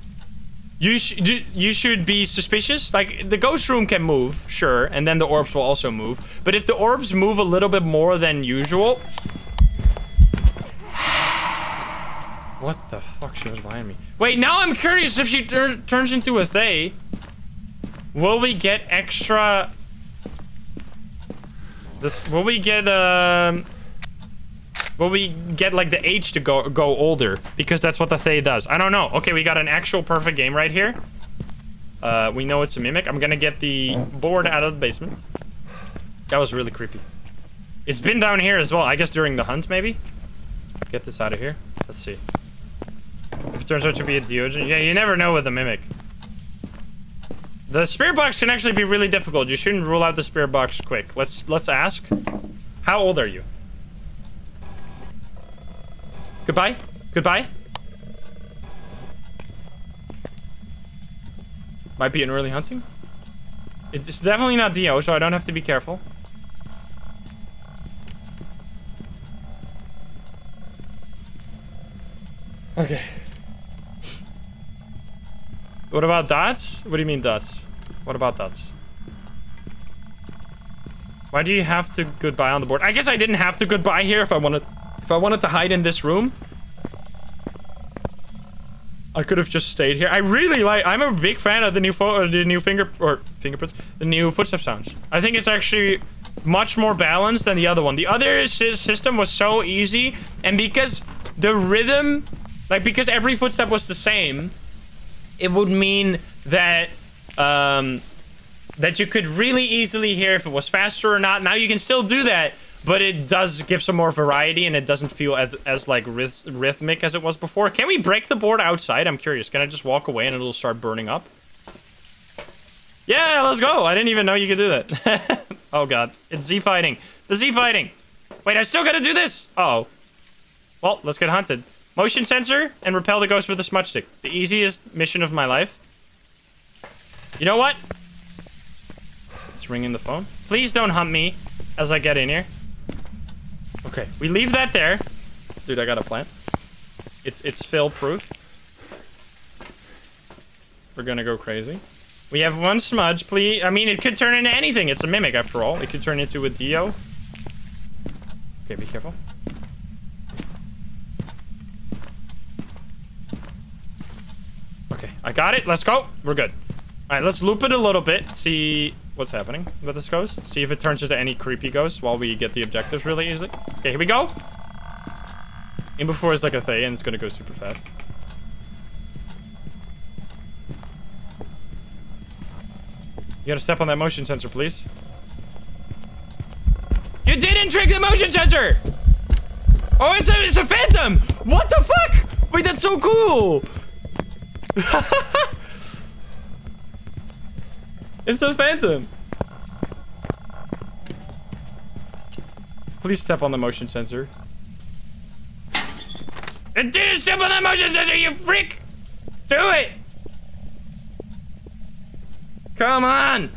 A: you should you should be suspicious. Like the ghost room can move, sure, and then the orbs will also move. But if the orbs move a little bit more than usual, What the fuck? She was behind me. Wait, now I'm curious if she tur turns into a Thaye. Will we get extra... This, will we get, um... Will we get, like, the age to go go older? Because that's what the Thaye does. I don't know. Okay, we got an actual perfect game right here. Uh, we know it's a Mimic. I'm gonna get the board out of the basement. That was really creepy. It's been down here as well. I guess during the hunt, maybe? Get this out of here. Let's see. If it turns out to be a Deogen. Yeah, you never know with a Mimic. The spirit box can actually be really difficult. You shouldn't rule out the spirit box quick. Let's let's ask. How old are you? Goodbye. Goodbye. Might be an early hunting. It's definitely not Dio, so I don't have to be careful. Okay. What about dots? What do you mean dots? What about dots? Why do you have to goodbye on the board? I guess I didn't have to goodbye here if I wanted if I wanted to hide in this room. I could have just stayed here. I really like I'm a big fan of the new photo uh, the new finger or fingerprints, the new footstep sounds. I think it's actually much more balanced than the other one. The other system was so easy and because the rhythm like because every footstep was the same, it would mean that um, that you could really easily hear if it was faster or not. Now you can still do that, but it does give some more variety and it doesn't feel as, as like ryth rhythmic as it was before. Can we break the board outside? I'm curious. Can I just walk away and it'll start burning up? Yeah, let's go. I didn't even know you could do that. oh god, it's Z fighting. The Z fighting. Wait, I still gotta do this. Uh oh. Well, let's get hunted. Motion sensor and repel the ghost with a smudge stick. The easiest mission of my life. You know what? It's ringing the phone. Please don't hunt me as I get in here. Okay, we leave that there. Dude, I got a plant. It's it's fill proof. We're gonna go crazy. We have one smudge, please. I mean, it could turn into anything. It's a mimic, after all. It could turn into a Dio. Okay, be careful. Okay, I got it. Let's go. We're good. All right, let's loop it a little bit. See what's happening with this ghost. See if it turns into any creepy ghost while we get the objectives really easily. Okay, here we go. In before is like a Thaye, and it's gonna go super fast. You gotta step on that motion sensor, please. You didn't trigger the motion sensor! Oh, it's a, it's a phantom! What the fuck? Wait, that's so cool! it's a phantom. Please step on the motion sensor. It didn't step on the motion sensor, you freak! Do it! Come on!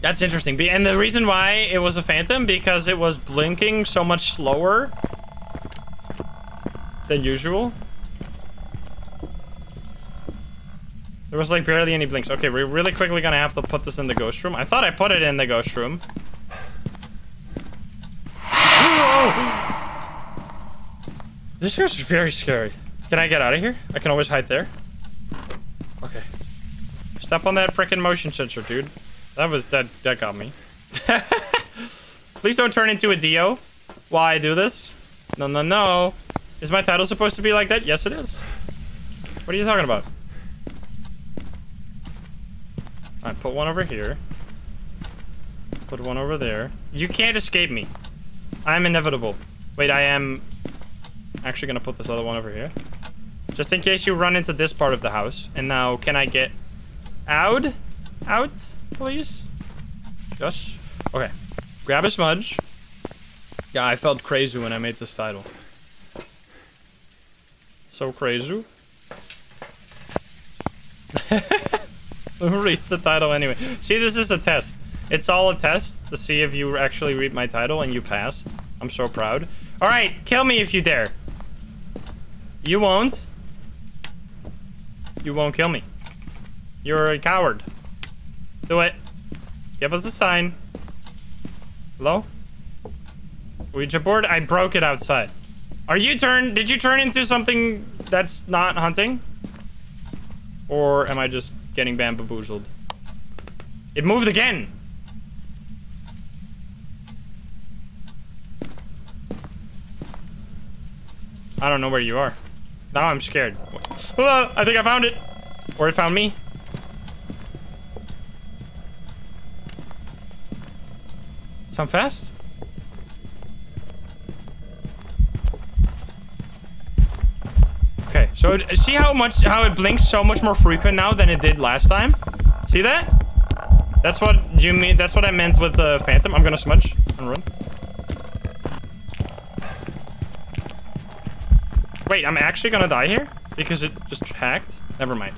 A: That's interesting. And the reason why it was a phantom, because it was blinking so much slower than usual. There was like barely any blinks. Okay, we're really quickly gonna have to put this in the ghost room. I thought I put it in the ghost room. This is very scary. Can I get out of here? I can always hide there. Okay. Step on that freaking motion sensor, dude. That was that that got me. Please don't turn into a Dio while I do this. No, no, no. Is my title supposed to be like that? Yes, it is. What are you talking about? I put one over here. Put one over there. You can't escape me. I'm inevitable. Wait, I am actually gonna put this other one over here. Just in case you run into this part of the house. And now, can I get out? Out, please? Yes? Okay. Grab a smudge. Yeah, I felt crazy when I made this title. So crazy. Who reads the title anyway? See, this is a test. It's all a test to see if you actually read my title and you passed. I'm so proud. All right, kill me if you dare. You won't. You won't kill me. You're a coward. Do it. Give us a sign. Hello? Ouija board? I broke it outside. Are you turned? Did you turn into something that's not hunting? Or am I just getting bamboozled? It moved again. I don't know where you are. Now I'm scared. Hello, I think I found it. Or it found me. Sound fast? Okay, so see how much how it blinks so much more frequent now than it did last time? See that? That's what you mean. That's what I meant with the phantom. I'm gonna smudge and run. Wait, I'm actually gonna die here because it just hacked. Never mind.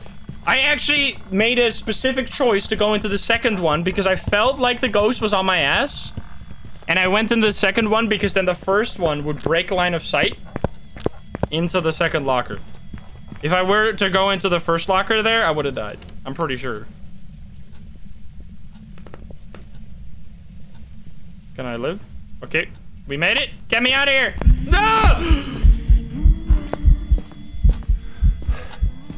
A: I actually made a specific choice to go into the second one because I felt like the ghost was on my ass. And I went in the second one because then the first one would break line of sight into the second locker. If I were to go into the first locker there, I would have died. I'm pretty sure. Can I live? Okay. We made it. Get me out of here. No!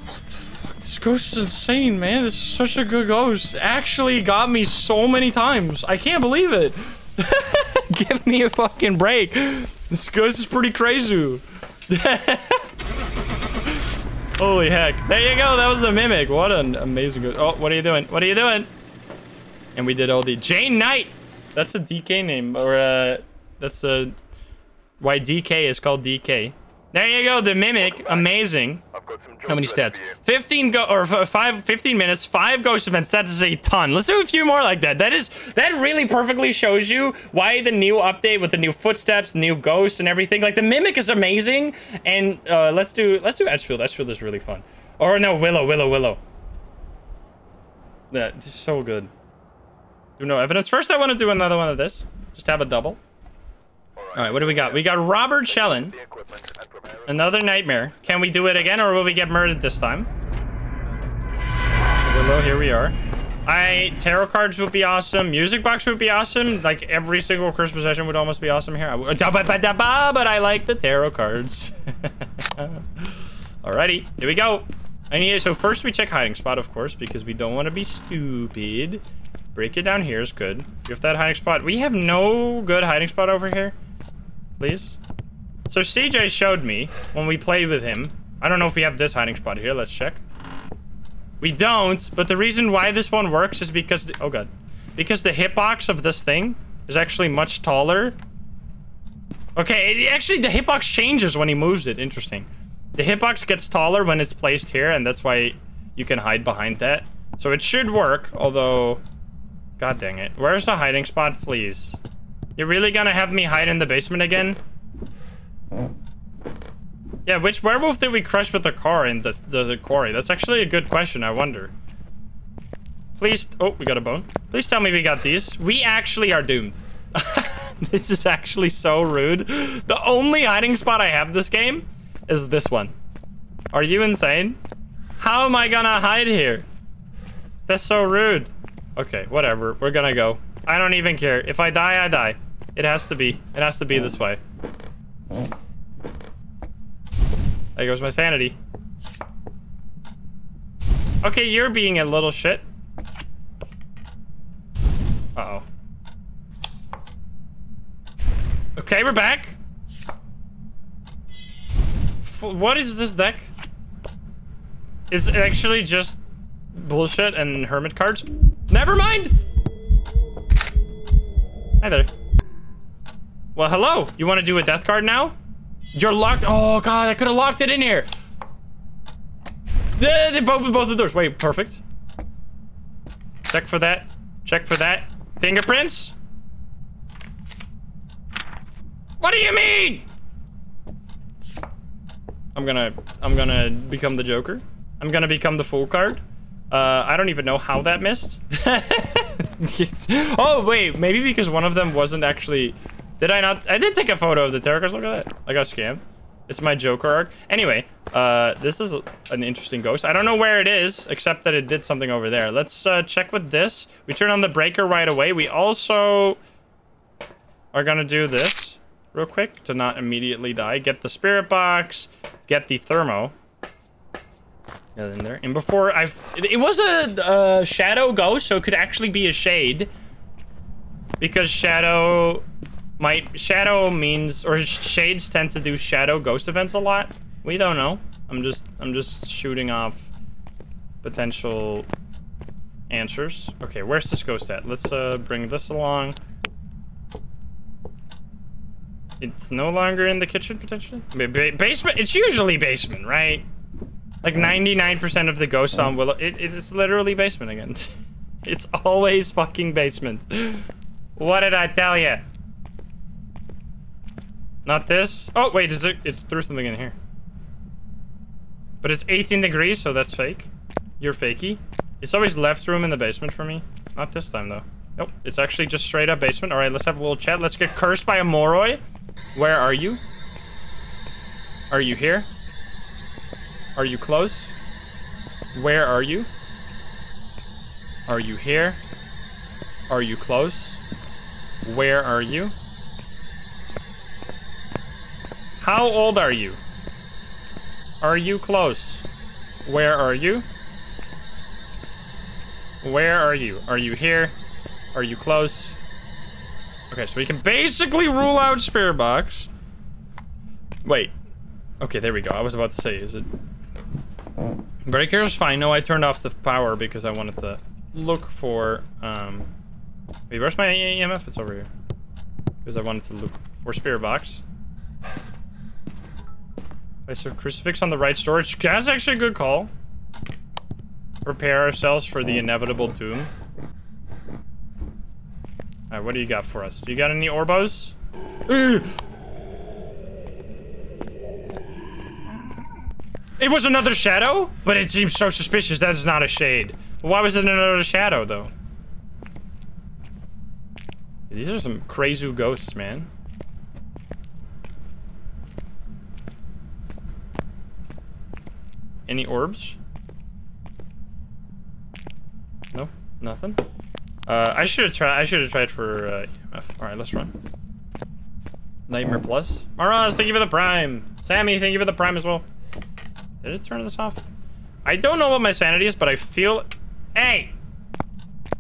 A: What the fuck? This ghost is insane, man. This is such a good ghost. Actually got me so many times. I can't believe it. Give me a fucking break. This ghost is pretty crazy. Holy heck. There you go. That was the mimic. What an amazing ghost. Oh, what are you doing? What are you doing? And we did all the Jane Knight. That's a DK name. Or, uh, that's a... Why DK is called DK. There you go. The mimic. Amazing. How many stats? 15 go or f- five, 15 minutes, five ghost events. That is a ton. Let's do a few more like that. That is that really perfectly shows you why the new update with the new footsteps, new ghosts, and everything. Like the mimic is amazing. And uh, let's do let's do Edgefield. Edgefield is really fun. Or no, Willow, Willow, Willow. Yeah, this is so good. Do no evidence. First, I want to do another one of this. Just have a double. All right, what do we got? We got Robert Shellen. Another nightmare. Can we do it again, or will we get murdered this time? Willow, here we are. I tarot cards would be awesome. Music box would be awesome. Like every single cursed possession would almost be awesome here. But I like the tarot cards. Alrighty, here we go. I need it. so first we check hiding spot, of course, because we don't want to be stupid. Break it down here is good. Have that hiding spot. We have no good hiding spot over here. Please. So CJ showed me when we played with him. I don't know if we have this hiding spot here. Let's check. We don't, but the reason why this one works is because... The, oh, God. Because the hitbox of this thing is actually much taller. Okay, it, actually, the hitbox changes when he moves it. Interesting. The hitbox gets taller when it's placed here, and that's why you can hide behind that. So it should work, although... God dang it. Where's the hiding spot, please? You're really gonna have me hide in the basement again? Yeah, which werewolf did we crush with the car in the, the, the quarry? That's actually a good question, I wonder. Please, oh, we got a bone. Please tell me we got these. We actually are doomed. this is actually so rude. The only hiding spot I have this game is this one. Are you insane? How am I gonna hide here? That's so rude. Okay, whatever. We're gonna go. I don't even care. If I die, I die. It has to be. It has to be this way. There goes my sanity. Okay, you're being a little shit. Uh oh Okay, we're back. F what is this deck? It's actually just bullshit and hermit cards. Never mind. Hi there. Well, hello. You want to do a death card now? You're locked. Oh god, I could have locked it in here. They, they both both the doors. Wait, perfect. Check for that. Check for that. Fingerprints. What do you mean? I'm gonna I'm gonna become the Joker. I'm gonna become the Fool card. Uh, I don't even know how that missed. oh wait, maybe because one of them wasn't actually. Did I not? I did take a photo of the tarot cards. Look at that. I got scammed. It's my Joker arc. Anyway, uh, this is an interesting ghost. I don't know where it is, except that it did something over there. Let's uh, check with this. We turn on the breaker right away. We also are gonna do this real quick to not immediately die. Get the spirit box. Get the thermo. In there. And before it, it was a, a shadow ghost, so it could actually be a shade. Because shadow might shadow means or shades tend to do shadow ghost events a lot. We don't know. I'm just I'm just shooting off potential answers. Okay, where's this ghost at? Let's uh bring this along. It's no longer in the kitchen potentially. Ba ba basement. It's usually basement, right? Like 99% of the ghosts on Willow. It, it is literally basement again. it's always fucking basement. What did I tell you? Not this. Oh, wait, is it? it threw something in here. But it's 18 degrees, so that's fake. You're fakey. It's always left room in the basement for me. Not this time, though. Nope, it's actually just straight up basement. All right, let's have a little chat. Let's get cursed by a Moroi. Where are you? Are you here? Are you close? Where are you? Are you here? Are you close? Where are you? How old are you? Are you close? Where are you? Where are you? Are you here? Are you close? Okay, so we can basically rule out spirit box. Wait. Okay, there we go. I was about to say, is it... Breaker's fine. No, I turned off the power because I wanted to look for, um... Wait, where's my EMF? It's over here. Because I wanted to look for spirit box. Wait, so crucifix on the right storage. That's actually a good call. Prepare ourselves for the inevitable doom. Alright, what do you got for us? Do you got any orbos? It was another shadow? But it seems so suspicious that is not a shade. Why was it another shadow, though? These are some crazy ghosts, man. Any orbs? No, nothing. Uh, I should have tried. I should have tried for uh, EMF. All right, let's run. Nightmare Plus. Maraz, thank you for the prime. Sammy, thank you for the prime as well. Did it turn this off? I don't know what my sanity is, but I feel. Hey,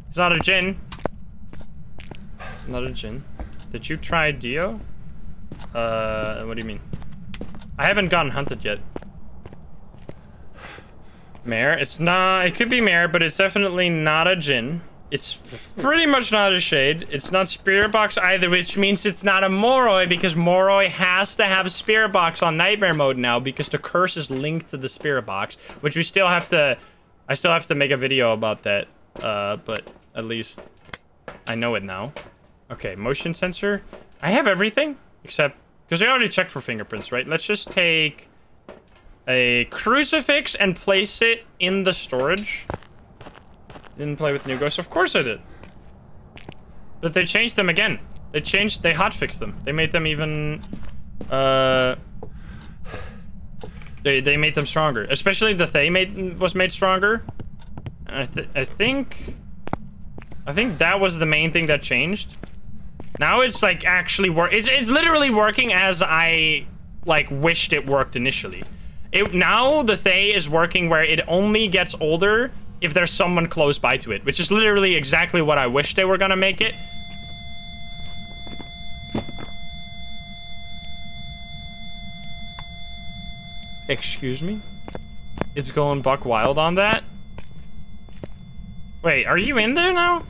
A: it's not a Jinn. Not a Jinn. Did you try Dio? Uh, what do you mean? I haven't gotten hunted yet. Mare. It's not, it could be Mare, but it's definitely not a Jinn. It's pretty much not a shade. It's not spirit box either, which means it's not a Moroi because Moroi has to have a spirit box on nightmare mode now because the curse is linked to the spirit box, which we still have to. I still have to make a video about that, uh, but at least I know it now. Okay, motion sensor. I have everything except because I already checked for fingerprints, right? Let's just take a crucifix and place it in the storage. Didn't play with new ghosts. Of course I did. But they changed them again. They changed, they hotfixed them. They made them even, uh... They, they made them stronger. Especially the Thaye made, was made stronger. I, th I think... I think that was the main thing that changed. Now it's like actually work. It's, it's literally working as I like wished it worked initially. It now the Thaye is working where it only gets older if there's someone close by to it, which is literally exactly what I wish they were gonna make it. Excuse me? Is going buck wild on that? Wait, are you in there now?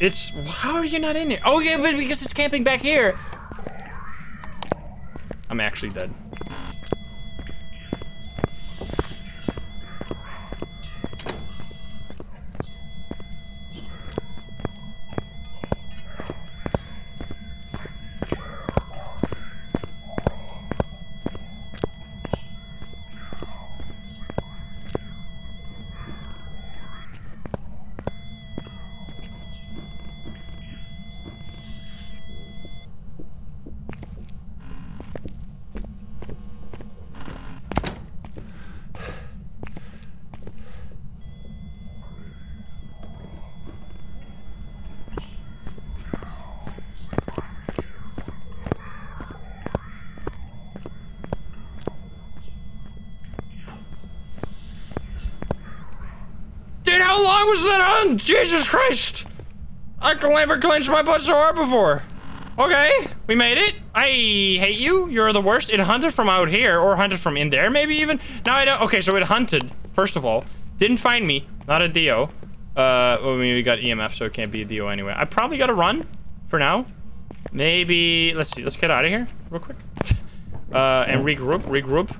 A: It's... How are you not in here? Oh, yeah, but because it's camping back here. I'm actually dead. Dude, how long was that on? Jesus Christ! I can never clenched my butt so hard before. Okay, we made it. I hate you. You're the worst. It hunted from out here, or hunted from in there, maybe even. No, I don't. Okay, so it hunted, first of all. Didn't find me. Not a Dio. Uh, well, I mean, we got EMF, so it can't be a Dio anyway. I probably gotta run for now. Maybe, let's see. Let's get out of here real quick. Uh, and regroup, regroup.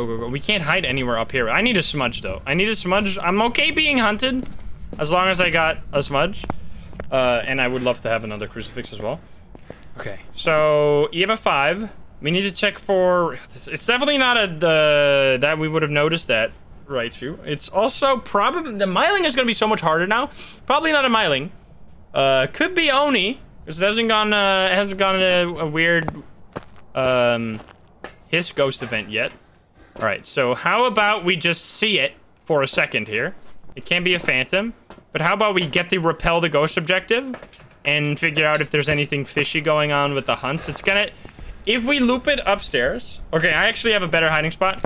A: Go, go, go. We can't hide anywhere up here. I need a smudge, though. I need a smudge. I'm okay being hunted as long as I got a smudge. Uh, and I would love to have another crucifix as well. Okay, so EMF 5. We need to check for... It's definitely not a... The, that we would have noticed that. Right, you. It's also probably... The Myling is going to be so much harder now. Probably not a Myling. Uh, could be Oni. Because it hasn't gone, uh, hasn't gone a, a weird, um, his ghost event yet. All right, so how about we just see it for a second here? It can't be a phantom, but how about we get the repel the ghost objective and figure out if there's anything fishy going on with the hunts? It's gonna, if we loop it upstairs, okay, I actually have a better hiding spot.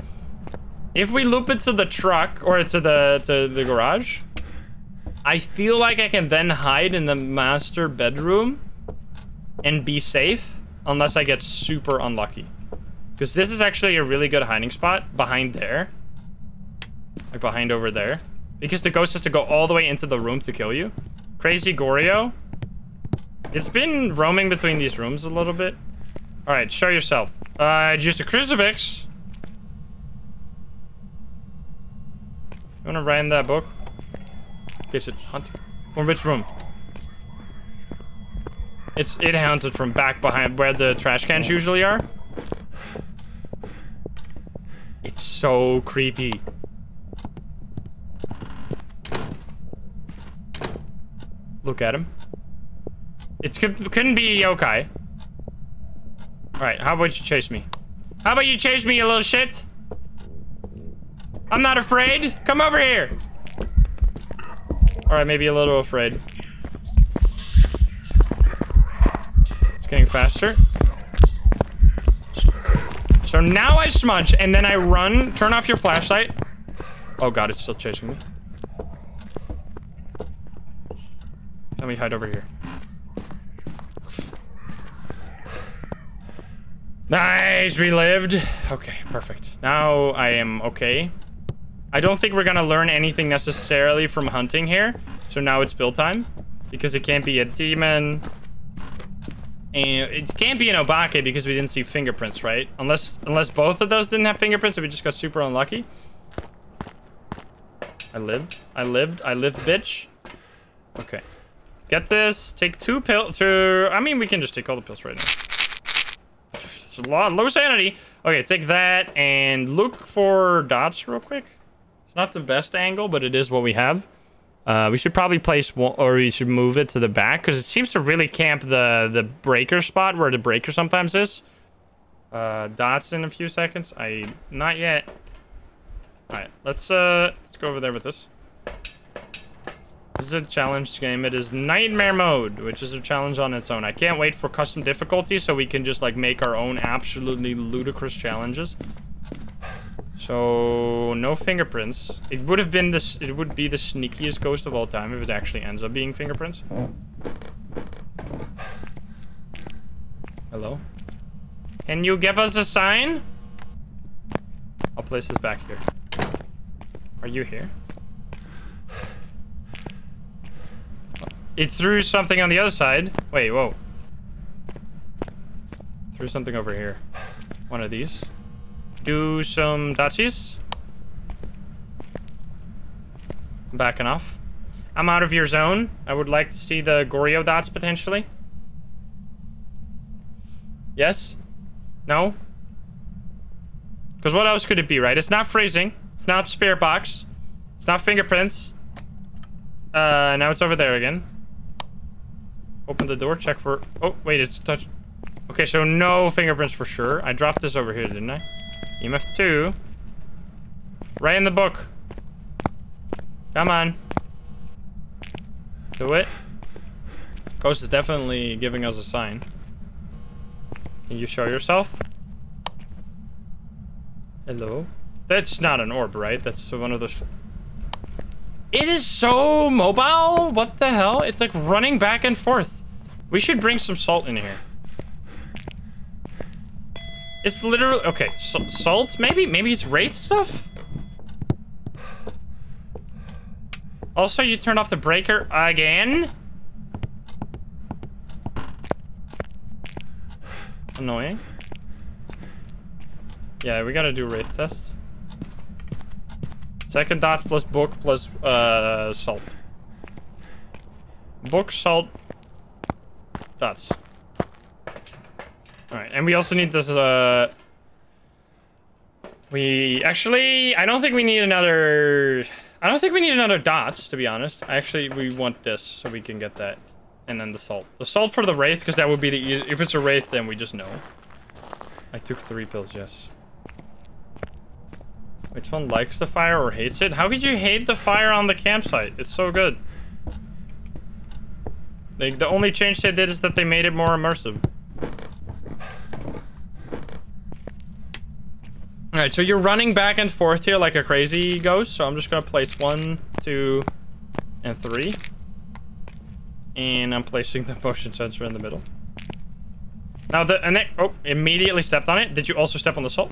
A: If we loop it to the truck or to the to the garage, I feel like I can then hide in the master bedroom and be safe unless I get super unlucky. Because this is actually a really good hiding spot behind there. Like behind over there. Because the ghost has to go all the way into the room to kill you. Crazy Goryo. It's been roaming between these rooms a little bit. Alright, show yourself. Uh, I used a crucifix. You wanna write in that book? Is it hunting? From which room? It's it hunted from back behind where the trash cans usually are. It's so creepy. Look at him. It could, couldn't be a yokai. Alright, how about you chase me? How about you chase me, you little shit? I'm not afraid. Come over here. Alright, maybe a little afraid. It's getting faster. So now I smudge, and then I run, turn off your flashlight. Oh god, it's still chasing me. Let me hide over here. Nice, we lived. Okay, perfect. Now I am okay. I don't think we're gonna learn anything necessarily from hunting here. So now it's build time. Because it can't be a demon. And it can't be an Obake because we didn't see fingerprints, right? Unless unless both of those didn't have fingerprints and we just got super unlucky. I lived. I lived. I lived, bitch. Okay. Get this. Take two pills. Through. I mean, we can just take all the pills right now. It's a lot. Low sanity. Okay, take that and look for dots real quick. It's not the best angle, but it is what we have. Uh, we should probably place one, or we should move it to the back because it seems to really camp the the breaker spot where the breaker sometimes is. Uh, dots in a few seconds. I not yet. All right, let's uh let's go over there with this. This is a challenge game. It is nightmare mode, which is a challenge on its own. I can't wait for custom difficulty so we can just like make our own absolutely ludicrous challenges. So no fingerprints. It would have been this. It would be the sneakiest ghost of all time if it actually ends up being fingerprints. Hello. Can you give us a sign? I'll place this back here. Are you here? It threw something on the other side. Wait, whoa. Threw something over here. One of these. Do some dotsies. I'm backing off. I'm out of your zone. I would like to see the Goryo dots potentially. Yes? No? Because what else could it be, right? It's not freezing. It's not spirit box. It's not fingerprints. Uh, now it's over there again. Open the door, check for... Oh, wait, it's touch... Okay, so no fingerprints for sure. I dropped this over here, didn't I? EMF 2. Right in the book. Come on. Do it. Ghost is definitely giving us a sign. Can you show yourself? Hello? That's not an orb, right? That's one of those... It is so mobile! What the hell? It's like running back and forth. We should bring some salt in here. It's literally... Okay, so, salt? Maybe? Maybe it's Wraith stuff? Also, you turn off the breaker again? Annoying. Yeah, we gotta do Wraith test. Second dot plus book plus uh, salt. Book, salt, dots. Alright, and we also need this, uh... We... Actually, I don't think we need another... I don't think we need another dots, to be honest. Actually, we want this, so we can get that. And then the salt. The salt for the Wraith, because that would be the... If it's a Wraith, then we just know. I took three pills, yes. Which one likes the fire or hates it? How could you hate the fire on the campsite? It's so good. Like, the only change they did is that they made it more immersive. Alright, so you're running back and forth here like a crazy ghost, so I'm just gonna place one, two, and three. And I'm placing the motion sensor in the middle. Now the, and it, oh, immediately stepped on it. Did you also step on the salt?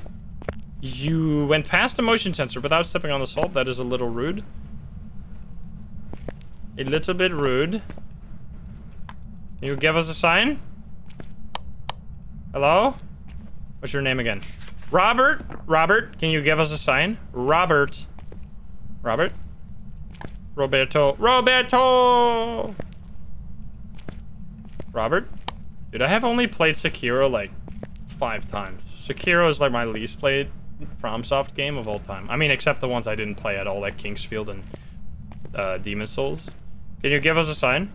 A: You went past the motion sensor without stepping on the salt. That is a little rude. A little bit rude. Can you give us a sign? Hello? What's your name again? Robert? Robert, can you give us a sign? Robert. Robert? Roberto. Roberto! Robert? Dude, I have only played Sekiro like five times. Sekiro is like my least played FromSoft game of all time. I mean, except the ones I didn't play at all, like King's Field and uh, Demon Souls. Can you give us a sign?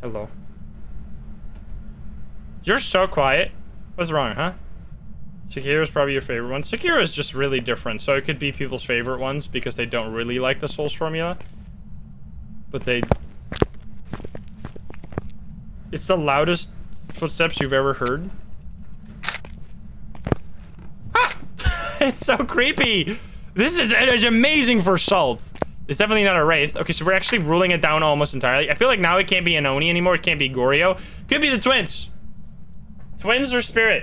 A: Hello. You're so quiet. What's wrong, huh? Sekiro is probably your favorite one. Sekiro is just really different, so it could be people's favorite ones because they don't really like the Souls formula. But they... It's the loudest footsteps you've ever heard. Ah! it's so creepy! This is, it is amazing for salt. It's definitely not a Wraith. Okay, so we're actually ruling it down almost entirely. I feel like now it can't be an Oni anymore. It can't be Goryo. Could be the twins. Twins or spirit?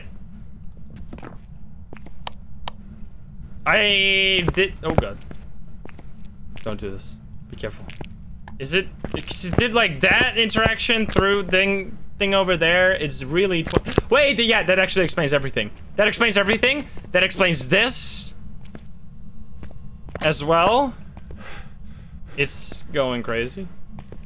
A: I did. Oh god. Don't do this. Be careful. Is it? It did like that interaction through thing thing over there. It's really. Wait. Yeah, that actually explains everything. That explains everything. That explains this as well. It's going crazy.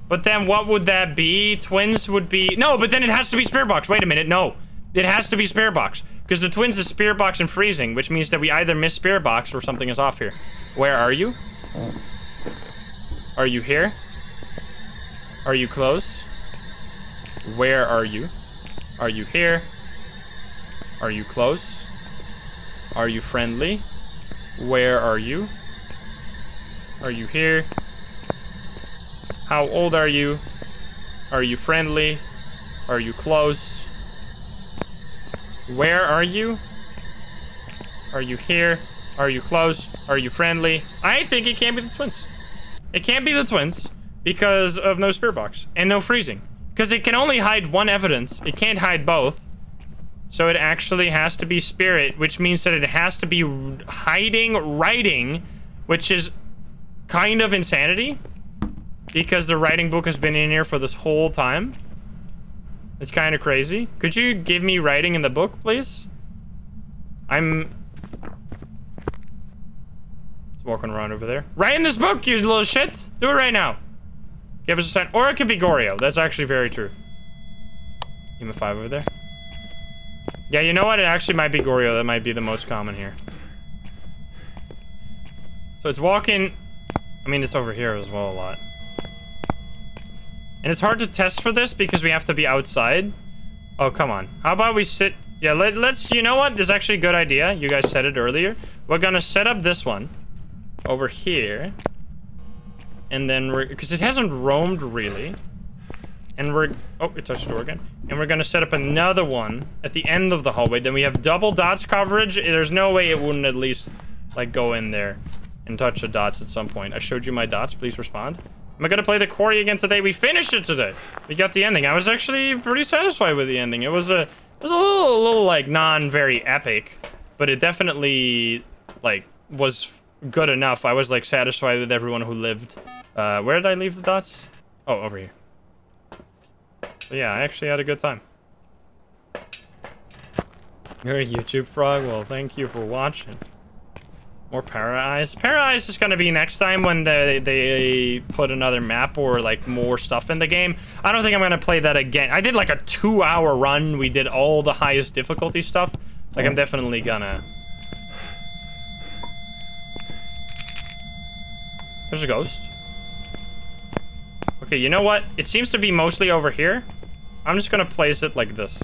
A: But then what would that be? Twins would be... No, but then it has to be Spirit Box. Wait a minute. No. It has to be Spirit Box. Because the twins is Spirit Box and freezing, which means that we either miss Spirit Box or something is off here. Where are you? Are you here? Are you close? Where are you? Are you here? Are you close? Are you friendly? Where are you? Are you here? How old are you? Are you friendly? Are you close? Where are you? Are you here? Are you close? Are you friendly? I think it can't be the twins. It can't be the twins because of no spirit box and no freezing. Because it can only hide one evidence. It can't hide both. So it actually has to be spirit, which means that it has to be hiding writing, which is kind of insanity. Because the writing book has been in here for this whole time. It's kind of crazy. Could you give me writing in the book, please? I'm... It's walking around over there. Write in this book, you little shit! Do it right now. Give us a sign. Or it could be Goryo. That's actually very true. EMF 5 over there. Yeah, you know what? It actually might be Goryo. That might be the most common here. So it's walking... I mean, it's over here as well a lot. And it's hard to test for this because we have to be outside. Oh, come on. How about we sit... Yeah, let, let's... You know what? This is actually a good idea. You guys said it earlier. We're gonna set up this one over here. And then we're... Because it hasn't roamed, really. And we're... Oh, it touched the door again. And we're gonna set up another one at the end of the hallway. Then we have double dots coverage. There's no way it wouldn't at least, like, go in there and touch the dots at some point. I showed you my dots. Please respond. Am I gonna play the quarry again today? We finished it today. We got the ending. I was actually pretty satisfied with the ending. It was a, it was a little, a little like non very epic, but it definitely like was good enough. I was like satisfied with everyone who lived. Uh, where did I leave the dots? Oh, over here. So yeah, I actually had a good time. You're a YouTube frog. Well, thank you for watching. More Para Eyes. Para Eyes is gonna be next time when they, they put another map or like more stuff in the game. I don't think I'm gonna play that again. I did like a two hour run. We did all the highest difficulty stuff. Like I'm definitely gonna... There's a ghost. Okay, you know what? It seems to be mostly over here. I'm just gonna place it like this.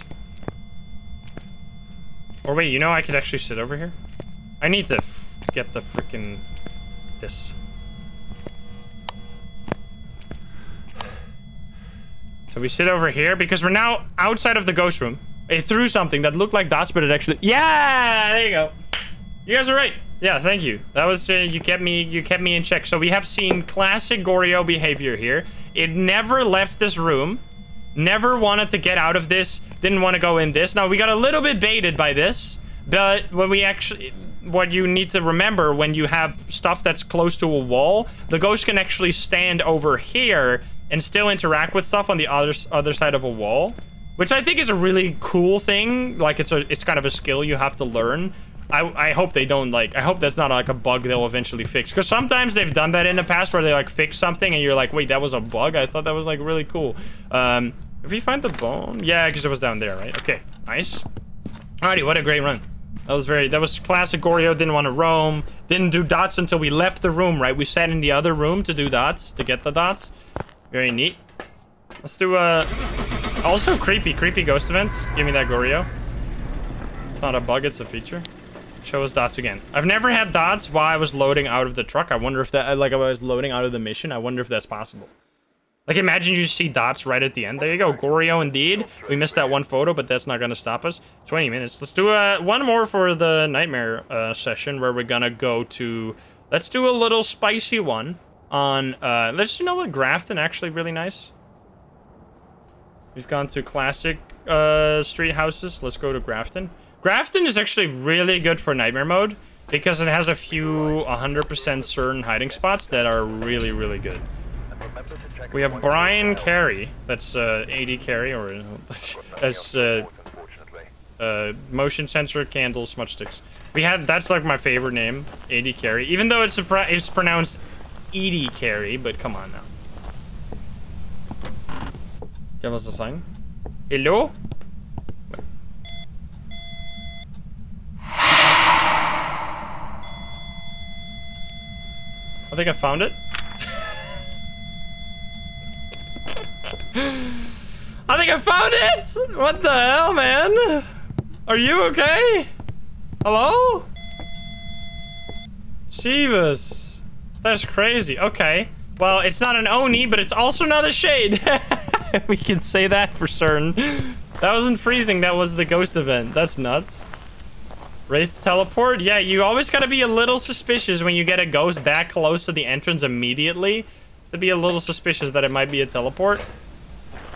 A: Or wait, you know I could actually sit over here? I need to get the freaking this. So we sit over here because we're now outside of the ghost room. It threw something that looked like dots, but it actually yeah. There you go. You guys are right. Yeah, thank you. That was uh, you kept me you kept me in check. So we have seen classic Goryo behavior here. It never left this room. Never wanted to get out of this. Didn't want to go in this. Now we got a little bit baited by this, but when we actually what you need to remember when you have stuff that's close to a wall, the ghost can actually stand over here and still interact with stuff on the other other side of a wall, which I think is a really cool thing. Like it's a it's kind of a skill you have to learn. I, I hope they don't like I hope that's not like a bug they'll eventually fix. Because sometimes they've done that in the past where they like fix something and you're like wait that was a bug? I thought that was like really cool. Um if you find the bone yeah because it was down there right? Okay nice. Alrighty what a great run that was very, that was classic Goryo, didn't want to roam. Didn't do dots until we left the room, right? We sat in the other room to do dots, to get the dots. Very neat. Let's do, uh, also creepy, creepy ghost events. Give me that Goryo. It's not a bug, it's a feature. Show us dots again. I've never had dots while I was loading out of the truck. I wonder if that, like, I was loading out of the mission. I wonder if that's possible. Like, imagine you see dots right at the end. There you go. Goryo indeed. We missed that one photo, but that's not going to stop us. 20 minutes. Let's do uh, one more for the nightmare uh, session where we're going to go to... Let's do a little spicy one on... Uh, let's you know what? Grafton, actually really nice. We've gone through classic uh, street houses. Let's go to Grafton. Grafton is actually really good for nightmare mode because it has a few 100% certain hiding spots that are really, really good. We have Brian Carey. That's uh, AD Carey, or that's uh, uh, motion sensor candle smudge sticks. We had that's like my favorite name, AD Carey. Even though it's it's pronounced Edie Carey, but come on now. Give us a sign. Hello? I think I found it. I think I found it! What the hell, man? Are you okay? Hello? Jeebus. That's crazy. Okay. Well, it's not an Oni, but it's also not a Shade. we can say that for certain. That wasn't freezing, that was the ghost event. That's nuts. Wraith teleport? Yeah, you always gotta be a little suspicious when you get a ghost that close to the entrance immediately. To be a little suspicious that it might be a teleport.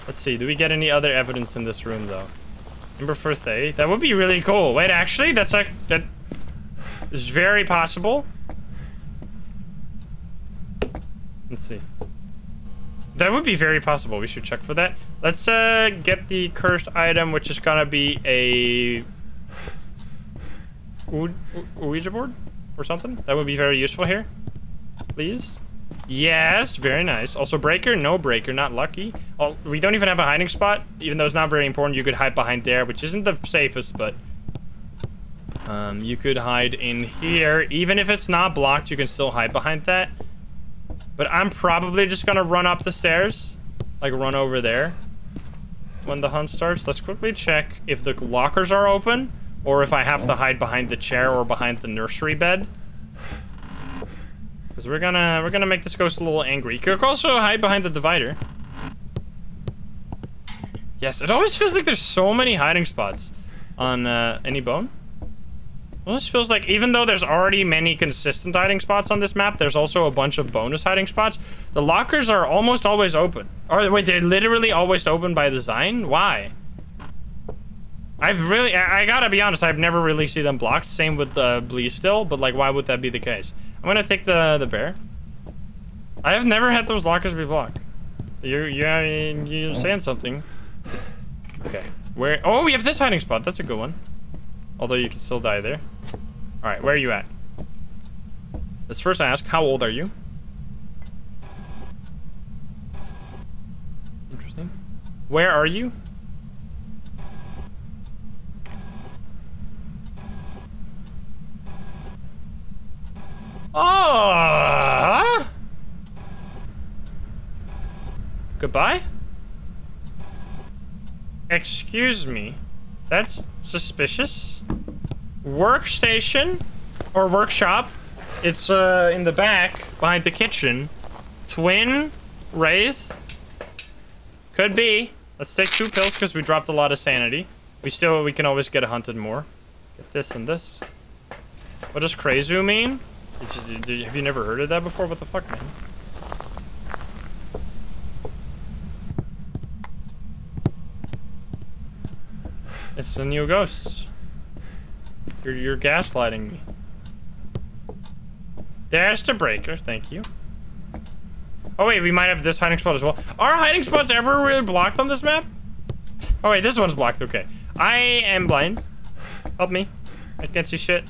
A: Let's see, do we get any other evidence in this room though? Number first day. That would be really cool. Wait, actually, that's like that is very possible. Let's see. That would be very possible. We should check for that. Let's uh get the cursed item, which is gonna be a Ouija board or something. That would be very useful here. Please. Yes, very nice. Also breaker, no breaker, not lucky. Oh, we don't even have a hiding spot, even though it's not very important. You could hide behind there, which isn't the safest, but um, you could hide in here. Even if it's not blocked, you can still hide behind that. But I'm probably just gonna run up the stairs, like run over there when the hunt starts. Let's quickly check if the lockers are open or if I have to hide behind the chair or behind the nursery bed. Because we're gonna we're gonna make this ghost a little angry. You could also hide behind the divider. Yes, it always feels like there's so many hiding spots on uh, any bone. Well, this feels like even though there's already many consistent hiding spots on this map, there's also a bunch of bonus hiding spots. The lockers are almost always open. Or wait, they're literally always open by design? Why? I've really, I, I gotta be honest, I've never really seen them blocked. Same with the uh, Bleasdale, but like, why would that be the case? I'm gonna take the the bear. I have never had those lockers be blocked. You you uh, you're oh. saying something. Okay. Where? Oh, we have this hiding spot. That's a good one. Although you can still die there. All right, where are you at? Let's first ask, how old are you? Interesting. Where are you? Oh! Goodbye? Excuse me. That's suspicious. Workstation or workshop. It's uh in the back behind the kitchen. Twin Wraith. Could be. Let's take two pills because we dropped a lot of sanity. We still we can always get a hunted more. Get this and this. What does Krezu mean? Just, have you never heard of that before? What the fuck, man? It's the new ghosts. You're, you're gaslighting me. There's the breaker, thank you. Oh wait, we might have this hiding spot as well. Are hiding spots ever really blocked on this map? Oh wait, this one's blocked, okay. I am blind. Help me. I can't see shit.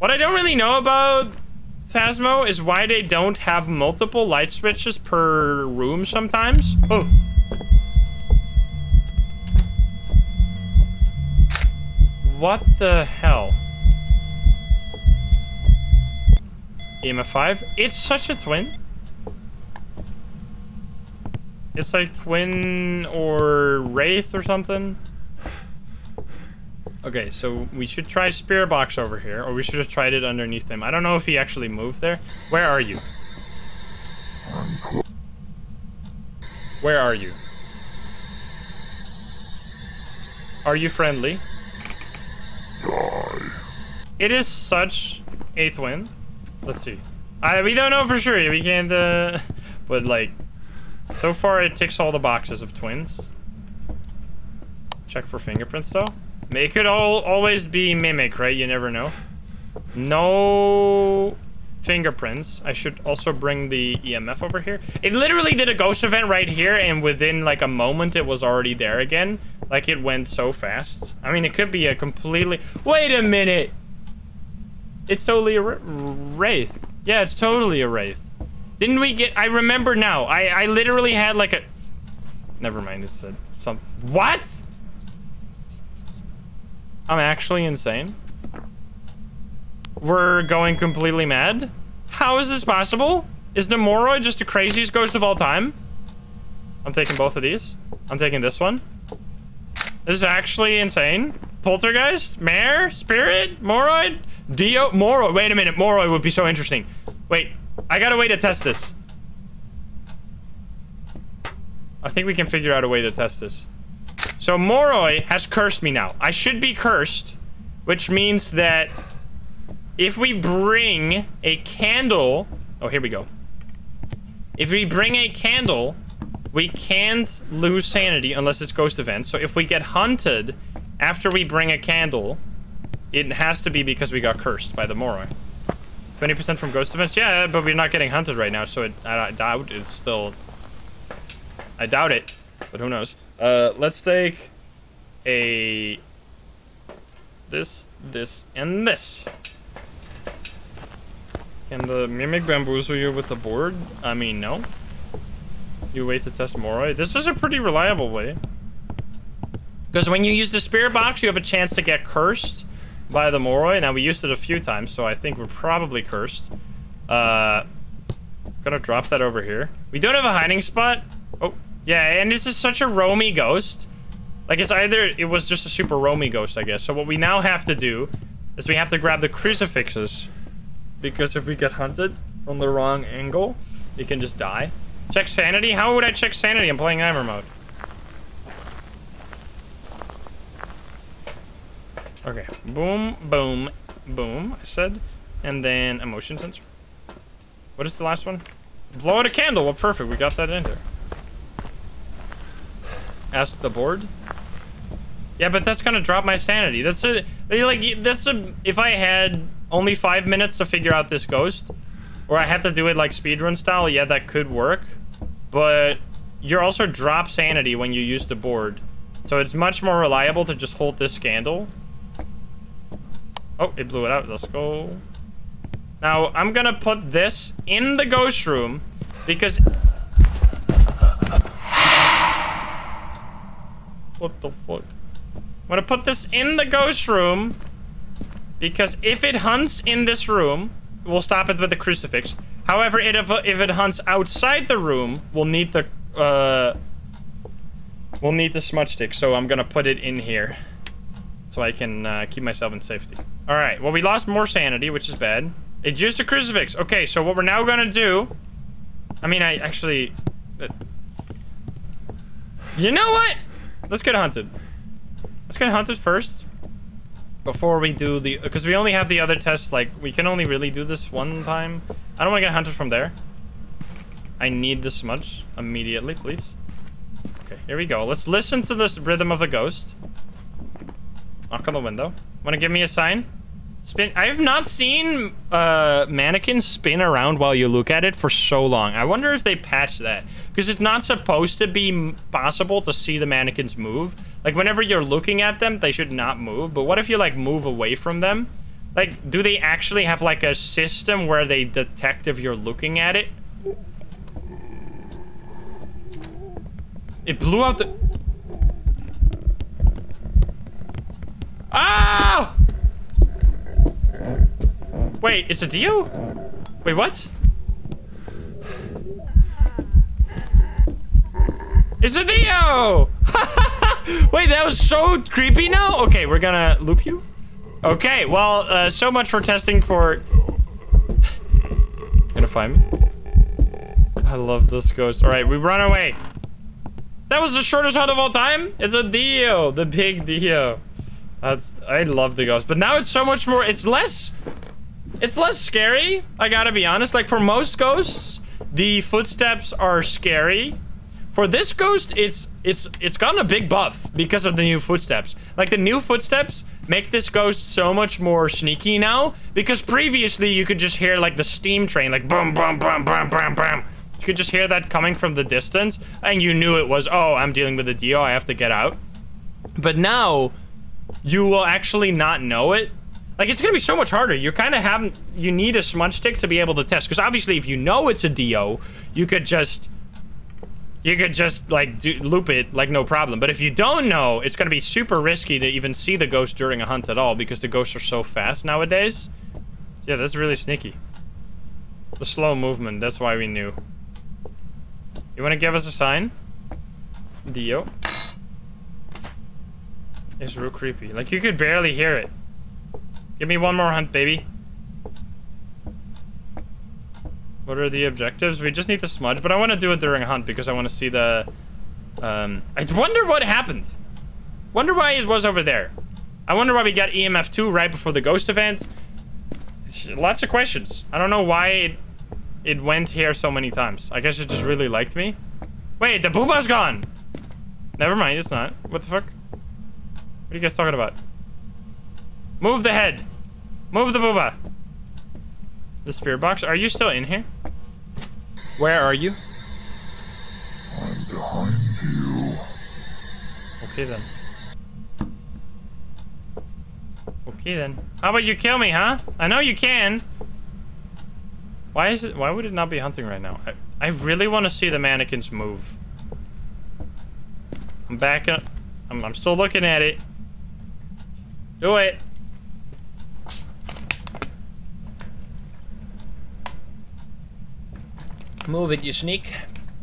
A: What I don't really know about Phasmo is why they don't have multiple light switches per room sometimes. Oh. What the hell? EMF 5? It's such a twin. It's like twin or wraith or something. Okay, so we should try Spirit Box over here, or we should have tried it underneath him. I don't know if he actually moved there. Where are you? Where are you? Are you friendly? It is such a twin. Let's see. I we don't know for sure. We can't. Uh, but like, so far it ticks all the boxes of twins. Check for fingerprints though. It could all always be mimic, right? You never know. No fingerprints. I should also bring the EMF over here. It literally did a ghost event right here, and within like a moment, it was already there again. Like it went so fast. I mean, it could be a completely. Wait a minute. It's totally a wraith. Yeah, it's totally a wraith. Didn't we get? I remember now. I I literally had like a. Never mind. It's a, some. What? I'm actually insane. We're going completely mad? How is this possible? Is the Moroi just the craziest ghost of all time? I'm taking both of these. I'm taking this one. This is actually insane. Poltergeist? Mare? Spirit? Moroi? Dio? Moroi. Wait a minute. Moroi would be so interesting. Wait. I got a way to test this. I think we can figure out a way to test this. So Moroi has cursed me now. I should be cursed, which means that if we bring a candle... Oh, here we go. If we bring a candle, we can't lose sanity unless it's ghost events. So if we get hunted after we bring a candle, it has to be because we got cursed by the Moroi. 20% from ghost events? Yeah, but we're not getting hunted right now, so it, I, I doubt it's still... I doubt it, but who knows. Uh, let's take a... This, this, and this. Can the Mimic bamboozle you with the board? I mean, no. You wait to test Moroi? This is a pretty reliable way. Because when you use the spirit box, you have a chance to get cursed by the Moroi. Now, we used it a few times, so I think we're probably cursed. Uh, gonna drop that over here. We don't have a hiding spot. Oh, yeah, and this is such a roamy ghost. Like, it's either, it was just a super roamy ghost, I guess. So what we now have to do is we have to grab the crucifixes. Because if we get hunted from the wrong angle, you can just die. Check sanity? How would I check sanity? I'm playing Aimer mode. Okay. Boom, boom, boom, I said. And then emotion sensor. What is the last one? Blow out a candle. Well, perfect. We got that in there. Ask the board. Yeah, but that's gonna drop my sanity. That's a like that's a if I had only five minutes to figure out this ghost, or I have to do it like speedrun style, yeah, that could work. But you're also drop sanity when you use the board. So it's much more reliable to just hold this candle. Oh, it blew it out. Let's go. Now, I'm gonna put this in the ghost room because... What the fuck? I'm gonna put this in the ghost room because if it hunts in this room, we'll stop it with the crucifix. However, it, if, if it hunts outside the room, we'll need the, uh, we'll need the smudge stick. So I'm gonna put it in here so I can uh, keep myself in safety. All right, well, we lost more sanity, which is bad. It used a crucifix. Okay, so what we're now gonna do, I mean, I actually, uh, you know what? Let's get hunted. Let's get hunted first before we do the because we only have the other tests like we can only really do this one time. I don't want to get hunted from there. I need this smudge immediately please. Okay here we go. Let's listen to this rhythm of the ghost. Knock on the window. Want to give me a sign spin i have not seen uh mannequins spin around while you look at it for so long. I wonder if they patched that. Because it's not supposed to be possible to see the mannequins move. Like whenever you're looking at them they should not move but what if you like move away from them? Like do they actually have like a system where they detect if you're looking at it? It blew out the ah Wait, it's a Dio? Wait, what? It's a Dio! Wait, that was so creepy now? Okay, we're gonna loop you? Okay, well, uh, so much for testing for... gonna find me? I love this ghost. All right, we run away. That was the shortest hunt of all time? It's a Dio, the big Dio. That's, I love the ghost, but now it's so much more, it's less it's less scary, I gotta be honest. Like, for most ghosts, the footsteps are scary. For this ghost, it's it's it's gotten a big buff because of the new footsteps. Like the new footsteps make this ghost so much more sneaky now because previously you could just hear like the steam train like boom boom boom boom boom boom. You could just hear that coming from the distance and you knew it was, "Oh, I'm dealing with a deal, I have to get out." But now you will actually not know it. Like it's gonna be so much harder. You're kind of having you need a smudge stick to be able to test because obviously if you know it's a Dio, you could just you could just like do, loop it like no problem. But if you don't know, it's gonna be super risky to even see the ghost during a hunt at all because the ghosts are so fast nowadays. Yeah, that's really sneaky. The slow movement, that's why we knew. You wanna give us a sign? Dio. It's real creepy. Like you could barely hear it. Give me one more hunt, baby. What are the objectives? We just need the smudge, but I want to do it during a hunt because I want to see the... Um, I wonder what happened. Wonder why it was over there. I wonder why we got EMF 2 right before the ghost event. Lots of questions. I don't know why it, it went here so many times. I guess it just really liked me. Wait, the booba's gone. Never mind, it's not. What the fuck? What are you guys talking about? Move the head. Move the booba. The spirit box. Are you still in here? Where are you?
C: I'm behind you.
A: Okay then. Okay then. How about you kill me, huh? I know you can. Why is it? Why would it not be hunting right now? I, I really want to see the mannequins move. I'm back up. I'm, I'm still looking at it. Do it. Move it, you sneak.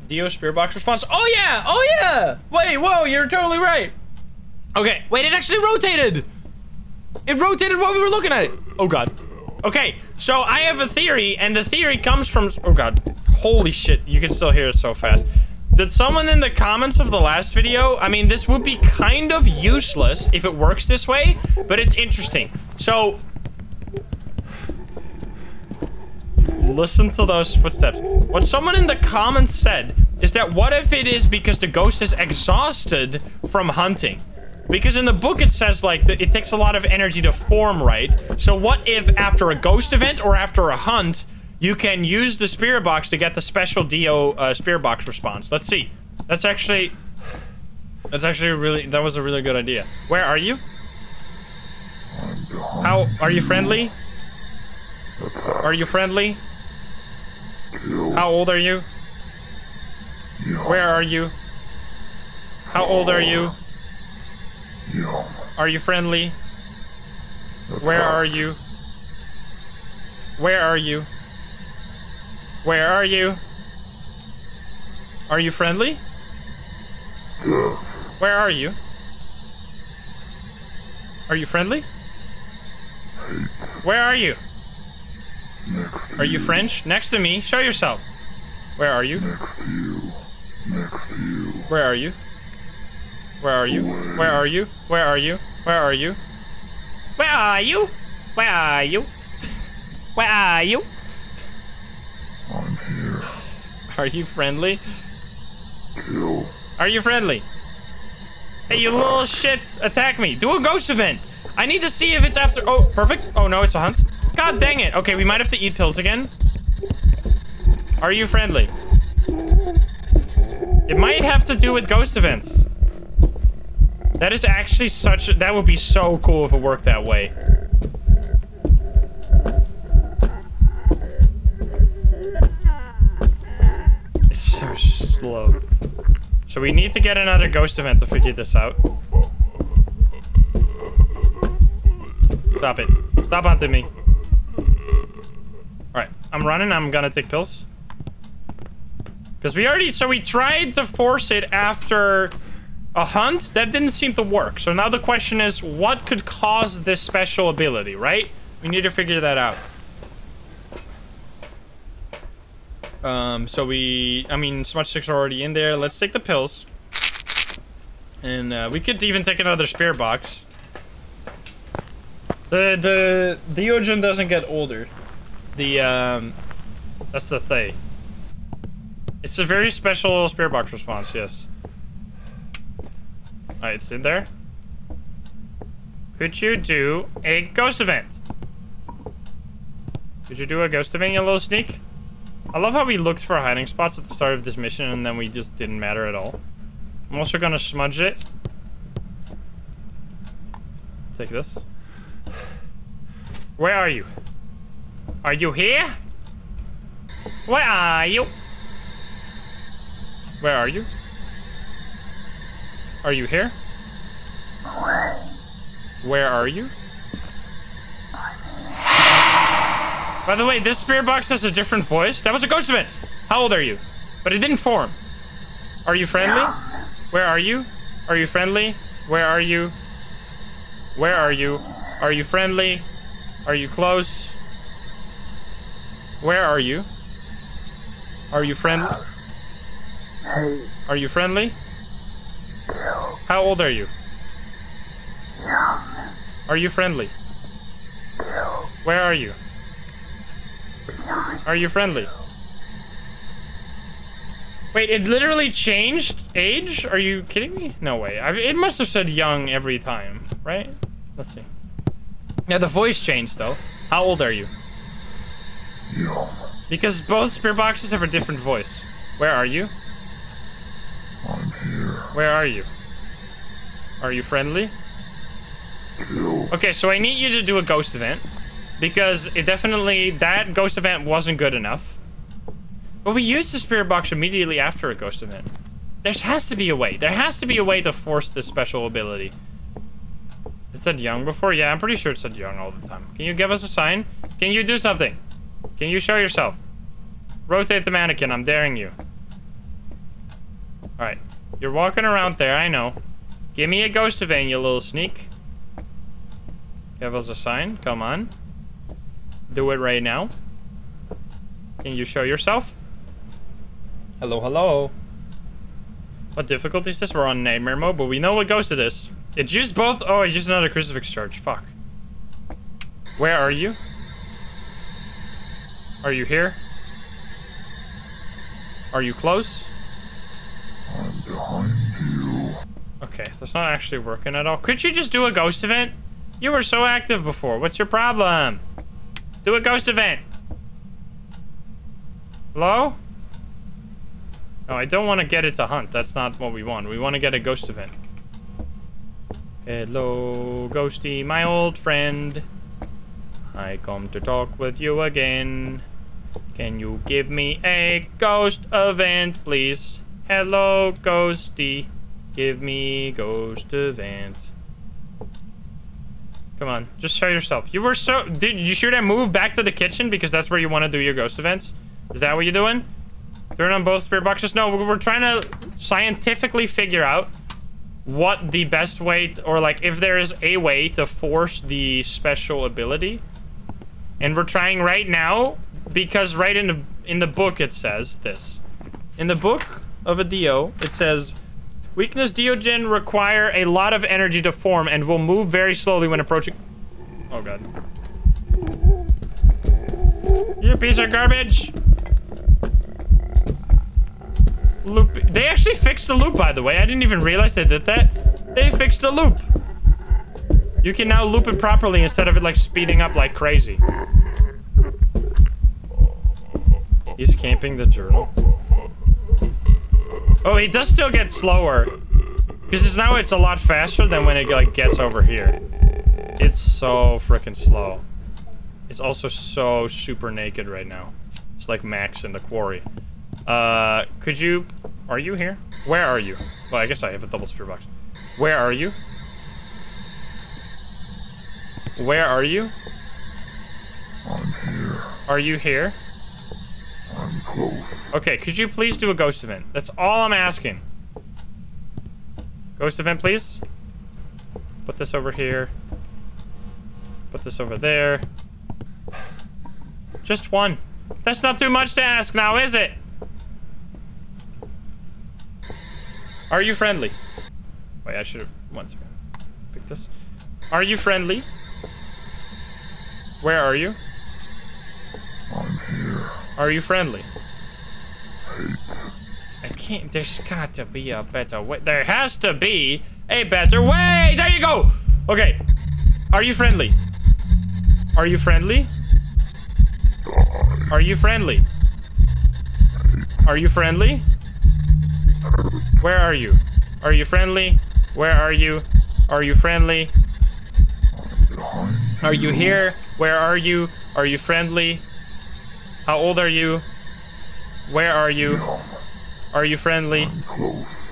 A: Dio Spirit Box response. Oh yeah! Oh yeah! Wait, whoa, you're totally right. Okay, wait, it actually rotated! It rotated while we were looking at it. Oh god. Okay, so I have a theory, and the theory comes from- Oh god. Holy shit, you can still hear it so fast. Did someone in the comments of the last video, I mean, this would be kind of useless if it works this way, but it's interesting. So, listen to those footsteps. What someone in the comments said is that what if it is because the ghost is exhausted from hunting? Because in the book it says like it takes a lot of energy to form, right? So what if after a ghost event or after a hunt, you can use the spirit box to get the special Dio uh, spirit box response? Let's see. That's actually, that's actually really, that was a really good idea. Where are you? How, are you friendly? Are you friendly? How old are you? Where are you? How old are you? Are you friendly? Where are you? Where are you? Where are you? Are you friendly? Where are you? Are you friendly? Where are you? Are you French? Next to me. Show yourself. Where are you? Where are you? Where are you? Where are you? Where are you? Where are you? Where are you? Where are you? Where are you?
C: I'm here.
A: Are you friendly? Kill. Are you friendly? Hey, you little shit! Attack me! Do a ghost event! I need to see if it's after- Oh, perfect. Oh, no, it's a hunt. God dang it. Okay, we might have to eat pills again. Are you friendly? It might have to do with ghost events. That is actually such a- That would be so cool if it worked that way. It's so slow. So we need to get another ghost event to figure this out. Stop it. Stop hunting me. I'm running. I'm gonna take pills. Because we already... So we tried to force it after a hunt. That didn't seem to work. So now the question is, what could cause this special ability, right? We need to figure that out. Um, so we... I mean, smudge sticks are already in there. Let's take the pills. And uh, we could even take another spare box. The the Deogen doesn't get older. The um that's the thing. It's a very special spirit box response, yes. Alright, it's in there. Could you do a ghost event? Could you do a ghost event, you little sneak? I love how we looked for hiding spots at the start of this mission and then we just didn't matter at all. I'm also gonna smudge it. Take this. Where are you? Are you here? Where are you? Where are you? Are you here? Where are you? By the way, this spirit box has a different voice. That was a ghost event. How old are you? But it didn't form. Are you friendly? Where are you? Are you friendly? Where are you? Where are you? Are you friendly? Are you close? Where are you? Are you friendly? Hey. Are you friendly? How old are you? Young. Are you friendly? Where are you? Are you friendly? Wait, it literally changed age? Are you kidding me? No way. I, it must have said young every time, right? Let's see. Yeah, the voice changed though. How old are you? Because both spirit boxes have a different voice. Where are you? I'm here. Where are you? Are you friendly? Okay, so I need you to do a ghost event. Because it definitely, that ghost event wasn't good enough. But we used the spirit box immediately after a ghost event. There has to be a way. There has to be a way to force this special ability. It said young before? Yeah, I'm pretty sure it said young all the time. Can you give us a sign? Can you do something? Can you show yourself? Rotate the mannequin, I'm daring you. Alright. You're walking around there, I know. Give me a ghost event, you little sneak. Give us a sign, come on. Do it right now. Can you show yourself? Hello, hello. What difficulty is this? We're on nightmare mode, but we know what ghost it is. It's used both. Oh, it's just another crucifix charge. Fuck. Where are you? Are you here? Are you close? I'm behind you. Okay, that's not actually working at all. Could you just do a ghost event? You were so active before. What's your problem? Do a ghost event. Hello? No, I don't want to get it to hunt. That's not what we want. We want to get a ghost event. Hello, Ghosty, my old friend. I come to talk with you again. Can you give me a ghost event, please? Hello, Ghosty. Give me ghost event. Come on, just show yourself. You were so... Did you should have moved back to the kitchen because that's where you want to do your ghost events? Is that what you're doing? Turn on both spirit boxes? No, we're trying to scientifically figure out what the best way, to, or like if there is a way to force the special ability. And we're trying right now because right in the in the book it says this. In the book of a Dio, it says weakness Deogen require a lot of energy to form and will move very slowly when approaching. Oh god. You piece of garbage. Loop. They actually fixed the loop, by the way. I didn't even realize they did that. They fixed the loop. You can now loop it properly instead of it like speeding up like crazy. He's camping the journal. Oh, he does still get slower. Because now it's a lot faster than when it like gets over here. It's so freaking slow. It's also so super naked right now. It's like Max in the quarry. Uh, could you... Are you here? Where are you? Well, I guess I have a double spirit box. Where are you? Where are you? I'm here. Are you here? Okay, could you please do a ghost event? That's all I'm asking. Ghost event, please. Put this over here. Put this over there. Just one. That's not too much to ask now, is it? Are you friendly? Wait, I should have once again pick this. Are you friendly? Where are you? I'm here. Are you friendly? I can't. There's got to be a better way. There has to be a better way. There you go. Okay. Are you friendly? Are you friendly? Are you friendly? Are you friendly? Where are you? Are you friendly? Where are you? Are you friendly? Are you here? Where are you? Are you friendly? How old are you? Where are you? Are you friendly?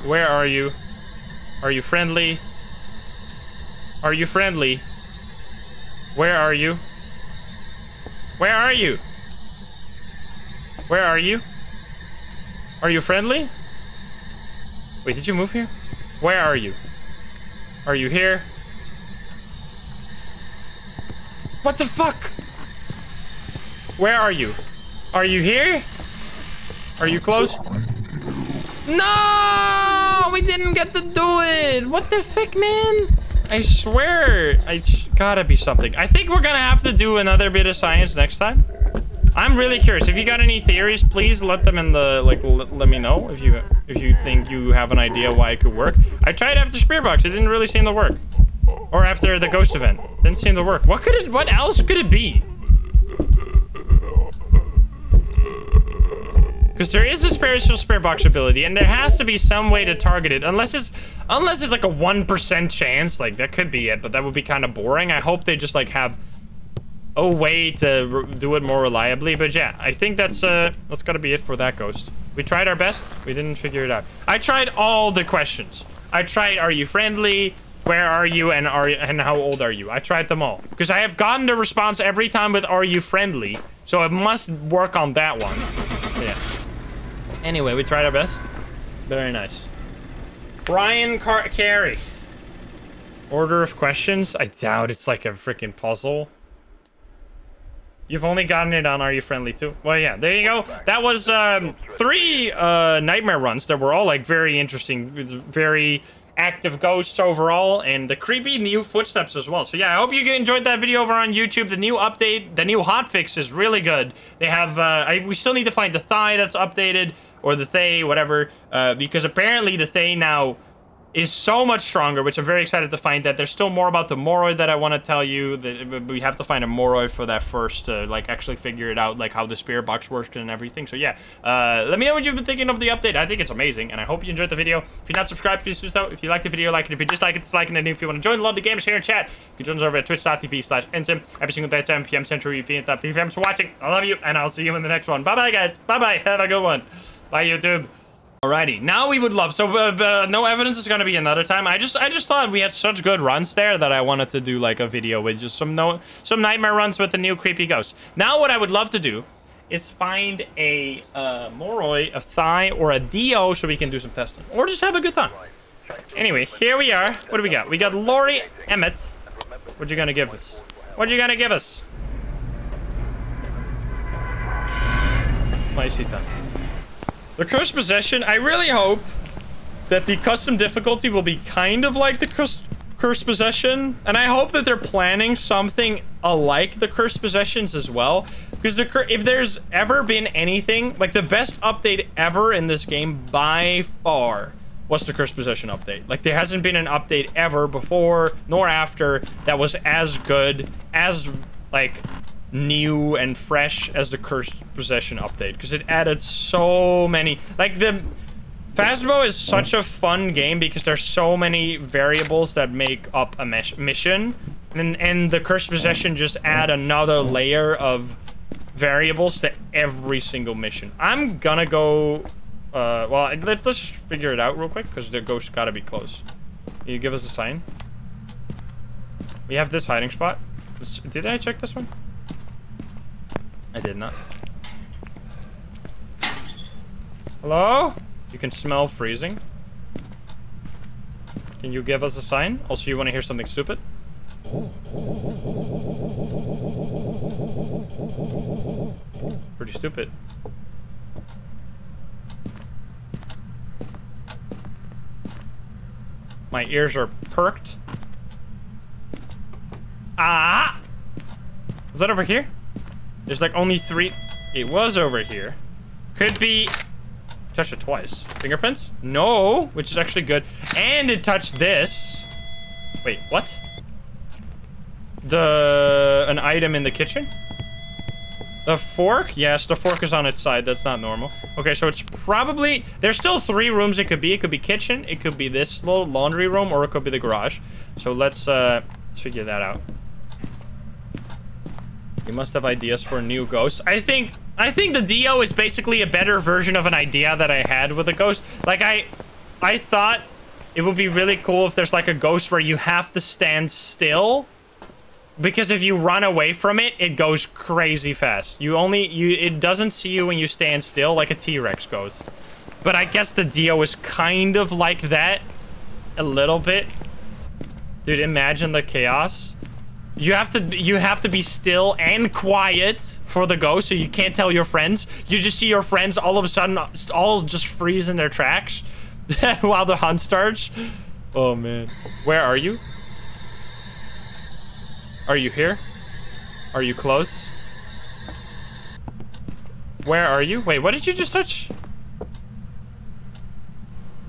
A: Where are you? Are you friendly? Are you friendly? Where are you? Where are you? Where are you? Are you friendly? Wait, did you move here? Where are you? Are you here? What the fuck? Where are you? Are you here? Are you close? No! We didn't get to do it! What the fuck, man? I swear, I gotta be something. I think we're gonna have to do another bit of science next time. I'm really curious. If you got any theories, please let them in the like. let me know if you if you think you have an idea why it could work. I tried after Spirit Box. It didn't really seem to work. Or after the Ghost event, didn't seem to work. What could it? What else could it be? Because there is a spiritual spirit box ability, and there has to be some way to target it. Unless it's, unless it's like a one percent chance, like that could be it, but that would be kind of boring. I hope they just like have a way to do it more reliably. But yeah, I think that's uh, that's gotta be it for that ghost. We tried our best. We didn't figure it out. I tried all the questions. I tried, are you friendly? Where are you? And are and how old are you? I tried them all because I have gotten the response every time with are you friendly? So I must work on that one. Yeah. Anyway, we tried our best. Very nice. Brian Car Carey. Order of questions? I doubt it's like a freaking puzzle. You've only gotten it on Are You Friendly too? Well, yeah, there you go. That was um, three uh, nightmare runs that were all like very interesting, very active ghosts overall, and the creepy new footsteps as well. So yeah, I hope you enjoyed that video over on YouTube. The new update, the new hotfix is really good. They have, uh, I, we still need to find the thigh that's updated or the Thaye, whatever, uh, because apparently the Thaye now is so much stronger, which I'm very excited to find that. There's still more about the Moroi that I want to tell you. That we have to find a Moroi for that first to like actually figure it out, like how the spirit box works and everything. So yeah, uh, let me know what you've been thinking of the update. I think it's amazing, and I hope you enjoyed the video. If you're not subscribed, please do so. If you liked the video, like it. If you dislike it, dislike it. And if you want to join Love the game, here in chat, you can join us over at twitch.tv slash insym every single day at 7 p.m. Central European time. Thank you for watching. I love you, and I'll see you in the next one. Bye-bye, guys. Bye-bye. Have a good one. Bye, YouTube. Alrighty, now we would love, so uh, uh, no evidence is gonna be another time. I just I just thought we had such good runs there that I wanted to do like a video with just some no some nightmare runs with the new creepy ghost. Now what I would love to do is find a uh, Moroi, a Thigh, or a Dio so we can do some testing. Or just have a good time. Anyway, here we are. What do we got? We got Lori Emmett. What you gonna give us? What you gonna give us? Spicy time. The Cursed Possession, I really hope that the custom difficulty will be kind of like the Cursed, cursed Possession. And I hope that they're planning something alike the Cursed Possessions as well. Because the, if there's ever been anything, like the best update ever in this game by far was the Cursed Possession update. Like there hasn't been an update ever before nor after that was as good, as like new and fresh as the Cursed Possession update because it added so many like the Phasmo is such a fun game because there's so many variables that make up a mission and and the Cursed Possession just add another layer of variables to every single mission. I'm gonna go uh well let's let's just figure it out real quick because the ghost gotta be close. Can you give us a sign? We have this hiding spot. Did I check this one? I did not. Hello? You can smell freezing. Can you give us a sign? Also, you want to hear something stupid? Pretty stupid. My ears are perked. Ah! Is that over here? There's like only three. It was over here. Could be. Touched it twice. Fingerprints? No, which is actually good. And it touched this. Wait, what? The an item in the kitchen? The fork? Yes, the fork is on its side. That's not normal. Okay, so it's probably... There's still three rooms it could be. It could be kitchen, it could be this little laundry room, or it could be the garage. So let's, uh, let's figure that out. You must have ideas for new ghosts. I think... I think the Dio is basically a better version of an idea that I had with a ghost. Like, I... I thought it would be really cool if there's, like, a ghost where you have to stand still because if you run away from it, it goes crazy fast. You only you it doesn't see you when you stand still like a T-Rex ghost. But I guess the Dio is kind of like that a little bit. Dude, imagine the chaos. You have to you have to be still and quiet for the ghost so you can't tell your friends. You just see your friends all of a sudden all just freeze in their tracks while the hunt starts. Oh man. Where are you? Are you here? Are you close? Where are you? Wait, what did you just touch?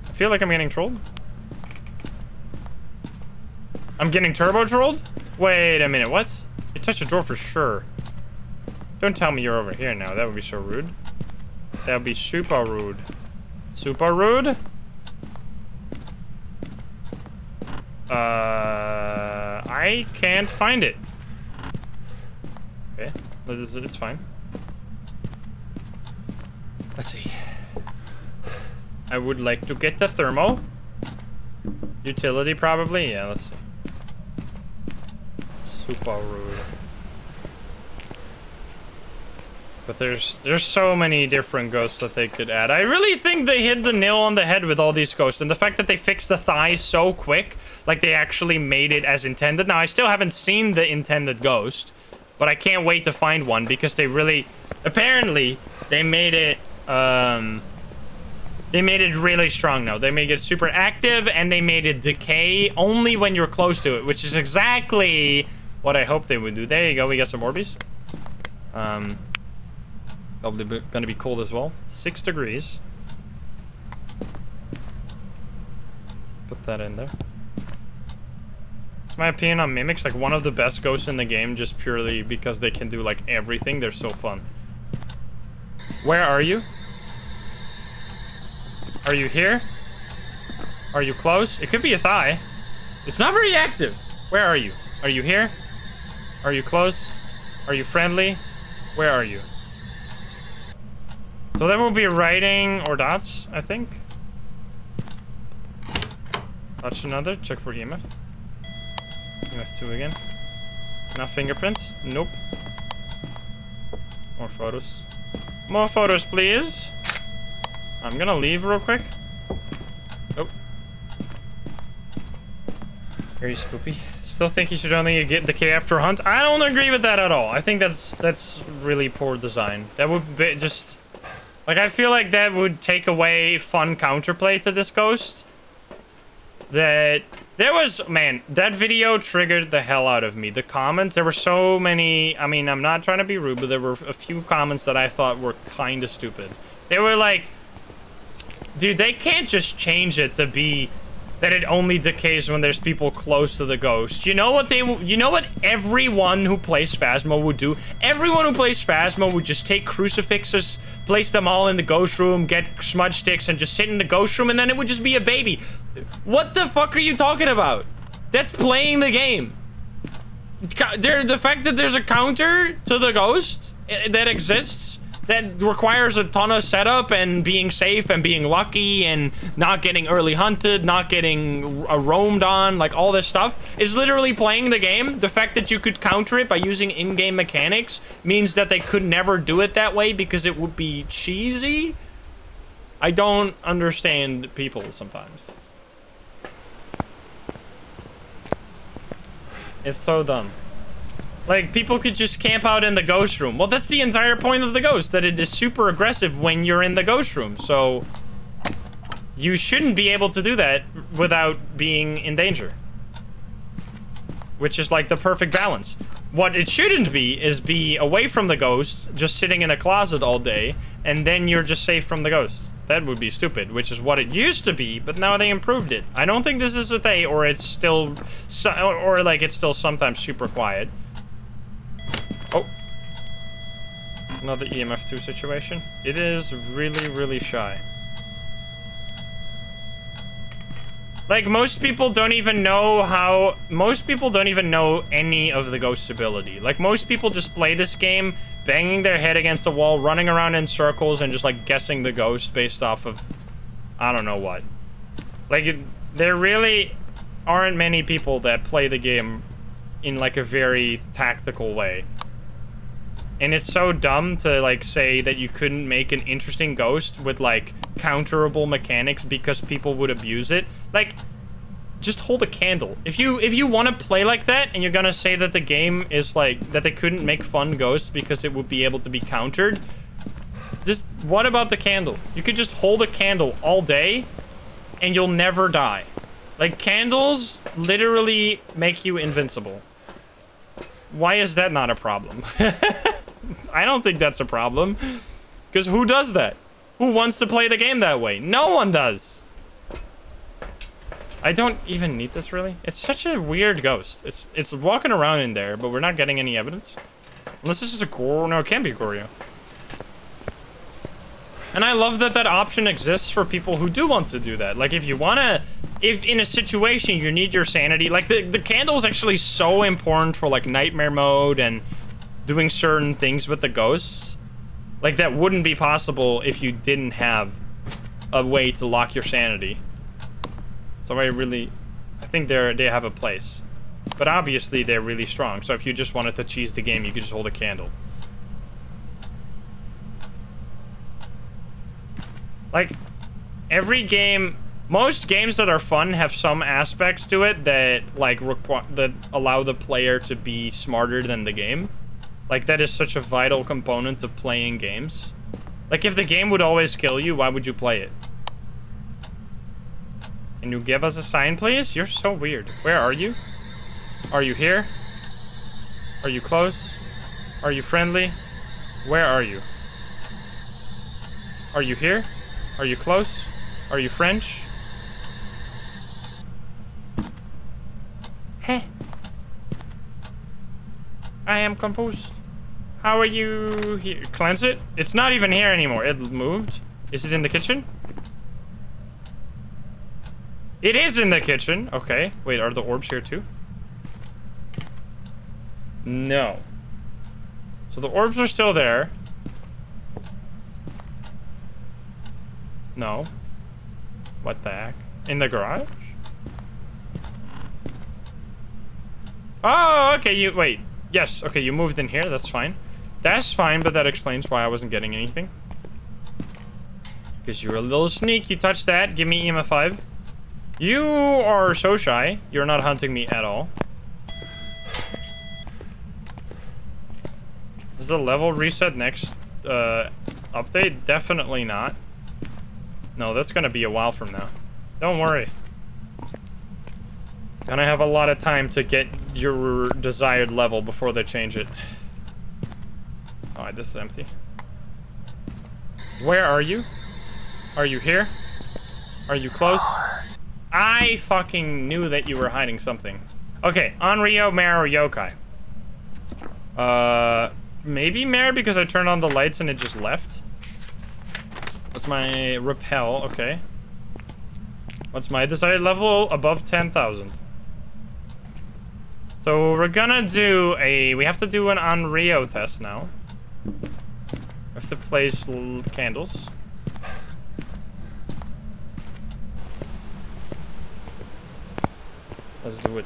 A: I feel like I'm getting trolled. I'm getting turbo trolled? Wait a minute, what? You touched a door for sure. Don't tell me you're over here now. That would be so rude. That would be super rude. Super rude? Uh, I can't find it. Okay, it's, it's fine. Let's see. I would like to get the thermo. Utility, probably? Yeah, let's see. Super rude. But there's there's so many different ghosts that they could add. I really think they hit the nail on the head with all these ghosts. And the fact that they fixed the thighs so quick, like they actually made it as intended. Now, I still haven't seen the intended ghost, but I can't wait to find one because they really... Apparently, they made it... Um, they made it really strong now. They made it super active and they made it decay only when you're close to it, which is exactly what I hope they would do. There you go. We got some Orbeez. Um, Probably gonna be cold as well. Six degrees. Put that in there. It's my opinion on Mimics, like one of the best ghosts in the game, just purely because they can do like everything. They're so fun. Where are you? Are you here? Are you close? It could be a thigh. It's not very active. Where are you? Are you here? Are you close? Are you friendly? Where are you? So then we'll be writing or dots, I think. Touch another, check for EMF. EMF 2 again. Now fingerprints? Nope. More photos. More photos, please. I'm gonna leave real quick. Oh. Nope. Very spoopy. Still think you should only get the K after hunt. I don't agree with that at all. I think that's that's really poor design. That would be just like, I feel like that would take away fun counterplay to this ghost. That... There was... Man, that video triggered the hell out of me. The comments, there were so many... I mean, I'm not trying to be rude, but there were a few comments that I thought were kind of stupid. They were like... Dude, they can't just change it to be that it only decays when there's people close to the ghost. You know what they you know what everyone who plays Phasma would do? Everyone who plays Phasma would just take crucifixes, place them all in the ghost room, get smudge sticks and just sit in the ghost room and then it would just be a baby. What the fuck are you talking about? That's playing the game. There, the fact that there's a counter to the ghost eh, that exists that requires a ton of setup and being safe and being lucky and not getting early hunted, not getting uh, roamed on, like all this stuff is literally playing the game. The fact that you could counter it by using in-game mechanics means that they could never do it that way because it would be cheesy. I don't understand people sometimes. It's so dumb. Like, people could just camp out in the ghost room. Well, that's the entire point of the ghost, that it is super aggressive when you're in the ghost room. So, you shouldn't be able to do that without being in danger. Which is like the perfect balance. What it shouldn't be is be away from the ghost, just sitting in a closet all day, and then you're just safe from the ghost. That would be stupid, which is what it used to be, but now they improved it. I don't think this is a thing, or it's still, so, or like it's still sometimes super quiet. Another EMF2 situation. It is really, really shy. Like, most people don't even know how... Most people don't even know any of the ghost ability. Like, most people just play this game, banging their head against the wall, running around in circles, and just, like, guessing the ghost based off of... I don't know what. Like, there really aren't many people that play the game in, like, a very tactical way. And it's so dumb to, like, say that you couldn't make an interesting ghost with, like, counterable mechanics because people would abuse it. Like, just hold a candle. If you if you want to play like that and you're gonna say that the game is, like, that they couldn't make fun ghosts because it would be able to be countered, just, what about the candle? You could just hold a candle all day and you'll never die. Like, candles literally make you invincible. Why is that not a problem? I don't think that's a problem. Because who does that? Who wants to play the game that way? No one does. I don't even need this, really. It's such a weird ghost. It's it's walking around in there, but we're not getting any evidence. Unless this is a Goryo. No, it can't be Goryo. And I love that that option exists for people who do want to do that. Like, if you want to... If in a situation you need your sanity... Like, the, the candle is actually so important for, like, nightmare mode and doing certain things with the ghosts. Like, that wouldn't be possible if you didn't have a way to lock your sanity. So I really... I think they're, they have a place. But obviously, they're really strong. So if you just wanted to cheese the game, you could just hold a candle. Like, every game... Most games that are fun have some aspects to it that, like, require that allow the player to be smarter than the game. Like, that is such a vital component of playing games. Like, if the game would always kill you, why would you play it? Can you give us a sign, please? You're so weird. Where are you? Are you here? Are you close? Are you friendly? Where are you? Are you here? Are you close? Are you French? Heh. I am confused. How are you here? Cleanse it? It's not even here anymore. It moved. Is it in the kitchen? It is in the kitchen. Okay. Wait, are the orbs here too? No. So the orbs are still there. No. What the heck? In the garage? Oh, okay, you- wait. Yes, okay, you moved in here, that's fine. That's fine, but that explains why I wasn't getting anything. Because you're a little sneak, you touched that, give me EMF 5. You are so shy, you're not hunting me at all. Is the level reset next uh, update? Definitely not. No, that's gonna be a while from now. Don't worry. Gonna have a lot of time to get your desired level before they change it. Alright, this is empty. Where are you? Are you here? Are you close? I fucking knew that you were hiding something. Okay, Onryo, Mare, or Yokai. Uh, maybe Mare because I turned on the lights and it just left. What's my repel? Okay. What's my desired level? Above 10,000. So we're gonna do a... We have to do an Onryo test now. We have to place candles. Let's do it.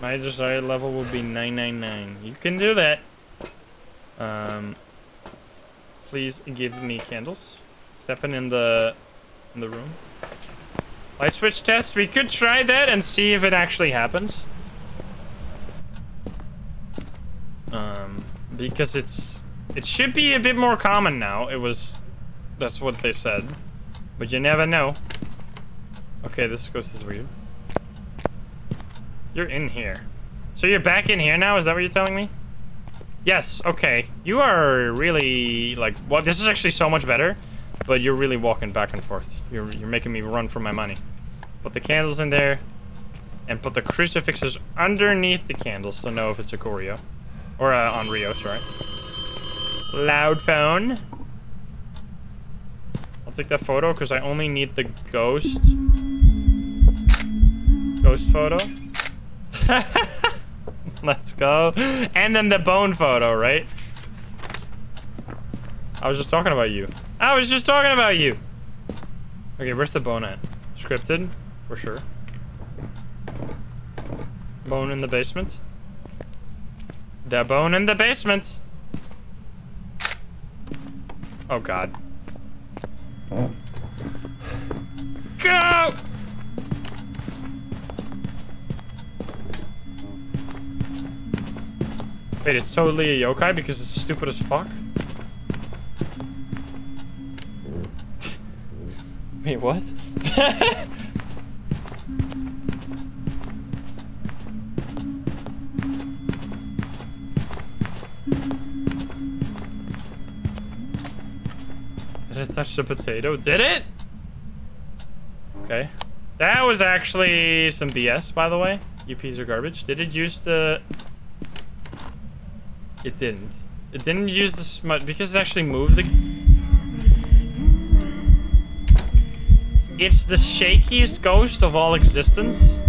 A: My desired level will be 999. You can do that. Um, please give me candles. Stepping in the in the room. Light switch test. We could try that and see if it actually happens. Um, because it's it should be a bit more common now. It was that's what they said, but you never know. Okay, this ghost is weird. You're in here. So you're back in here now? Is that what you're telling me? Yes, okay. You are really, like, well, this is actually so much better. but you're really walking back and forth. You're, you're making me run for my money. Put the candles in there, and put the crucifixes underneath the candles to know if it's a Goryo. Or uh, Onryo, sorry. Loud phone. I'll take that photo because I only need the ghost. Ghost photo. Let's go. And then the bone photo, right? I was just talking about you. I was just talking about you. Okay, where's the bone at? Scripted? For sure. Bone in the basement. The bone in the basement. Oh, God. Go! Wait, it's totally a yokai because it's stupid as fuck? Wait, what? Did it touch the potato? Did it? Okay. That was actually some BS, by the way. UPs are garbage. Did it use the... It didn't. It didn't use the smut because it actually moved the... It's the shakiest ghost of all existence.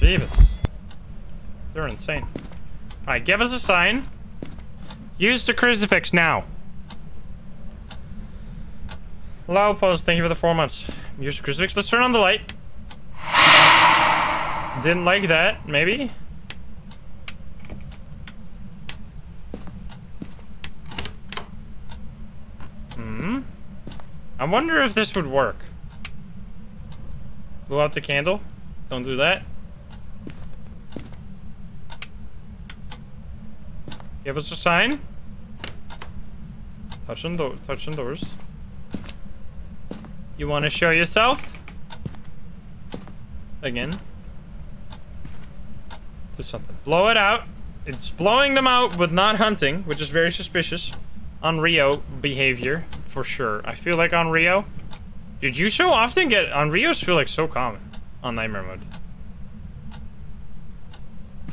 A: Jeebus. They're insane. Alright, give us a sign. Use the crucifix now. Pause, thank you for the four months. Use the crucifix. Let's turn on the light. Didn't like that, maybe? Hmm. I wonder if this would work. Blow out the candle. Don't do that. Give us a sign. Touching, touching doors. You want to show yourself? Again. Do something. Blow it out. It's blowing them out, but not hunting, which is very suspicious. Onryo behavior, for sure. I feel like Onryo. Did you so often get Onryos feel like so common on nightmare mode.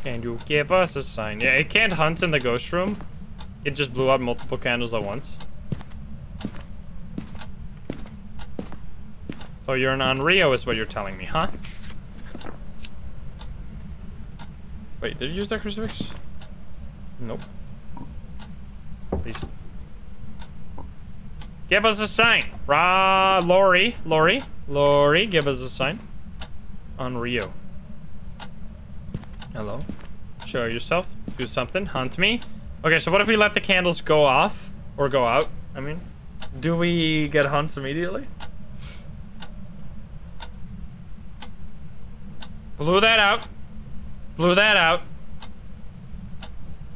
A: Can you give us a sign? Yeah, it can't hunt in the ghost room. It just blew up multiple candles at once. So you're an Onryo is what you're telling me, huh? Wait, did you use that crucifix? Nope. Please. Give us a sign. Ra Lori. Lori. Lori, give us a sign. Onryo. Hello. Show yourself. Do something. Hunt me. Okay, so what if we let the candles go off? Or go out, I mean. Do we get hunts immediately? Blew that out. Blew that out.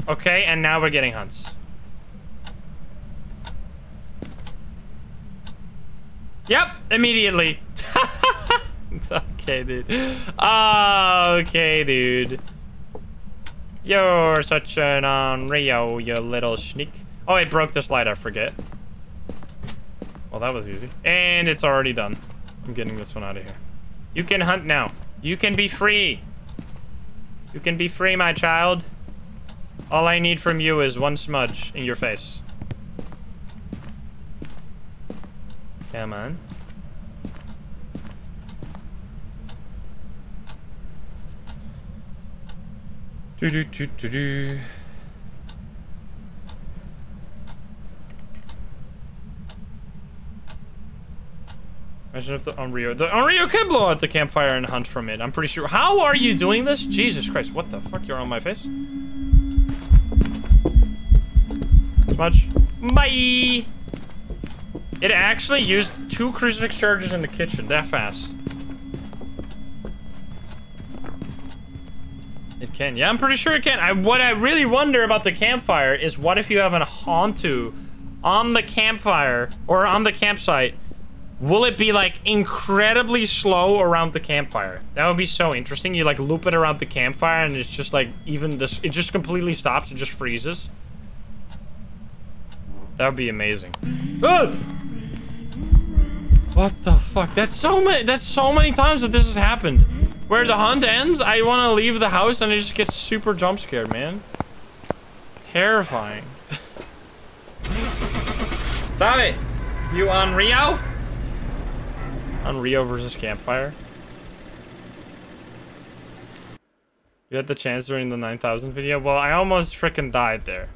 A: Okay, and now we're getting hunts. Yep, immediately. okay, dude. Ah, okay, dude. You're such an Onryo, you little sneak. Oh, it broke the slide, I forget. Well, that was easy. And it's already done. I'm getting this one out of here. You can hunt now. You can be free. You can be free, my child. All I need from you is one smudge in your face. Come on. Do do do do do. Imagine if the Onryo... The Onryo can blow out the campfire and hunt from it. I'm pretty sure. How are you doing this? Jesus Christ. What the fuck? You're on my face? Smudge. Bye! It actually used two crucifix charges in the kitchen that fast. It can. Yeah, I'm pretty sure it can. I, what I really wonder about the campfire is what if you have a Hantu on the campfire or on the campsite Will it be like incredibly slow around the campfire? That would be so interesting. You like loop it around the campfire and it's just like even this, it just completely stops. It just freezes. That would be amazing. What the fuck? That's so many. That's so many times that this has happened. Where the hunt ends, I want to leave the house and I just get super jump scared, man. Terrifying. Stop it. You Onryo? Onryo versus Campfire. You had the chance during the 9000 video? Well, I almost freaking died there.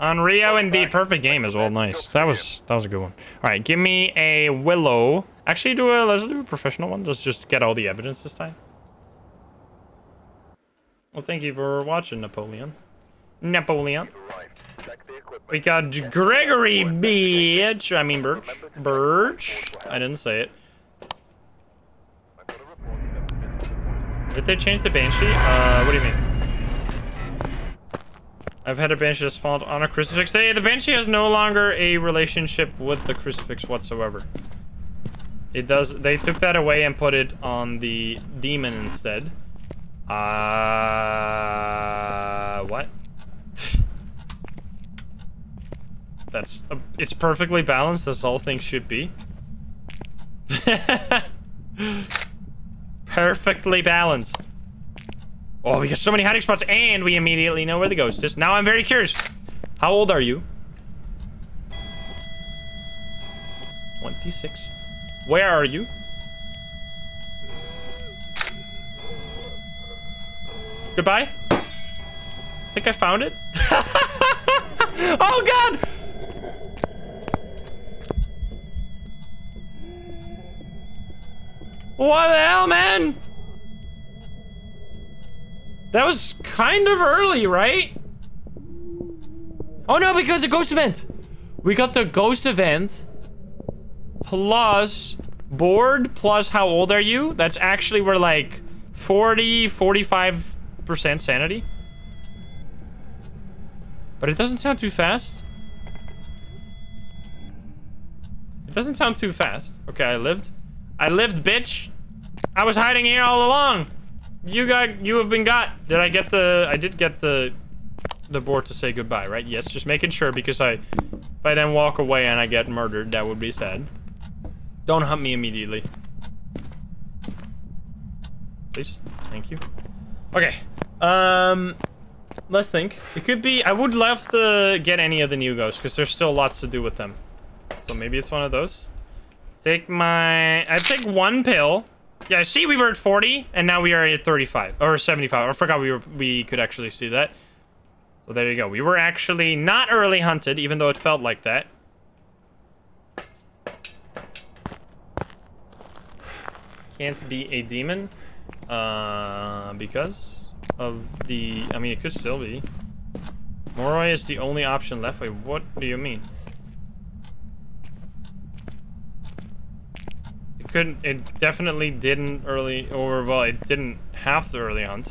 A: Onryo, indeed. Perfect game as well. Nice. That was that was a good one. All right, give me a Willow. Actually, do a let's do a professional one. Let's just get all the evidence this time. Well, thank you for watching, Napoleon. Napoleon. We got Gregory Bitch. I mean Birch. Birch. I didn't say it. Did they change the Banshee? Uh, what do you mean? I've had a Banshee that's spawned on a crucifix. Hey, the Banshee has no longer a relationship with the crucifix whatsoever. It does. They took that away and put it on the demon instead. Uh, what? That's uh, it's perfectly balanced as all things should be. perfectly balanced. Oh, we got so many hiding spots, and we immediately know where the ghost is. Now I'm very curious. How old are you? 26. Where are you? Goodbye. I think I found it. oh, God! What the hell, man? That was kind of early, right? Oh no, because the ghost event. We got the ghost event plus bored plus how old are you? That's actually we're like 40, 45% sanity. But it doesn't sound too fast. It doesn't sound too fast. Okay, I lived. I lived, bitch. I was hiding here all along. You got, you have been got. Did I get the, I did get the, the board to say goodbye, right? Yes, just making sure because I, if I then walk away and I get murdered, that would be sad. Don't hunt me immediately. Please, thank you. Okay, um, let's think. It could be, I would love to get any of the new ghosts because there's still lots to do with them. So maybe it's one of those. Take my, I take one pill. Yeah, see, we were at 40, and now we are at 35, or 75. I forgot we were, we could actually see that. So there you go. We were actually not early hunted, even though it felt like that. Can't be a demon, uh, because of the, I mean, it could still be. Moroi is the only option left. Wait, what do you mean? Couldn't, it definitely didn't early, or well, it didn't have to early hunt.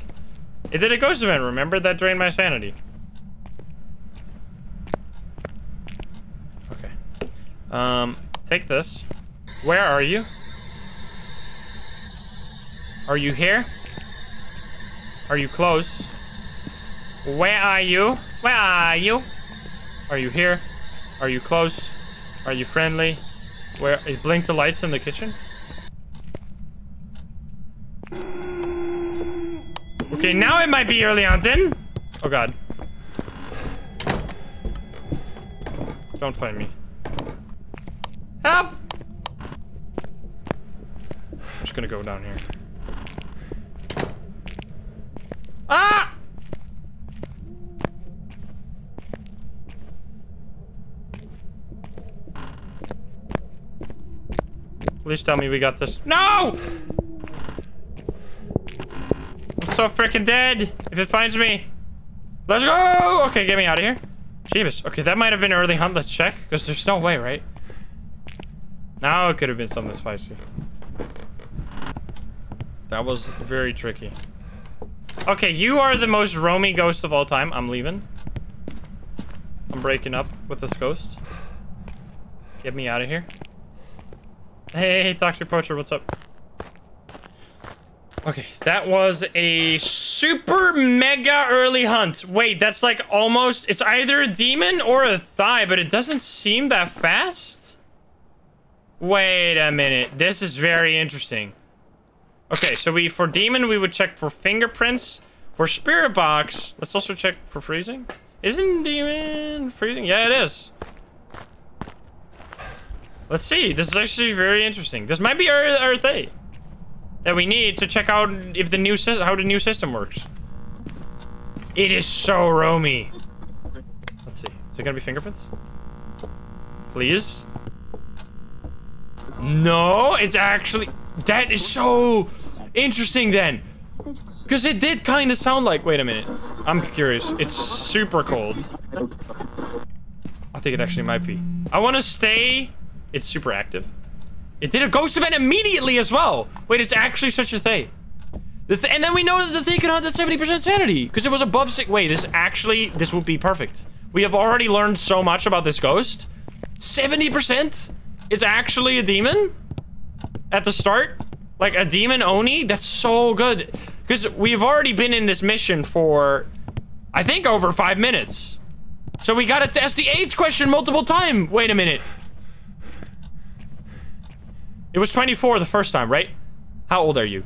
A: It did a ghost event, remember? That drained my sanity. Okay. Um, take this. Where are you? Are you here? Are you close? Where are you? Where are you? Are you here? Are you close? Are you friendly? Where is blink the lights in the kitchen? Okay, now it might be early hunting. Oh god. Don't find me. Help! I'm just gonna go down here. Ah! Please tell me we got this. No! So freaking dead if it finds me. Let's go! Okay, get me out of here. Jeebus. Okay, that might have been early hunt. Let's check. Because there's no way, right? Now it could have been something spicy. That was very tricky. Okay, you are the most roamy ghost of all time. I'm leaving. I'm breaking up with this ghost. Get me out of here. Hey, Toxic Poacher, what's up? Okay, that was a super mega early hunt. Wait, that's like almost, it's either a demon or a Thaye, but it doesn't seem that fast. Wait a minute, this is very interesting. Okay, so we, for demon, we would check for fingerprints. For spirit box, let's also check for freezing. Isn't demon freezing? Yeah, it is. Let's see, this is actually very interesting. This might be our thing that we need to check out if the new how the new system works. It is so roamy. Let's see. Is it gonna be fingerprints? Please? No, it's actually that is so interesting then. Cause it did kind of sound like wait a minute. I'm curious. It's super cold. I think it actually might be. I wanna stay. It's super active. It did a ghost event immediately as well. Wait, it's actually such a thing. The th and then we know that the thing can hunt at 70% sanity because it was above six. Wait, this actually, this would be perfect. We have already learned so much about this ghost. 70%? It's actually a demon? At the start? Like a demon Oni? That's so good. Because we've already been in this mission for, I think, over five minutes. So we gotta test the AIDS question multiple times. Wait a minute. It was 24 the first time, right? How old are you?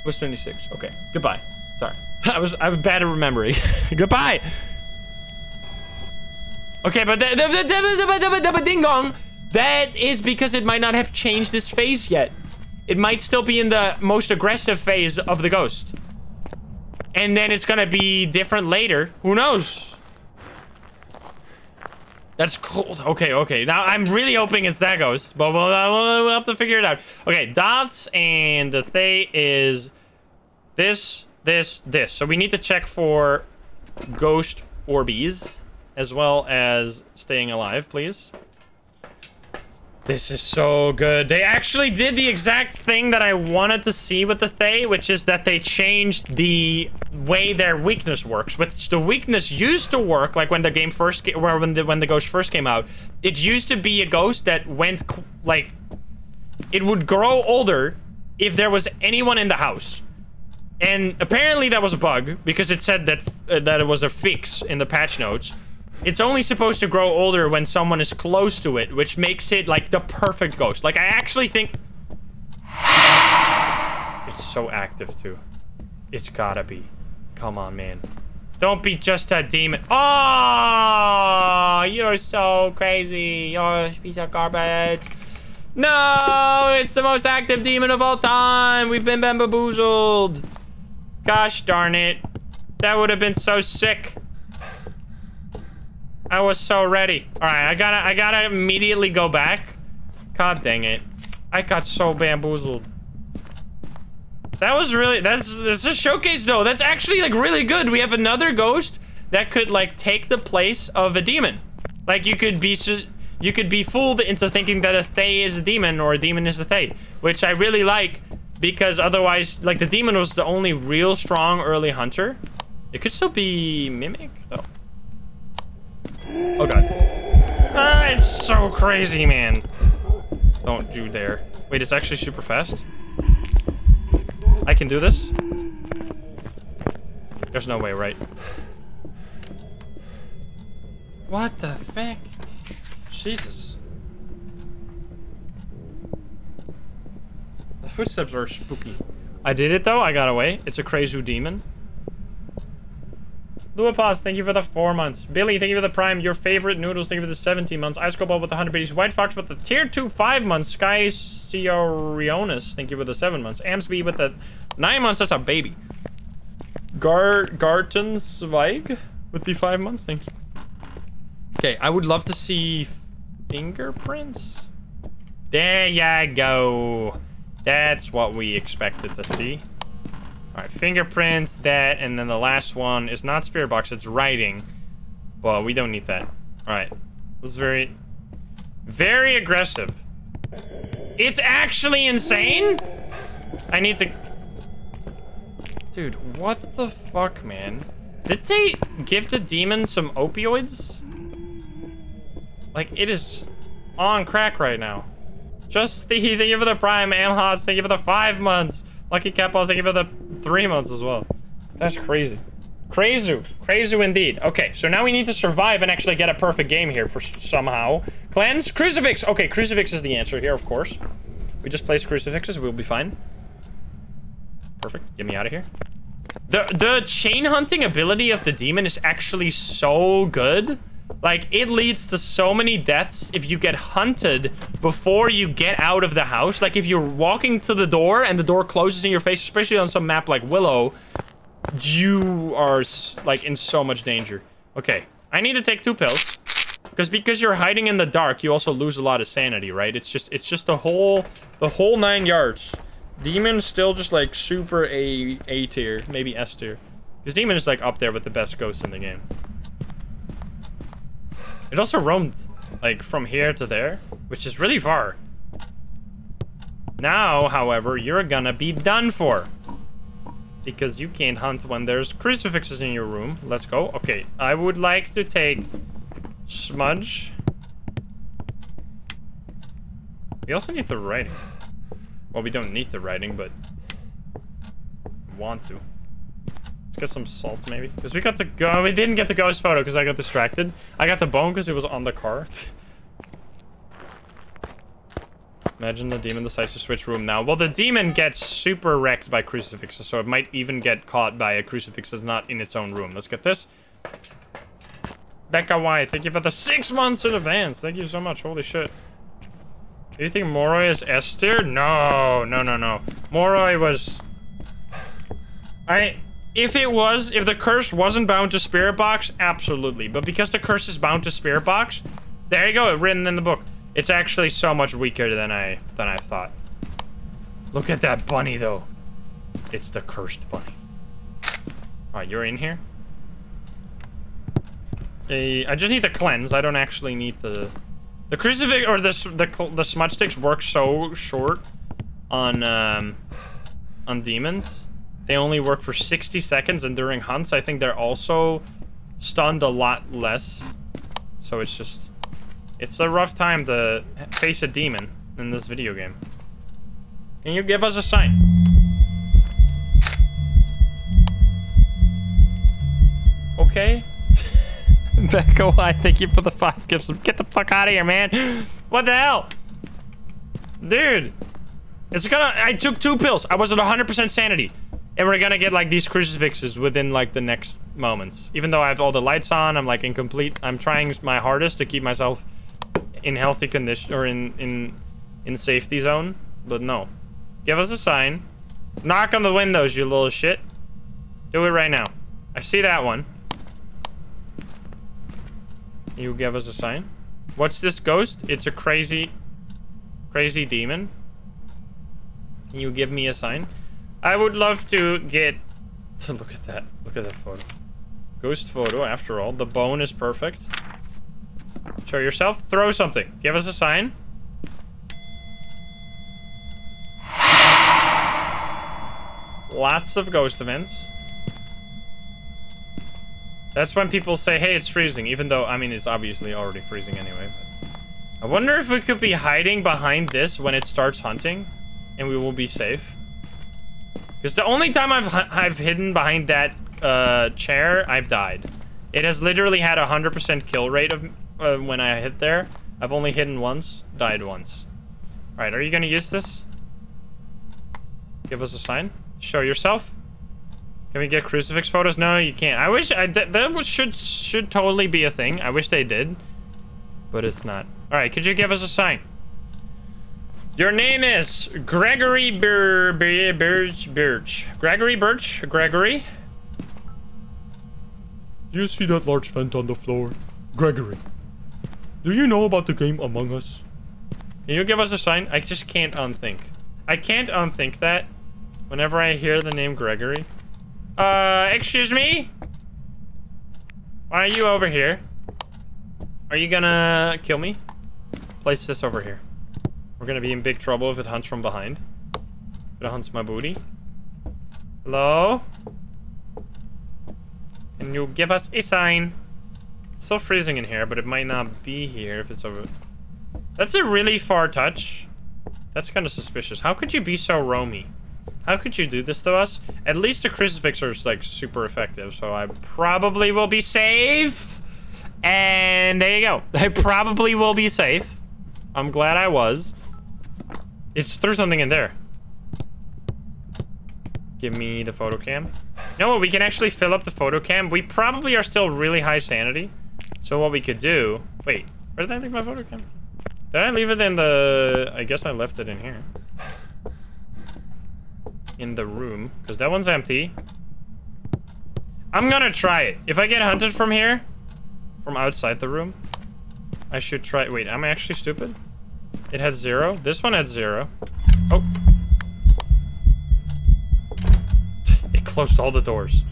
A: It was 26. Okay. Goodbye. Sorry. I was I was bad at remembering. Goodbye. Okay, but the, the, the, the, the ding dong. That is because it might not have changed this phase yet. It might still be in the most aggressive phase of the ghost. And then it's gonna be different later. Who knows? That's cold. Okay, okay. Now, I'm really hoping it's that ghost, but we'll, uh, we'll, we'll have to figure it out. Okay, dots and the Thaye is this, this, this. So we need to check for ghost orbies as well as staying alive, please. This is so good. They actually did the exact thing that I wanted to see with the Thaye, which is that they changed the way their weakness works. Which the weakness used to work, like when the game first, when the when the ghost first came out. It used to be a ghost that went like, it would grow older if there was anyone in the house. And apparently that was a bug because it said that uh, that it was a fix in the patch notes. It's only supposed to grow older when someone is close to it, which makes it like the perfect ghost. Like I actually think it's so active too. It's gotta be. Come on, man. Don't be just a demon. Oh, you're so crazy. You're a piece of garbage. No, it's the most active demon of all time. We've been bamboozled. Gosh darn it. That would have been so sick. I was so ready. All right, I gotta, I gotta immediately go back. God dang it. I got so bamboozled. That was really, that's, that's a showcase though. That's actually like really good. We have another ghost that could like take the place of a demon. Like you could be, you could be fooled into thinking that a Thaye is a demon or a demon is a Thaye, which I really like because otherwise, like the demon was the only real strong early hunter. It could still be Mimic though. Oh god. Ah, it's so crazy, man. Don't do there. Wait, it's actually super fast? I can do this? There's no way, right? What the fuck? Jesus. The footsteps are spooky. I did it though, I got away. It's a crazy demon. Luapaz, thank you for the four months. Billy, thank you for the prime. Your favorite noodles, thank you for the 17 months. Ice Ball with the 100 biddies. White Fox with the tier 2 5 months. Sky Ciorionis, thank you for the 7 months. Amsby with the 9 months. That's a baby. Gar Garten Zweig with the 5 months. Thank you. Okay, I would love to see fingerprints. There you go. That's what we expected to see. All right, fingerprints, that, and then the last one is not spirit box, it's writing. Well, we don't need that. All right, this is very, very aggressive. It's actually insane? I need to... Dude, what the fuck, man? Did they give the demon some opioids? Like, it is on crack right now. Just the thank you for the prime, Amhots, thank you for the five months. Lucky Capos, thank you for the three months as well. That's crazy. Crazy. Crazy indeed. Okay, so now we need to survive and actually get a perfect game here for somehow. Cleanse? Crucifix! Okay, Crucifix is the answer here, of course. We just place Crucifixes, we'll be fine. Perfect. Get me out of here. The, the chain hunting ability of the demon is actually so good. Like, it leads to so many deaths if you get hunted before you get out of the house. Like, if you're walking to the door and the door closes in your face, especially on some map like Willow, you are, like, in so much danger. Okay, I need to take two pills. Because because you're hiding in the dark, you also lose a lot of sanity, right? It's just it's just the whole the whole nine yards. Demon's still just like super A A tier, maybe S tier. Because Demon is like up there with the best ghosts in the game. It also roamed like from here to there, which is really far. Now, however, you're gonna be done for. Because you can't hunt when there's crucifixes in your room. Let's go. Okay, I would like to take smudge. We also need the writing. Well, we don't need the writing, but want to. Let's get some salt, maybe. Because we got the go. We didn't get the ghost photo because I got distracted. I got the bone because it was on the car. Imagine the demon decides to switch room now. Well, the demon gets super wrecked by crucifixes, so it might even get caught by a crucifix that's not in its own room. Let's get this. Becca White, thank you for the six months in advance. Thank you so much. Holy shit. Do you think Moroi is S tier? No, no, no, no. Moroi was... I... If it was, if the curse wasn't bound to Spirit Box, absolutely. But because the curse is bound to Spirit Box, there you go, written in the book. It's actually so much weaker than I than I thought. Look at that bunny, though. It's the cursed bunny. Alright, you're in here? I just need the cleanse. I don't actually need the... The crucifix or the the the smudge sticks work so short on um on demons. They only work for 60 seconds, and during hunts, I think they're also stunned a lot less. So it's just it's a rough time to face a demon in this video game. Can you give us a sign? Okay. Becca, why? Thank you for the five gifts. Get the fuck out of here, man. What the hell? Dude. It's gonna... I took two pills. I was at 100% sanity. And we're gonna get, like, these crucifixes within, like, the next moments. Even though I have all the lights on, I'm, like, incomplete. I'm trying my hardest to keep myself in healthy condition... Or in, in, in safety zone. But no. Give us a sign. Knock on the windows, you little shit. Do it right now. I see that one. You give us a sign. What's this ghost? It's a crazy, crazy demon. Can you give me a sign? I would love to get... Look at that. Look at that photo. Ghost photo, after all. The bone is perfect. Show yourself. Throw something. Give us a sign. Lots of ghost events. That's when people say, hey, it's freezing, even though, I mean, it's obviously already freezing anyway. I wonder if we could be hiding behind this when it starts hunting, and we will be safe. Because the only time I've I've hidden behind that uh, chair, I've died. It has literally had a 100% kill rate of uh, when I hit there. I've only hidden once, died once. Alright, are you to use this? Give us a sign. Show yourself. Can we get crucifix photos? No, you can't. I wish I, th that should should totally be a thing. I wish they did, but it's not. All right, could you give us a sign? Your name is Gregory Bir Bir Birch Birch. Gregory Birch. Gregory.
Q: Do you see that large vent on the floor? Gregory. Do you know about the game Among Us?
A: Can you give us a sign? I just can't unthink. I can't unthink that whenever I hear the name Gregory. Uh, excuse me? Why are you over here? Are you gonna kill me? Place this over here. We're gonna be in big trouble if it hunts from behind. If it hunts my booty. Hello? Can you give us a sign? It's still freezing in here, but it might not be here if it's over... That's a really far touch. That's kind of suspicious. How could you be so roamy? How could you do this to us? At least the crucifix is like super effective, so I probably will be safe. And there you go. I probably will be safe. I'm glad I was. It's there's something in there. Give me the photo cam. You know what? We can actually fill up the photo cam. We probably are still really high sanity. So what we could do... Wait, where did I leave my photo cam? Did I leave it in the... I guess I left it in here. In the room. Because that one's empty. I'm gonna try it. If I get hunted from here, from outside the room, I should try... Wait, am I actually stupid? It had zero. This one had zero. Oh. It closed all the doors.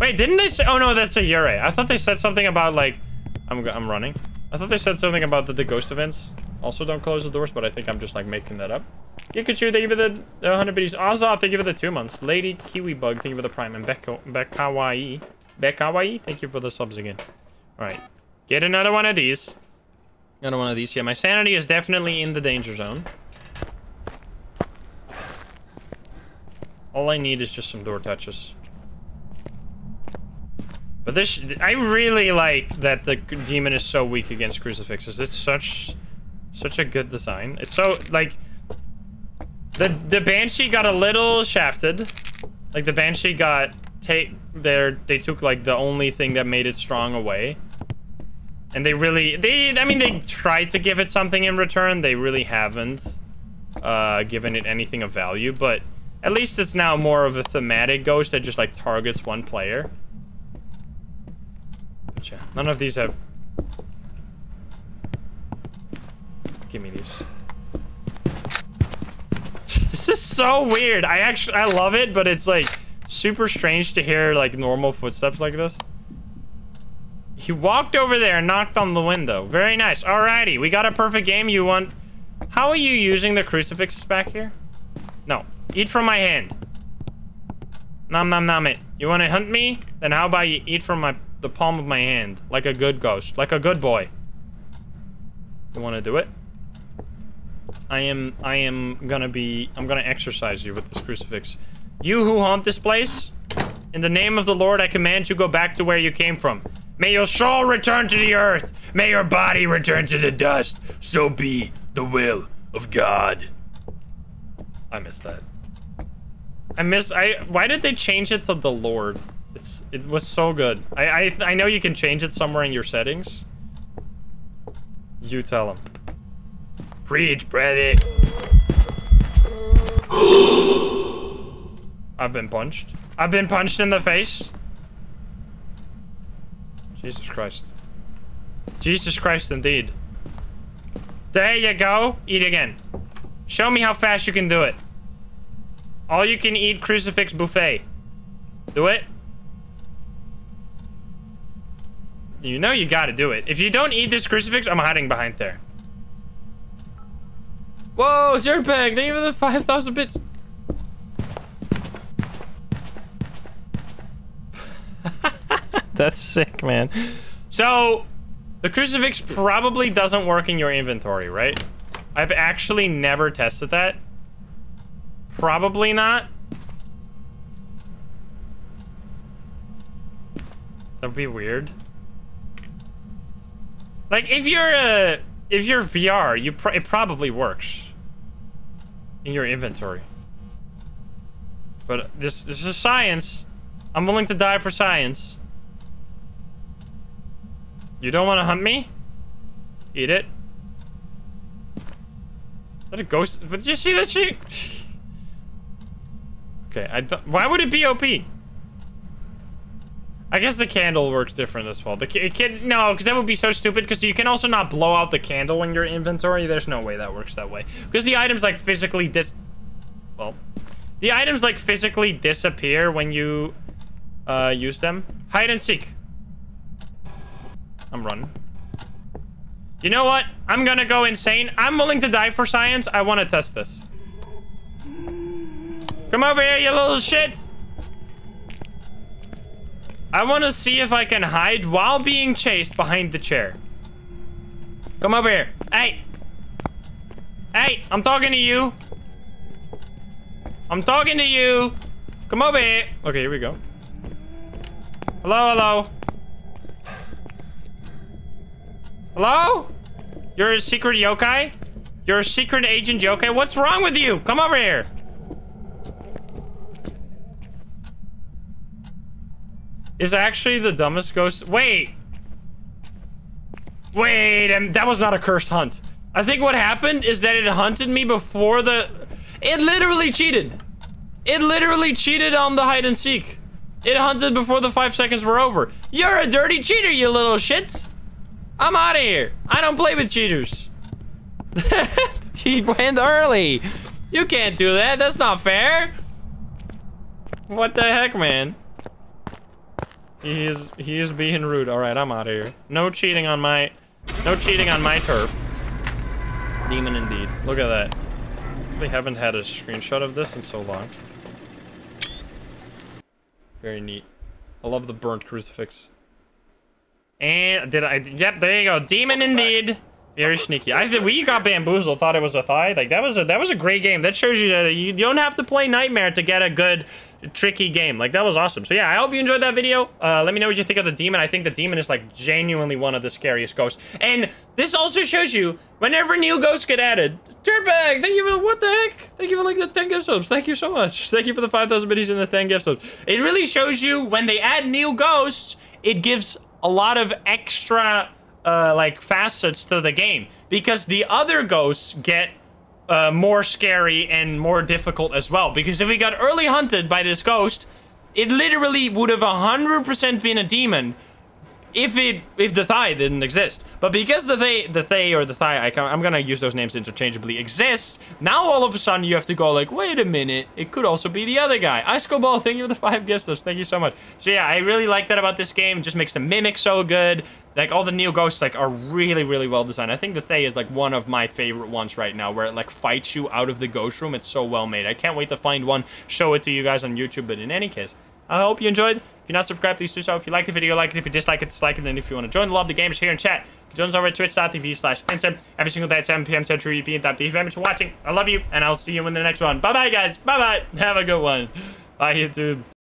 A: Wait, didn't they say... Oh, no, that's a Yurei. I thought they said something about, like... I'm, I'm running. I thought they said something about that the ghost events also don't close the doors, but I think I'm just, like, making that up. Pikachu, thank you for the, the 100 biddies. Ozov, thank you for the two months. Lady Kiwi Bug, thank you for the prime. And Becko, Bekawai. Bekawai, thank you for the subs again. Alright. Get another one of these. Another one of these. Yeah, my sanity is definitely in the danger zone. All I need is just some door touches. But this, I really like that the demon is so weak against crucifixes. It's such, such a good design. It's so, like, the, the Banshee got a little shafted. Like, the Banshee got, take, there, they took, like, the only thing that made it strong away. And they really, they, I mean, they tried to give it something in return. They really haven't, uh, given it anything of value, but at least it's now more of a thematic ghost that just, like, targets one player. Yeah, none of these have... Give me these. this is so weird. I actually, I love it, but it's, like, super strange to hear, like, normal footsteps like this. He walked over there and knocked on the window. Very nice. Alrighty, we got a perfect game. You want... How are you using the crucifixes back here? No. Eat from my hand. Nom nom nom it. You want to hunt me? Then how about you eat from my the palm of my hand? Like a good ghost. Like a good boy. You want to do it? I am... I am gonna be... I'm gonna exercise you with this crucifix. You who haunt this place, in the name of the Lord, I command you go back to where you came from. May your soul return to the earth. May your body return to the dust. So be the will of God. I missed that. I missed. I. Why did they change it to the Lord? It's. It was so good. I. I. I know you can change it somewhere in your settings. You tell them. Preach, brother. I've been punched. I've been punched in the face. Jesus Christ. Jesus Christ, indeed. There you go. Eat again. Show me how fast you can do it. All you can eat crucifix buffet. Do it. You know you gotta do it. If you don't eat this crucifix, I'm hiding behind there. Whoa, Dirtbag, thank you for the 5,000 bits. That's sick, man. So, the crucifix probably doesn't work in your inventory, right? I've actually never tested that. Probably not. That'd be weird. Like, if you're, uh, if you're VR, you pr it probably works. In your inventory. But this, this is science. I'm willing to die for science. You don't want to hunt me? Eat it. Let a ghost. Did you see that shit? okay, I why would it be OP? I guess the candle works different as well. The kid, no, because that would be so stupid. Because you can also not blow out the candle in your inventory. There's no way that works that way. Because the items like physically dis, well, the items like physically disappear when you uh, use them. Hide and seek. I'm running. You know what? I'm gonna go insane. I'm willing to die for science. I want to test this. Come over here, you little shit. I want to see if I can hide while being chased behind the chair. Come over here. Hey. Hey, I'm talking to you. I'm talking to you. Come over here. Okay, here we go. Hello, hello. Hello? You're a secret yokai? You're a secret agent yokai? What's wrong with you? Come over here. Is actually the dumbest ghost. Wait. Wait, and that was not a cursed hunt. I think what happened is that it hunted me before the... It literally cheated. It literally cheated on the hide and seek. It hunted before the five seconds were over. You're a dirty cheater, you little shit. I'm out of here. I don't play with cheaters. he went early. You can't do that. That's not fair. What the heck, man? He is he is being rude. All right, I'm out of here. No cheating on my no cheating on my turf. Demon indeed. Look at that. We haven't had a screenshot of this in so long. Very neat. I love the burnt crucifix. And did I? Yep, there you go. Demon indeed. Very sneaky. I we got bamboozled. Thought it was a thigh. Like that was a that was a great game. That shows you that you don't have to play Nightmare to get a good, tricky game. Like that was awesome. So yeah, I hope you enjoyed that video. Uh, let me know what you think of the demon. I think the demon is like genuinely one of the scariest ghosts. And this also shows you whenever new ghosts get added. Dirtbag, thank you for the, what the heck? Thank you for like the 10 gift subs. Thank you so much. Thank you for the 5,000 biddies and the 10 gift subs. It really shows you when they add new ghosts, it gives a lot of extra uh, like facets to the game because the other ghosts get uh, more scary and more difficult as well. Because if we got early hunted by this ghost, it literally would have 100% been a demon if it if the thigh didn't exist. But because the they the they or the thigh I I'm gonna use those names interchangeably exist. Now all of a sudden you have to go like, wait a minute, it could also be the other guy. Ice Ball, thank you for the five gifts. Thank you so much. So yeah, I really like that about this game. It just makes the mimic so good. Like all the new ghosts like are really really well designed. I think the Thaye is like one of my favorite ones right now, where it like fights you out of the ghost room. It's so well made. I can't wait to find one, show it to you guys on YouTube. But in any case. I hope you enjoyed. If you're not subscribed, please do so. If you like the video, like it. If you dislike it, dislike it. And if you want to join the love the gamers here in chat, you can join us over at twitch.tv slash insym every single day at 7 p.m. Central European time. Thank you very much for watching. I love you, and I'll see you in the next one. Bye-bye, guys. Bye-bye. Have a good one. Bye, YouTube.